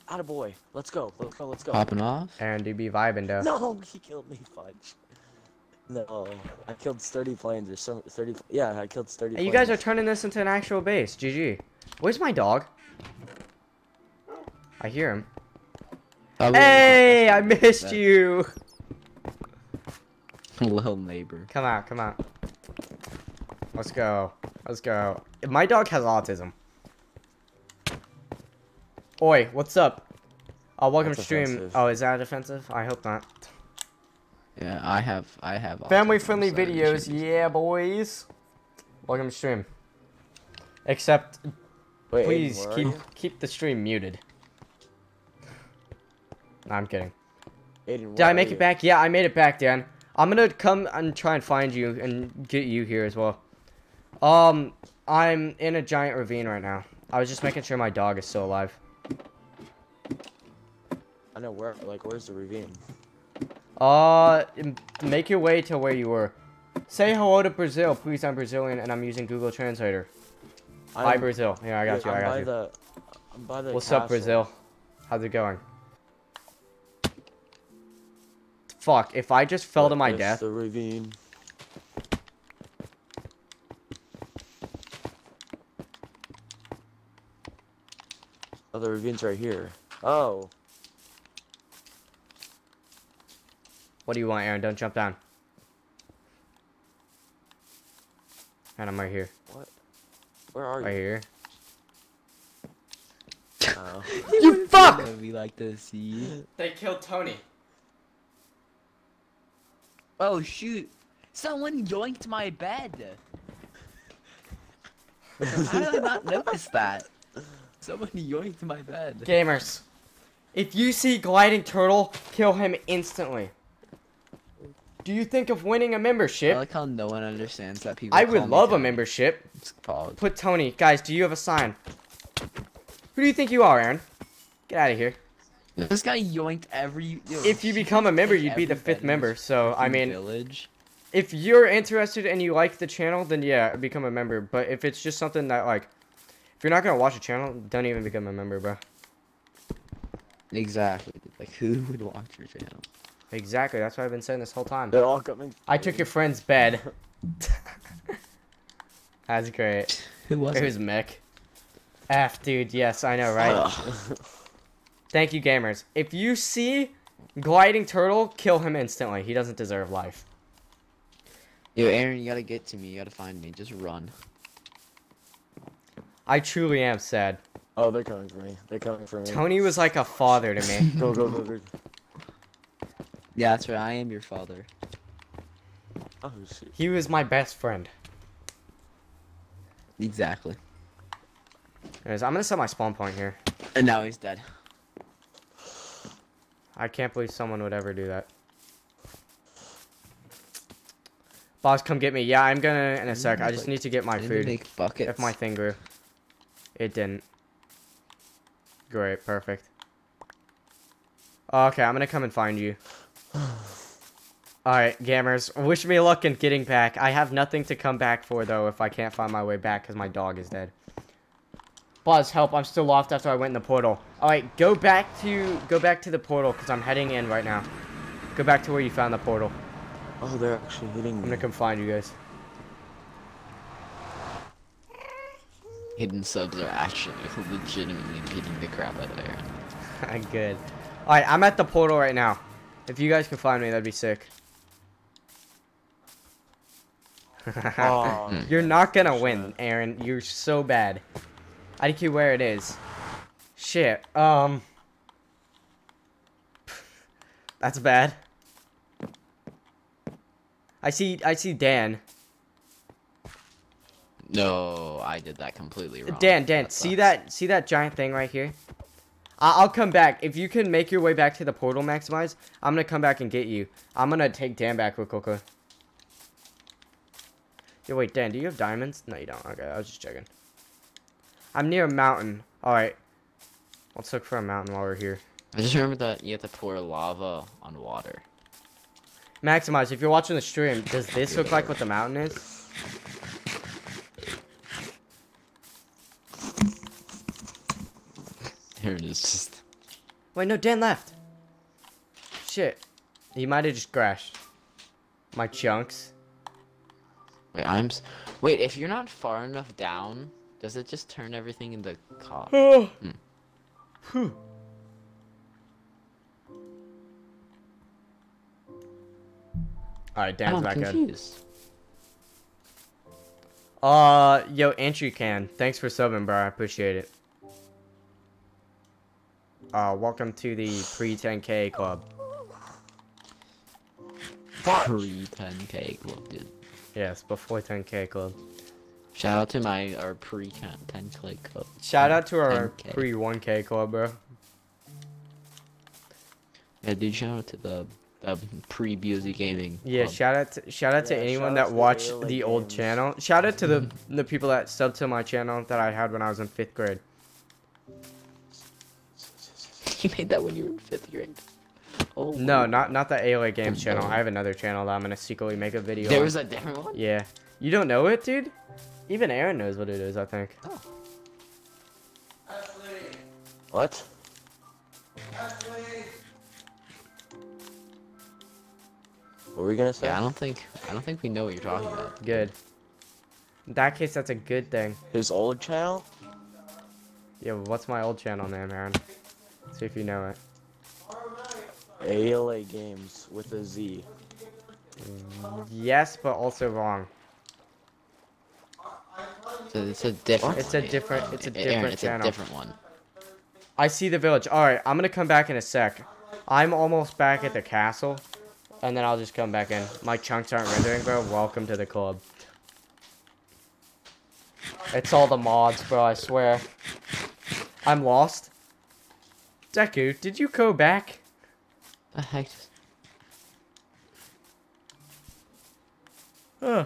S4: Attaboy. Let's go. Let's go. Let's go.
S5: Popping off.
S1: And do be vibing, though.
S4: No, he killed me. Fudge. No, I killed sturdy planes or some sturdy. Yeah, I killed sturdy.
S1: Hey, you guys are turning this into an actual base. GG. Where's my dog? I hear him.
S5: Probably
S1: Hey, I
S5: not.
S1: missed you.
S5: Little neighbor.
S1: Come out, come out. Let's go. Let's go. My dog has autism. Oi, what's up? Uh, welcome
S4: That's
S1: to stream.
S4: offensive.
S1: Oh, is that offensive? I hope not.
S5: Yeah, I have. I have. Family-friendly
S1: videos, yeah, boys. Welcome to stream. Except,
S4: Wait,
S1: please keep keep the stream muted. No, I'm kidding.
S4: Aiden,
S1: Did I make it
S4: you?
S1: back? Yeah, I made it back, Dan. I'm gonna come and try and find you and get you here as well. Um, I'm in a giant ravine right now. I was just making sure my dog is still alive.
S4: I know where. Like, where's the ravine?
S1: Uh, make your way to where you were. Say hello to Brazil, please. I'm Brazilian and I'm using Google Translator. Hi,
S4: I'm-
S1: Brazil. Yeah, I got you. I got
S4: by
S1: you.
S4: The, I'm by the
S1: What's up. Brazil? How's it going? Fuck! If I just fell to my death,
S4: The ravine. Oh, the ravine's right here. Oh,
S1: what do you want, Aaron? Don't jump down. And I'm right here. What?
S4: Where are
S1: Right
S4: you?
S1: Right here.
S4: Oh.
S1: You fuck!
S5: We like to see.
S1: They killed Tony.
S5: Oh shoot! Someone yoinked my bed. How did I not notice that? Someone yoinked my bed.
S1: Gamers, if you see gliding turtle, kill him instantly. Do you think of winning a membership?
S5: like how no one understands that people.
S1: I would love a membership. Put Tony. Guys, do you have a sign? Who do you think you are, Aaron? Get out of here.
S5: This guy yoinked every. yo,
S1: If you become a member, you'd be the fifth member. So, I mean,
S5: village.
S1: if you're interested and you like the channel, then yeah, become a member. But if it's just something that, like, if you're not gonna watch a channel, don't even become a member, bro.
S5: Exactly. Like who would watch your channel?
S1: Exactly. That's what I've been saying this whole time.
S4: They're all coming.
S1: I took your friend's bed. That's great.
S5: Who was
S1: It
S5: it?
S1: was Mick. F, dude. Yes, I know, right? Thank you, gamers. If you see gliding turtle, kill him instantly. He doesn't deserve life.
S5: Yo, Aaron, you gotta get to me. You gotta find me. Just run.
S1: I truly am sad.
S4: Oh, they're coming for me. They're coming for me.
S1: Tony was like a father to me.
S4: Go, go, go, go.
S5: Yeah, that's right. I am your father.
S4: Oh shit.
S1: He was my best friend.
S5: Exactly.
S1: Anyways, I'm gonna set my spawn point here.
S5: And now he's dead.
S1: I can't believe someone would ever do that. Boz, come get me. Yeah, I'm gonna in a sec. I just need to get my
S5: Didn't
S1: food.
S5: Make buckets.
S1: If my thing grew. It didn't. Great, perfect. Okay, I'm gonna come and find you. Alright, gamers. Wish me luck in getting back. I have nothing to come back for, though, if I can't find my way back, because my dog is dead. Boz, help! I'm still lost after I went in the portal. All right, go back to go back to the portal because I'm heading in right now. Go back to where you found the portal.
S4: Oh, they're actually hitting
S1: I'm gonna come find you guys.
S5: Hidden subs are actually legitimately beating the crap out of Aaron.
S1: Good. All right, I'm at the portal right now. If you guys can find me, that'd be sick.
S4: Oh,
S1: You're not gonna win, Aaron. You're so bad. IDQ where it is. Shit. Um. That's bad. I see. I see Dan.
S5: No, I did that completely wrong.
S1: Dan. Dan. see
S5: sucks.
S1: that? See that giant thing right here? I'll come back if you can make your way back to the portal. Maximize. I'm gonna come back and get you. I'm gonna take Dan back real quick. Yo, wait, Dan. Do you have diamonds? No, you don't. Okay, I was just checking. I'm near a mountain. All right. Let's look for a mountain while we're here.
S5: I just remember that you have to pour lava on water.
S1: Maximize, if you're watching the stream, does this look like what the mountain is?
S5: Aaron is just.
S1: Wait, no, Dan left. Shit. He might have just crashed. My chunks.
S5: Wait, I'm. s- Wait, if you're not far enough down, does it just turn everything into cop?
S1: Oh.
S5: Hmm.
S1: Whew. Alright, Dan's
S5: I'm
S1: back in.
S5: confused.
S1: Uh, yo, entry can. Thanks for subbing, bro. I appreciate it. Uh, welcome to the pre 10k club.
S5: Pre 10k club, dude.
S1: Yes, before 10k club.
S5: Shout out to my our pre 10k club.
S1: Shout out to our pre 1k club, bro.
S5: Yeah, dude. Shout out to the the pre BOZ Gaming.
S1: Yeah,
S5: club.
S1: shout out to, shout out to
S4: Yeah,
S1: anyone
S4: shout out
S1: that
S4: to the
S1: watched
S4: AOA
S1: the old channel. Shout out to the the people that subbed to my channel that I had when I was in fifth grade.
S5: You made that when you were in fifth grade. Oh
S1: No, not not the AOA Games channel. I have another channel that I'm gonna secretly make a video.
S5: There
S1: on.
S5: was a different one.
S1: Yeah, you don't know it, dude. Even Aaron knows what it is. I think. Oh.
S4: what? What were we gonna say?
S5: Yeah, I don't think I don't think we know what you're talking about.
S1: Good. In that case, that's a good thing.
S4: His old channel?
S1: Yeah, what's my old channel name, Aaron? See if you know it.
S4: ALA Games with a Z.
S1: Yes, but also wrong.
S5: So it's a different.
S1: It's a different- it's a
S5: Aaron,
S1: different
S5: it's
S1: channel.
S5: a different one.
S1: I see the village. All right, I'm gonna come back in a sec. I'm almost back at the castle, and then I'll just come back in. My chunks aren't rendering, bro. Welcome to the club. It's all the mods, bro. I swear. I'm lost. Deku, did you go back?
S5: The heck?
S1: Huh.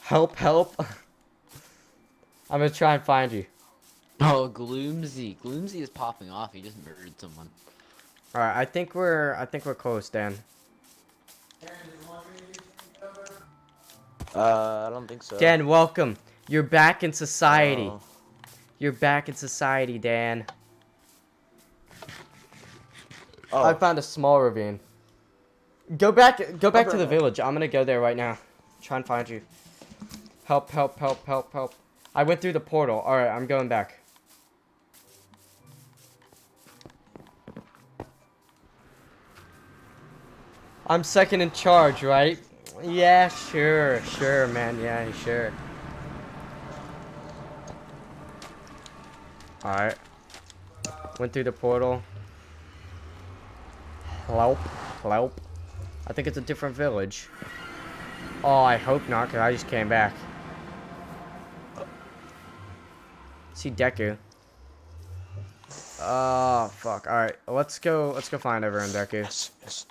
S1: Help! Help! I'm gonna try and find you.
S5: Oh, Gloomsy. Gloomsy is popping off. He just murdered someone.
S1: All right, I think we're I think we're close, Dan.
S4: Uh, I don't think so.
S1: Dan, welcome. You're back in society.
S4: Oh.
S1: You're back in society, Dan.
S4: Oh,
S1: I found a small ravine. Go back, go back to the
S4: Alright.
S1: village. I'm gonna go there right now. Try and find you. Help! Help! Help! Help! Help! I went through the portal. All right, I'm going back. I'm second in charge, right? Yeah, sure, sure, man. Yeah, sure. All right. Went through the portal. Help. Help. I think it's a different village. Oh, I hope not, because I just came back. See Deku. Oh, fuck. Alright, let's go, let's go find everyone, Deku.
S4: Yes, yes.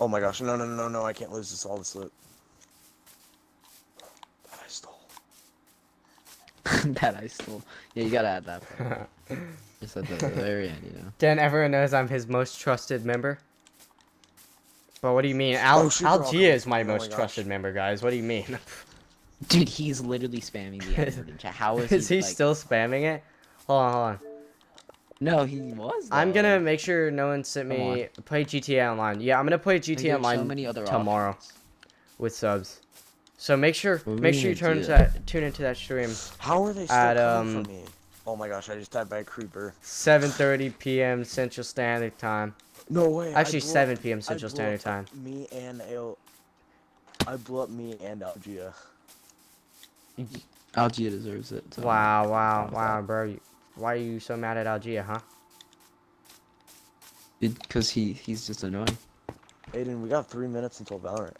S4: Oh my gosh, no, no, no, no, I can't lose this, all this loot. That I stole.
S5: that I stole. Yeah, you gotta add that. part. Just at the very end, you know.
S1: Dan, everyone knows I'm his most trusted member. But what do you mean? Al
S4: Oh, shoot, they're all
S1: Algia
S4: coming.
S1: is my
S4: Oh
S1: most
S4: gosh.
S1: trusted member, guys. What do you mean?
S5: Dude, he's literally spamming the N word in chat. How is,
S1: Is he
S5: like-
S1: still spamming it? Hold on, hold on.
S5: No, he was.
S1: I'm gonna make sure no one sent
S5: Come
S1: me play GTA Online. Yeah, I'm gonna play GTA Online
S5: so many other
S1: tomorrow
S5: options.
S1: with subs. So make sure
S5: What
S1: make sure you turn to that tune into that stream.
S4: How are they still
S1: At,
S4: coming
S1: um,
S4: for me? Oh my gosh, I just died by a creeper.
S1: 7:30 p.m. Central Standard Time.
S4: No way.
S1: Actually,
S4: blew
S1: 7 p.m. Central Standard Time.
S4: Me and Al. I blew up me and Algia.
S5: Algia deserves it. so-
S1: Wow, wow, wow, bro. Why are you so mad at Algia, huh?
S5: Because he he's just annoying.
S4: Aiden, we got three minutes until Valorant.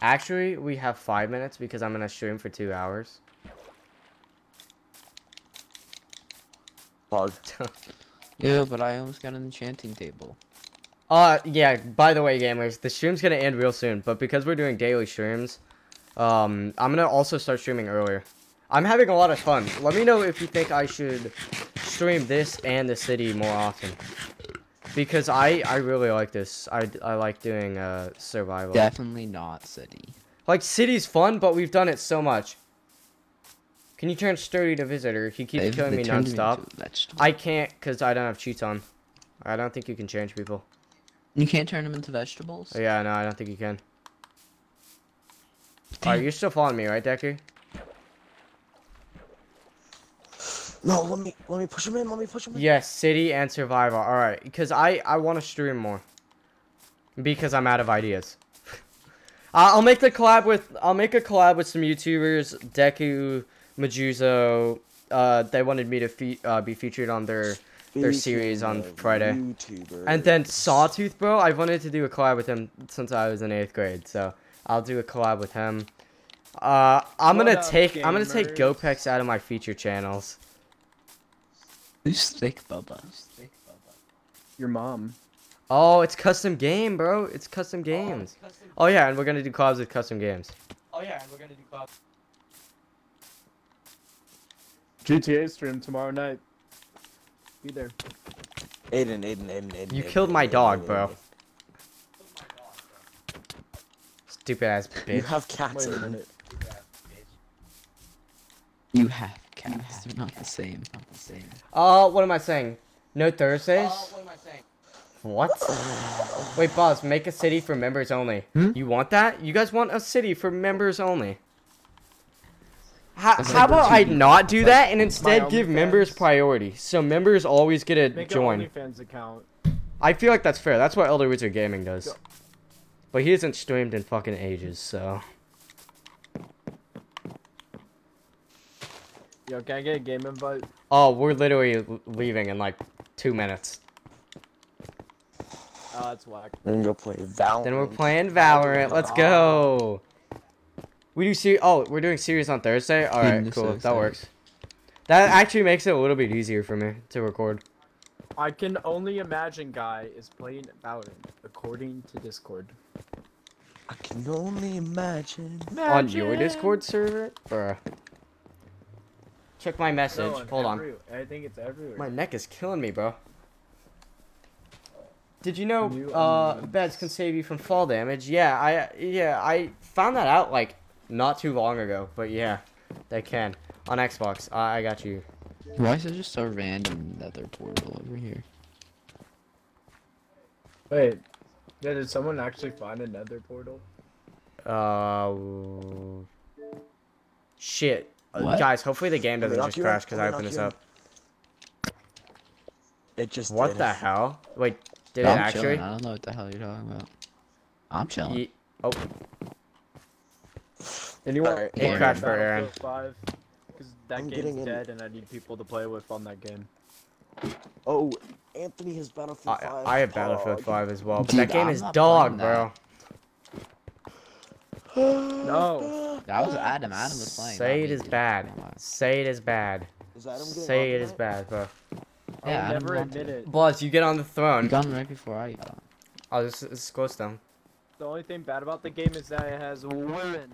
S1: Actually, we have five minutes because I'm gonna stream for two hours.
S4: Pog.
S5: Yeah, but I almost got an enchanting table.
S1: Uh, yeah. By the way, gamers, the stream's gonna end real soon, but because we're doing daily streams, um, I'm gonna also start streaming earlier. I'm having a lot of fun. Let me know if you think I should stream this and the city more often, because I I really like this. I I like doing uh survival.
S5: Definitely not city.
S1: Like city's fun, but we've done it so much. Can you turn sturdy to visitor? He keeps
S5: They've-
S1: killing me
S5: turned
S1: nonstop.
S5: into.
S1: I can't because I don't have cheats on. I don't think you can change people.
S5: You can't turn them into vegetables.
S1: Oh, yeah, no, I don't think you can. Alright, you're still following me, right, Deku?
S4: No, let me let me push him in. Let me push him in.
S1: Yes, city and survival. Alright, because I, I want to stream more. Because I'm out of ideas. I- uh, I'll make the collab with, I'll make a collab with some YouTubers, Deku, Majuzo. Uh, they wanted me to fe- uh, be featured on their, their series on Friday.
S4: YouTubers.
S1: And then Sawtooth, bro. I've wanted to do a collab with him since I was in eighth grade, so I'll do a collab with him. Uh, I'm
S6: What
S1: gonna
S6: up,
S1: take I'm gonna take? GoPex out of my feature channels.
S5: Who's thick Bubba?
S6: Your mom.
S1: Oh, it's custom game, bro. It's custom games. Oh yeah, and we're gonna do collabs with custom games.
S6: Oh yeah, and we're gonna do collab. GTA stream tomorrow night. Be there.
S4: Aiden, Aiden, Aiden, Aiden.
S1: You
S4: Aiden,
S1: killed my
S4: Aiden,
S1: dog,
S4: Aiden,
S1: bro.
S4: Aiden.
S1: Stupid ass bitch.
S4: You have cats,
S6: Wait a
S4: Aiden.
S6: minute.
S5: You have cats. They're not the same. Not the same.
S1: Uh, what am I saying? No Thursdays.
S6: what am I saying?
S1: What? Wait, boss, make a city for members only.
S5: Hmm?
S1: You want that? You guys want a city for members only? How, how about I not do that and instead give
S6: OnlyFans.
S1: members priority? So members always get to
S6: Make
S1: join.
S6: an OnlyFans account.
S1: I feel like that's fair. That's what Elder Wizard Gaming does. But he hasn't streamed in fucking ages, so.
S6: Yo, can I get a game invite?
S1: Oh, we're literally leaving in like two minutes.
S6: Oh, that's whack.
S4: Then go play Valorant.
S1: Then we're playing Valorant. Let's go. Ah. We do ser- Oh, we're doing series on Thursday. All right,
S5: Goodness, so
S1: cool. That works. That actually makes it a little bit easier for me to record.
S6: I can only imagine guy is playing Valorant according to Discord.
S4: I can only imagine. imagine.
S1: On your Discord server, bruh. Check my message.
S6: No, on
S1: Hold on.
S6: I think it's everywhere.
S1: My neck is killing me, bro. Did you know
S6: New
S1: uh beds can save you from fall damage? Yeah, I yeah, I found that out like not too long ago, but yeah, they can. On Xbox. I I got you.
S5: Why is it just so random nether portal over here?
S6: Wait, yeah, did someone actually find another portal?
S1: Uh Shit. Uh,
S5: What?
S1: guys, hopefully the game doesn't just crash cuz I
S4: Let
S1: opened this up.
S4: It just
S1: What
S4: did.
S1: the hell? Wait, did it
S5: I'm
S1: actually?
S5: chilling. I don't know what the hell you're talking about. I'm chilling.
S1: Ye- oh,
S6: Anyone?
S4: Alright,
S1: it
S5: Yeah.
S1: crashed for Aaron.
S6: Five, because that
S4: I'm
S6: game's
S4: getting in.
S6: dead, and I need people to play with on that game.
S4: Oh, Anthony has Battlefield
S1: I,
S4: 5.
S1: I have Battlefield
S4: Pog.
S1: 5 as well, but
S5: Dude,
S1: that game
S5: I'm
S1: is dog, bro.
S6: No.
S5: That was Adam. Adam was playing.
S1: Say
S5: not
S1: it
S5: me,
S1: is
S5: dude.
S1: bad. Say it is bad.
S4: Is Adam
S1: Say it
S4: on
S1: is
S4: tonight?
S1: bad, bro.
S5: Yeah,
S6: will
S5: Adam
S6: never
S5: wanted
S6: admit
S5: it.
S6: it.
S1: Boz, you get on the throne.
S5: got him right before I got.
S1: Oh, this this is close down.
S6: The only thing bad about the game is that it has women.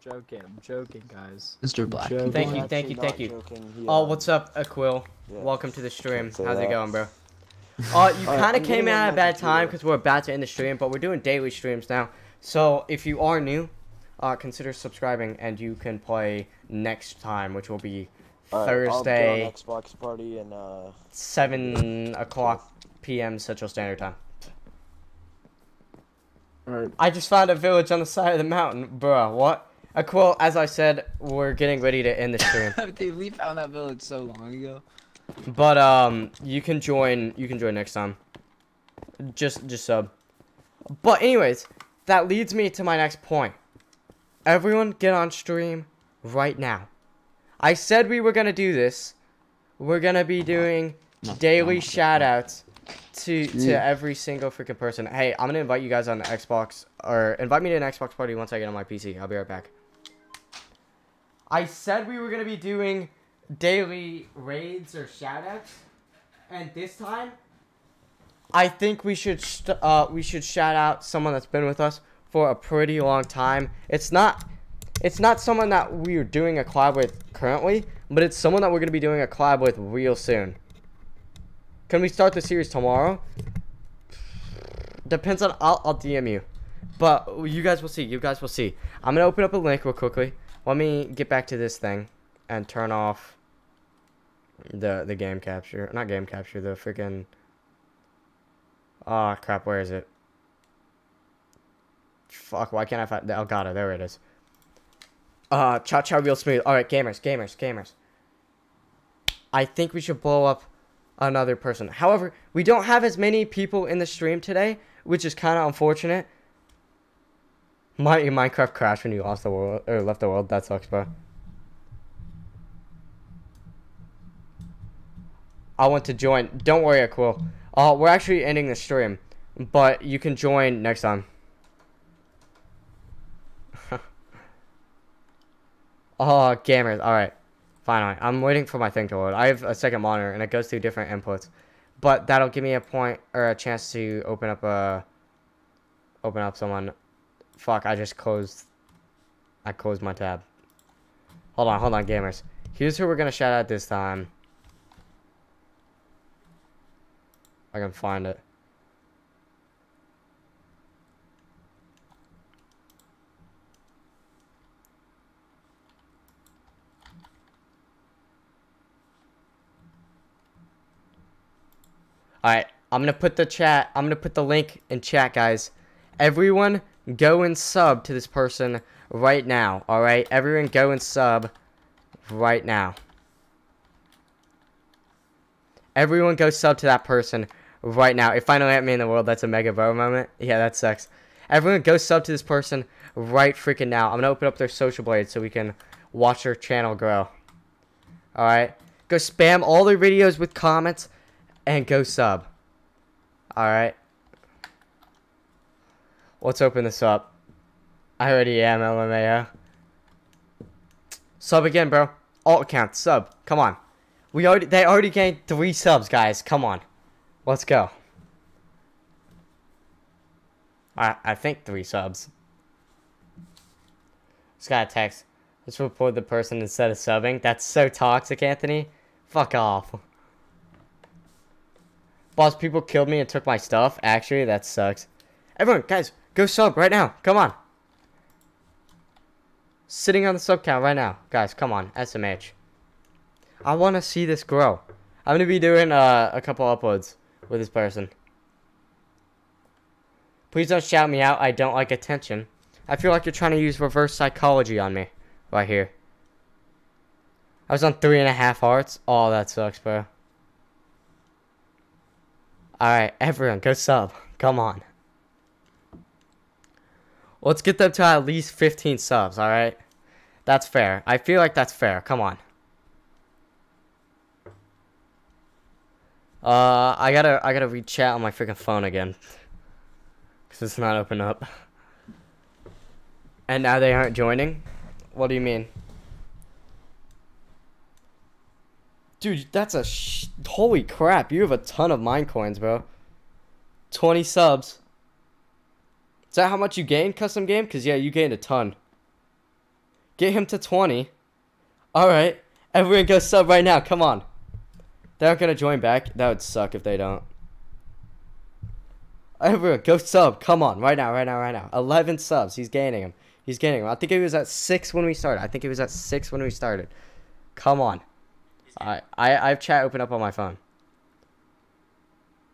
S6: I'm joking. I'm joking, guys.
S5: Mr. Black.
S6: Joking.
S1: Thank you, thank you, thank you.
S4: joking. He,
S1: Oh, what's up, Aquil?
S4: yeah.
S1: Welcome to the stream.
S4: Can't say
S1: How's it going, bro? Uh, you kind
S4: I'm
S1: of came
S4: getting on
S1: at a bad time because we're about to end the stream, but we're doing daily streams now. So if you are new, uh, consider subscribing, and you can play next time, which will be
S4: Alright, I'll
S1: Thursday,
S4: Xbox party and uh.
S1: seven o'clock p.m. Central Standard Time.
S4: Alright.
S1: I just found a village on the side of the mountain, bruh. What? Uh, well, as I said, we're getting ready to end the stream.
S5: Dude, we found that village so long ago.
S1: But um, you can join. You can join next time. Just just sub. But anyways, that leads me to my next point. Everyone, get on stream right now. I said we were gonna do this. We're gonna be doing daily
S5: no, no.
S1: shoutouts to to every single freaking person. Hey, I'm gonna invite you guys on the Xbox or invite me to an Xbox party once I get on my PC. I'll be right back. I said we were gonna be doing daily raids or shoutouts, and this time, I think we should uh we should shout out someone that's been with us for a pretty long time. It's not it's not someone that we're doing a collab with currently, but it's someone that we're gonna be doing a collab with real soon. Can we start the series tomorrow? Depends on I'll, I'll DM you, but you guys will see. You guys will see. I'm gonna open up a link real quickly. Let me get back to this thing and turn off the the game capture. Not game capture. The freaking. Ah crap! Where is it? Fuck! Why can't I find the Elgato? There it is. Uh, cha cha real smooth. All right, gamers, gamers, gamers. I think we should blow up another person. However, we don't have as many people in the stream today, which is kind of unfortunate. My Minecraft crashed when you lost the world or left the world. That sucks, bro. I want to join. Don't worry, Aquil. Uh, we're actually ending the stream, but you can join next time. oh, gamers. All right. Finally, I'm waiting for my thing to load. I have a second monitor, and it goes through different inputs, but that'll give me a point or a chance to open up a open up someone. Fuck! I just closed. I closed my tab. Hold on, hold on, gamers. Here's who we're gonna shout out this time. I can find it. Alright, I'm gonna put the chat, I'm gonna put the link in chat, guys. Everyone go and sub to this person right now, alright? Everyone go and sub right now. Everyone go sub to that person right now. It finally let me in the world. That's a mega bro moment. Yeah, that sucks. Everyone go sub to this person right freaking now. I'm gonna open up their social blade so we can watch their channel grow. Alright? Go spam all their videos with comments and go sub. Alright? Let's open this up. I already am LMAO. Sub again, bro. Alt account, sub. Come on. We already they already gained three subs, guys. Come on. Let's go. I I think three subs. Just got a text. Let's report the person instead of subbing. That's so toxic, Anthony. Fuck off. Boss, people killed me and took my stuff. Actually, that sucks. Everyone, guys, go sub right now. Come on. Sitting on the sub count right now. Guys, come on. SMH. I want to see this grow. I'm going to be doing uh, a couple uploads with this person. Please don't shout me out. I don't like attention. I feel like you're trying to use reverse psychology on me. Right here. I was on three and a half hearts. Oh, that sucks, bro. Alright, everyone, go sub. Come on. Let's get them to at least 15 subs, alright? That's fair. I feel like that's fair. Come on. Uh, I gotta, I gotta read chat on my freaking phone again. Cause it's not open up. And now they aren't joining? What do you mean? Dude, that's a holy crap! You have a ton of Minecoins, bro. Twenty subs. Is that how much you gained, custom game? Cause yeah, you gained a ton. Get him to twenty. All right, everyone go sub right now. Come on. They aren't gonna join back. That would suck if they don't. Everyone go sub. Come on, right now, right now, right now. Eleven subs. He's gaining them. He's getting. I think it was at six when we started. I think it was at six when we started. Come on. I I I have chat open up on my phone.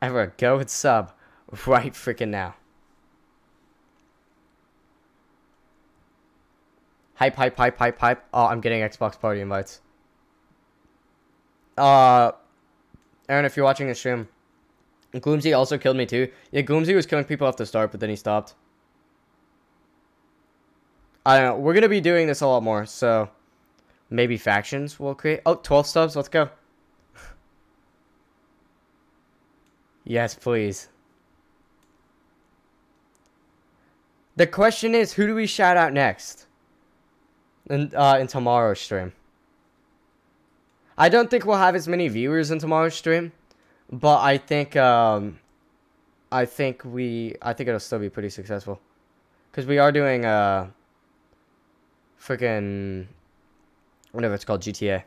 S1: Everyone, go and sub right freaking now. Hype, hype, hype, hype, hype. Oh, I'm getting Xbox party invites. Uh, Aaron, if you're watching the stream, Gloomsy also killed me too. Yeah, Gloomsy was killing people off the start, but then he stopped. I don't know. We're gonna be doing this a lot more, so maybe factions will create. Oh, 12 subs. Let's go. yes, please. The question is, who do we shout out next? In uh, in tomorrow's stream. I don't think we'll have as many viewers in tomorrow's stream, but I think um, I think we I think it'll still be pretty successful, cause we are doing uh, freaking whatever it's called GTA.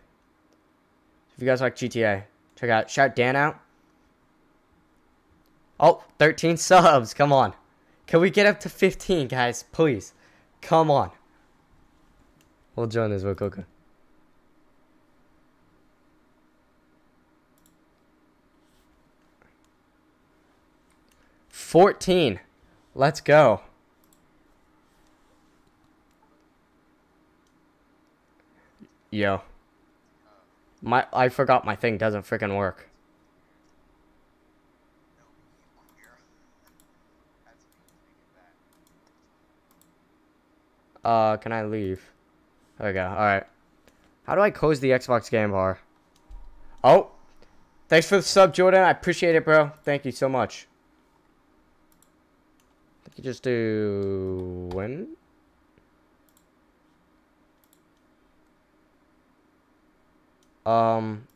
S1: If you guys like GTA, check out shout Dan out. Oh, 13 subs. Come on. Can we get up to 15, guys? Please. Come on. We'll join this real quick. 14. Let's go. Yo. My I forgot my thing doesn't freaking work. Uh, can I leave? There we go. Alright. How do I close the Xbox game bar? Oh! Thanks for the sub, Jordan. I appreciate it, bro. Thank you so much. I just do... When? Um...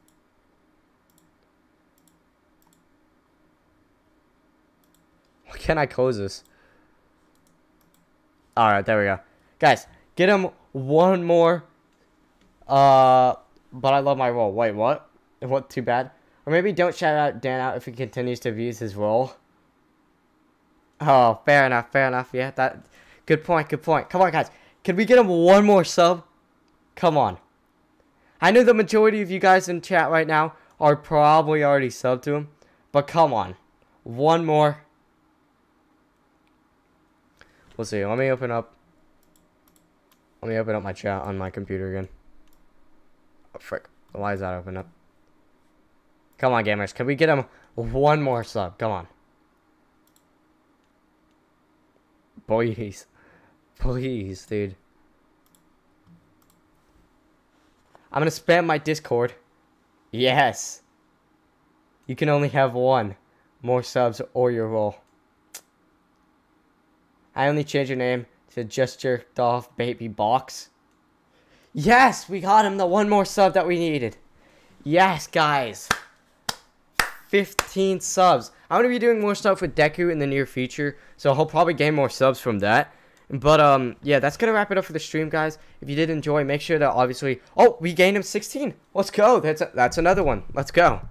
S1: Can't I close this? Alright, there we go. Guys, get him one more. Uh, but I love my role. Wait, what? What? Too bad. Or maybe don't shout out Dan out if he continues to abuse his role. Oh, fair enough, fair enough. Yeah, that. Good point, good point. Come on, guys. Can we get him one more sub? Come on. I know the majority of you guys in chat right now are probably already subbed to him, but come on. One more. We'll see. Let me open up. Let me open up my chat on my computer again. Oh, frick. Why is that open up? Come on, gamers. Can we get him one more sub? Come on. Please. Please, dude. I'm gonna spam my Discord. Yes. You can only have one. More subs or your role. I only change your name to just jerked off baby box. Yes, we got him the one more sub that we needed. Yes, guys. 15 subs. I'm going to be doing more stuff with Deku in the near future, so he'll probably gain more subs from that. But, um, yeah, that's going to wrap it up for the stream, guys. If you did enjoy, make sure to obviously... Oh, we gained him 16. Let's go. That's a, that's another one. Let's go.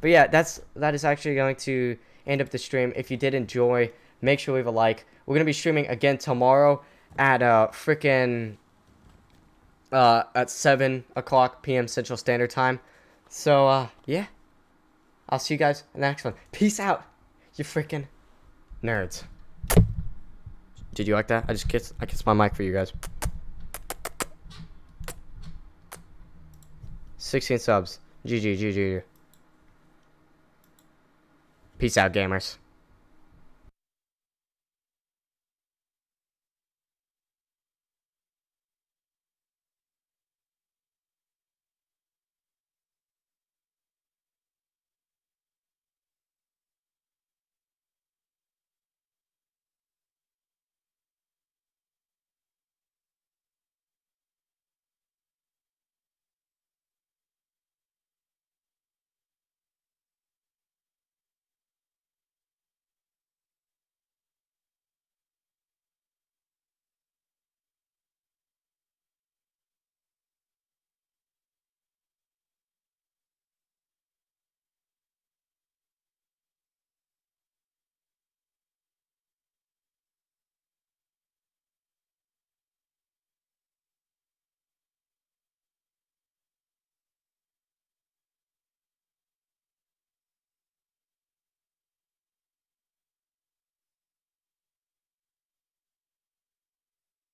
S1: But, yeah, that's that is actually going to end up the stream. If you did enjoy, make sure leave a like. We're going to be streaming again tomorrow at, uh, freaking... Uh, at 7 o'clock p.m. Central Standard Time. So, uh, yeah. I'll see you guys in the next one. Peace out, you freaking nerds. Did you like that? I just kissed I kissed my mic for you guys. 16 subs. GG, GG. Peace out, gamers.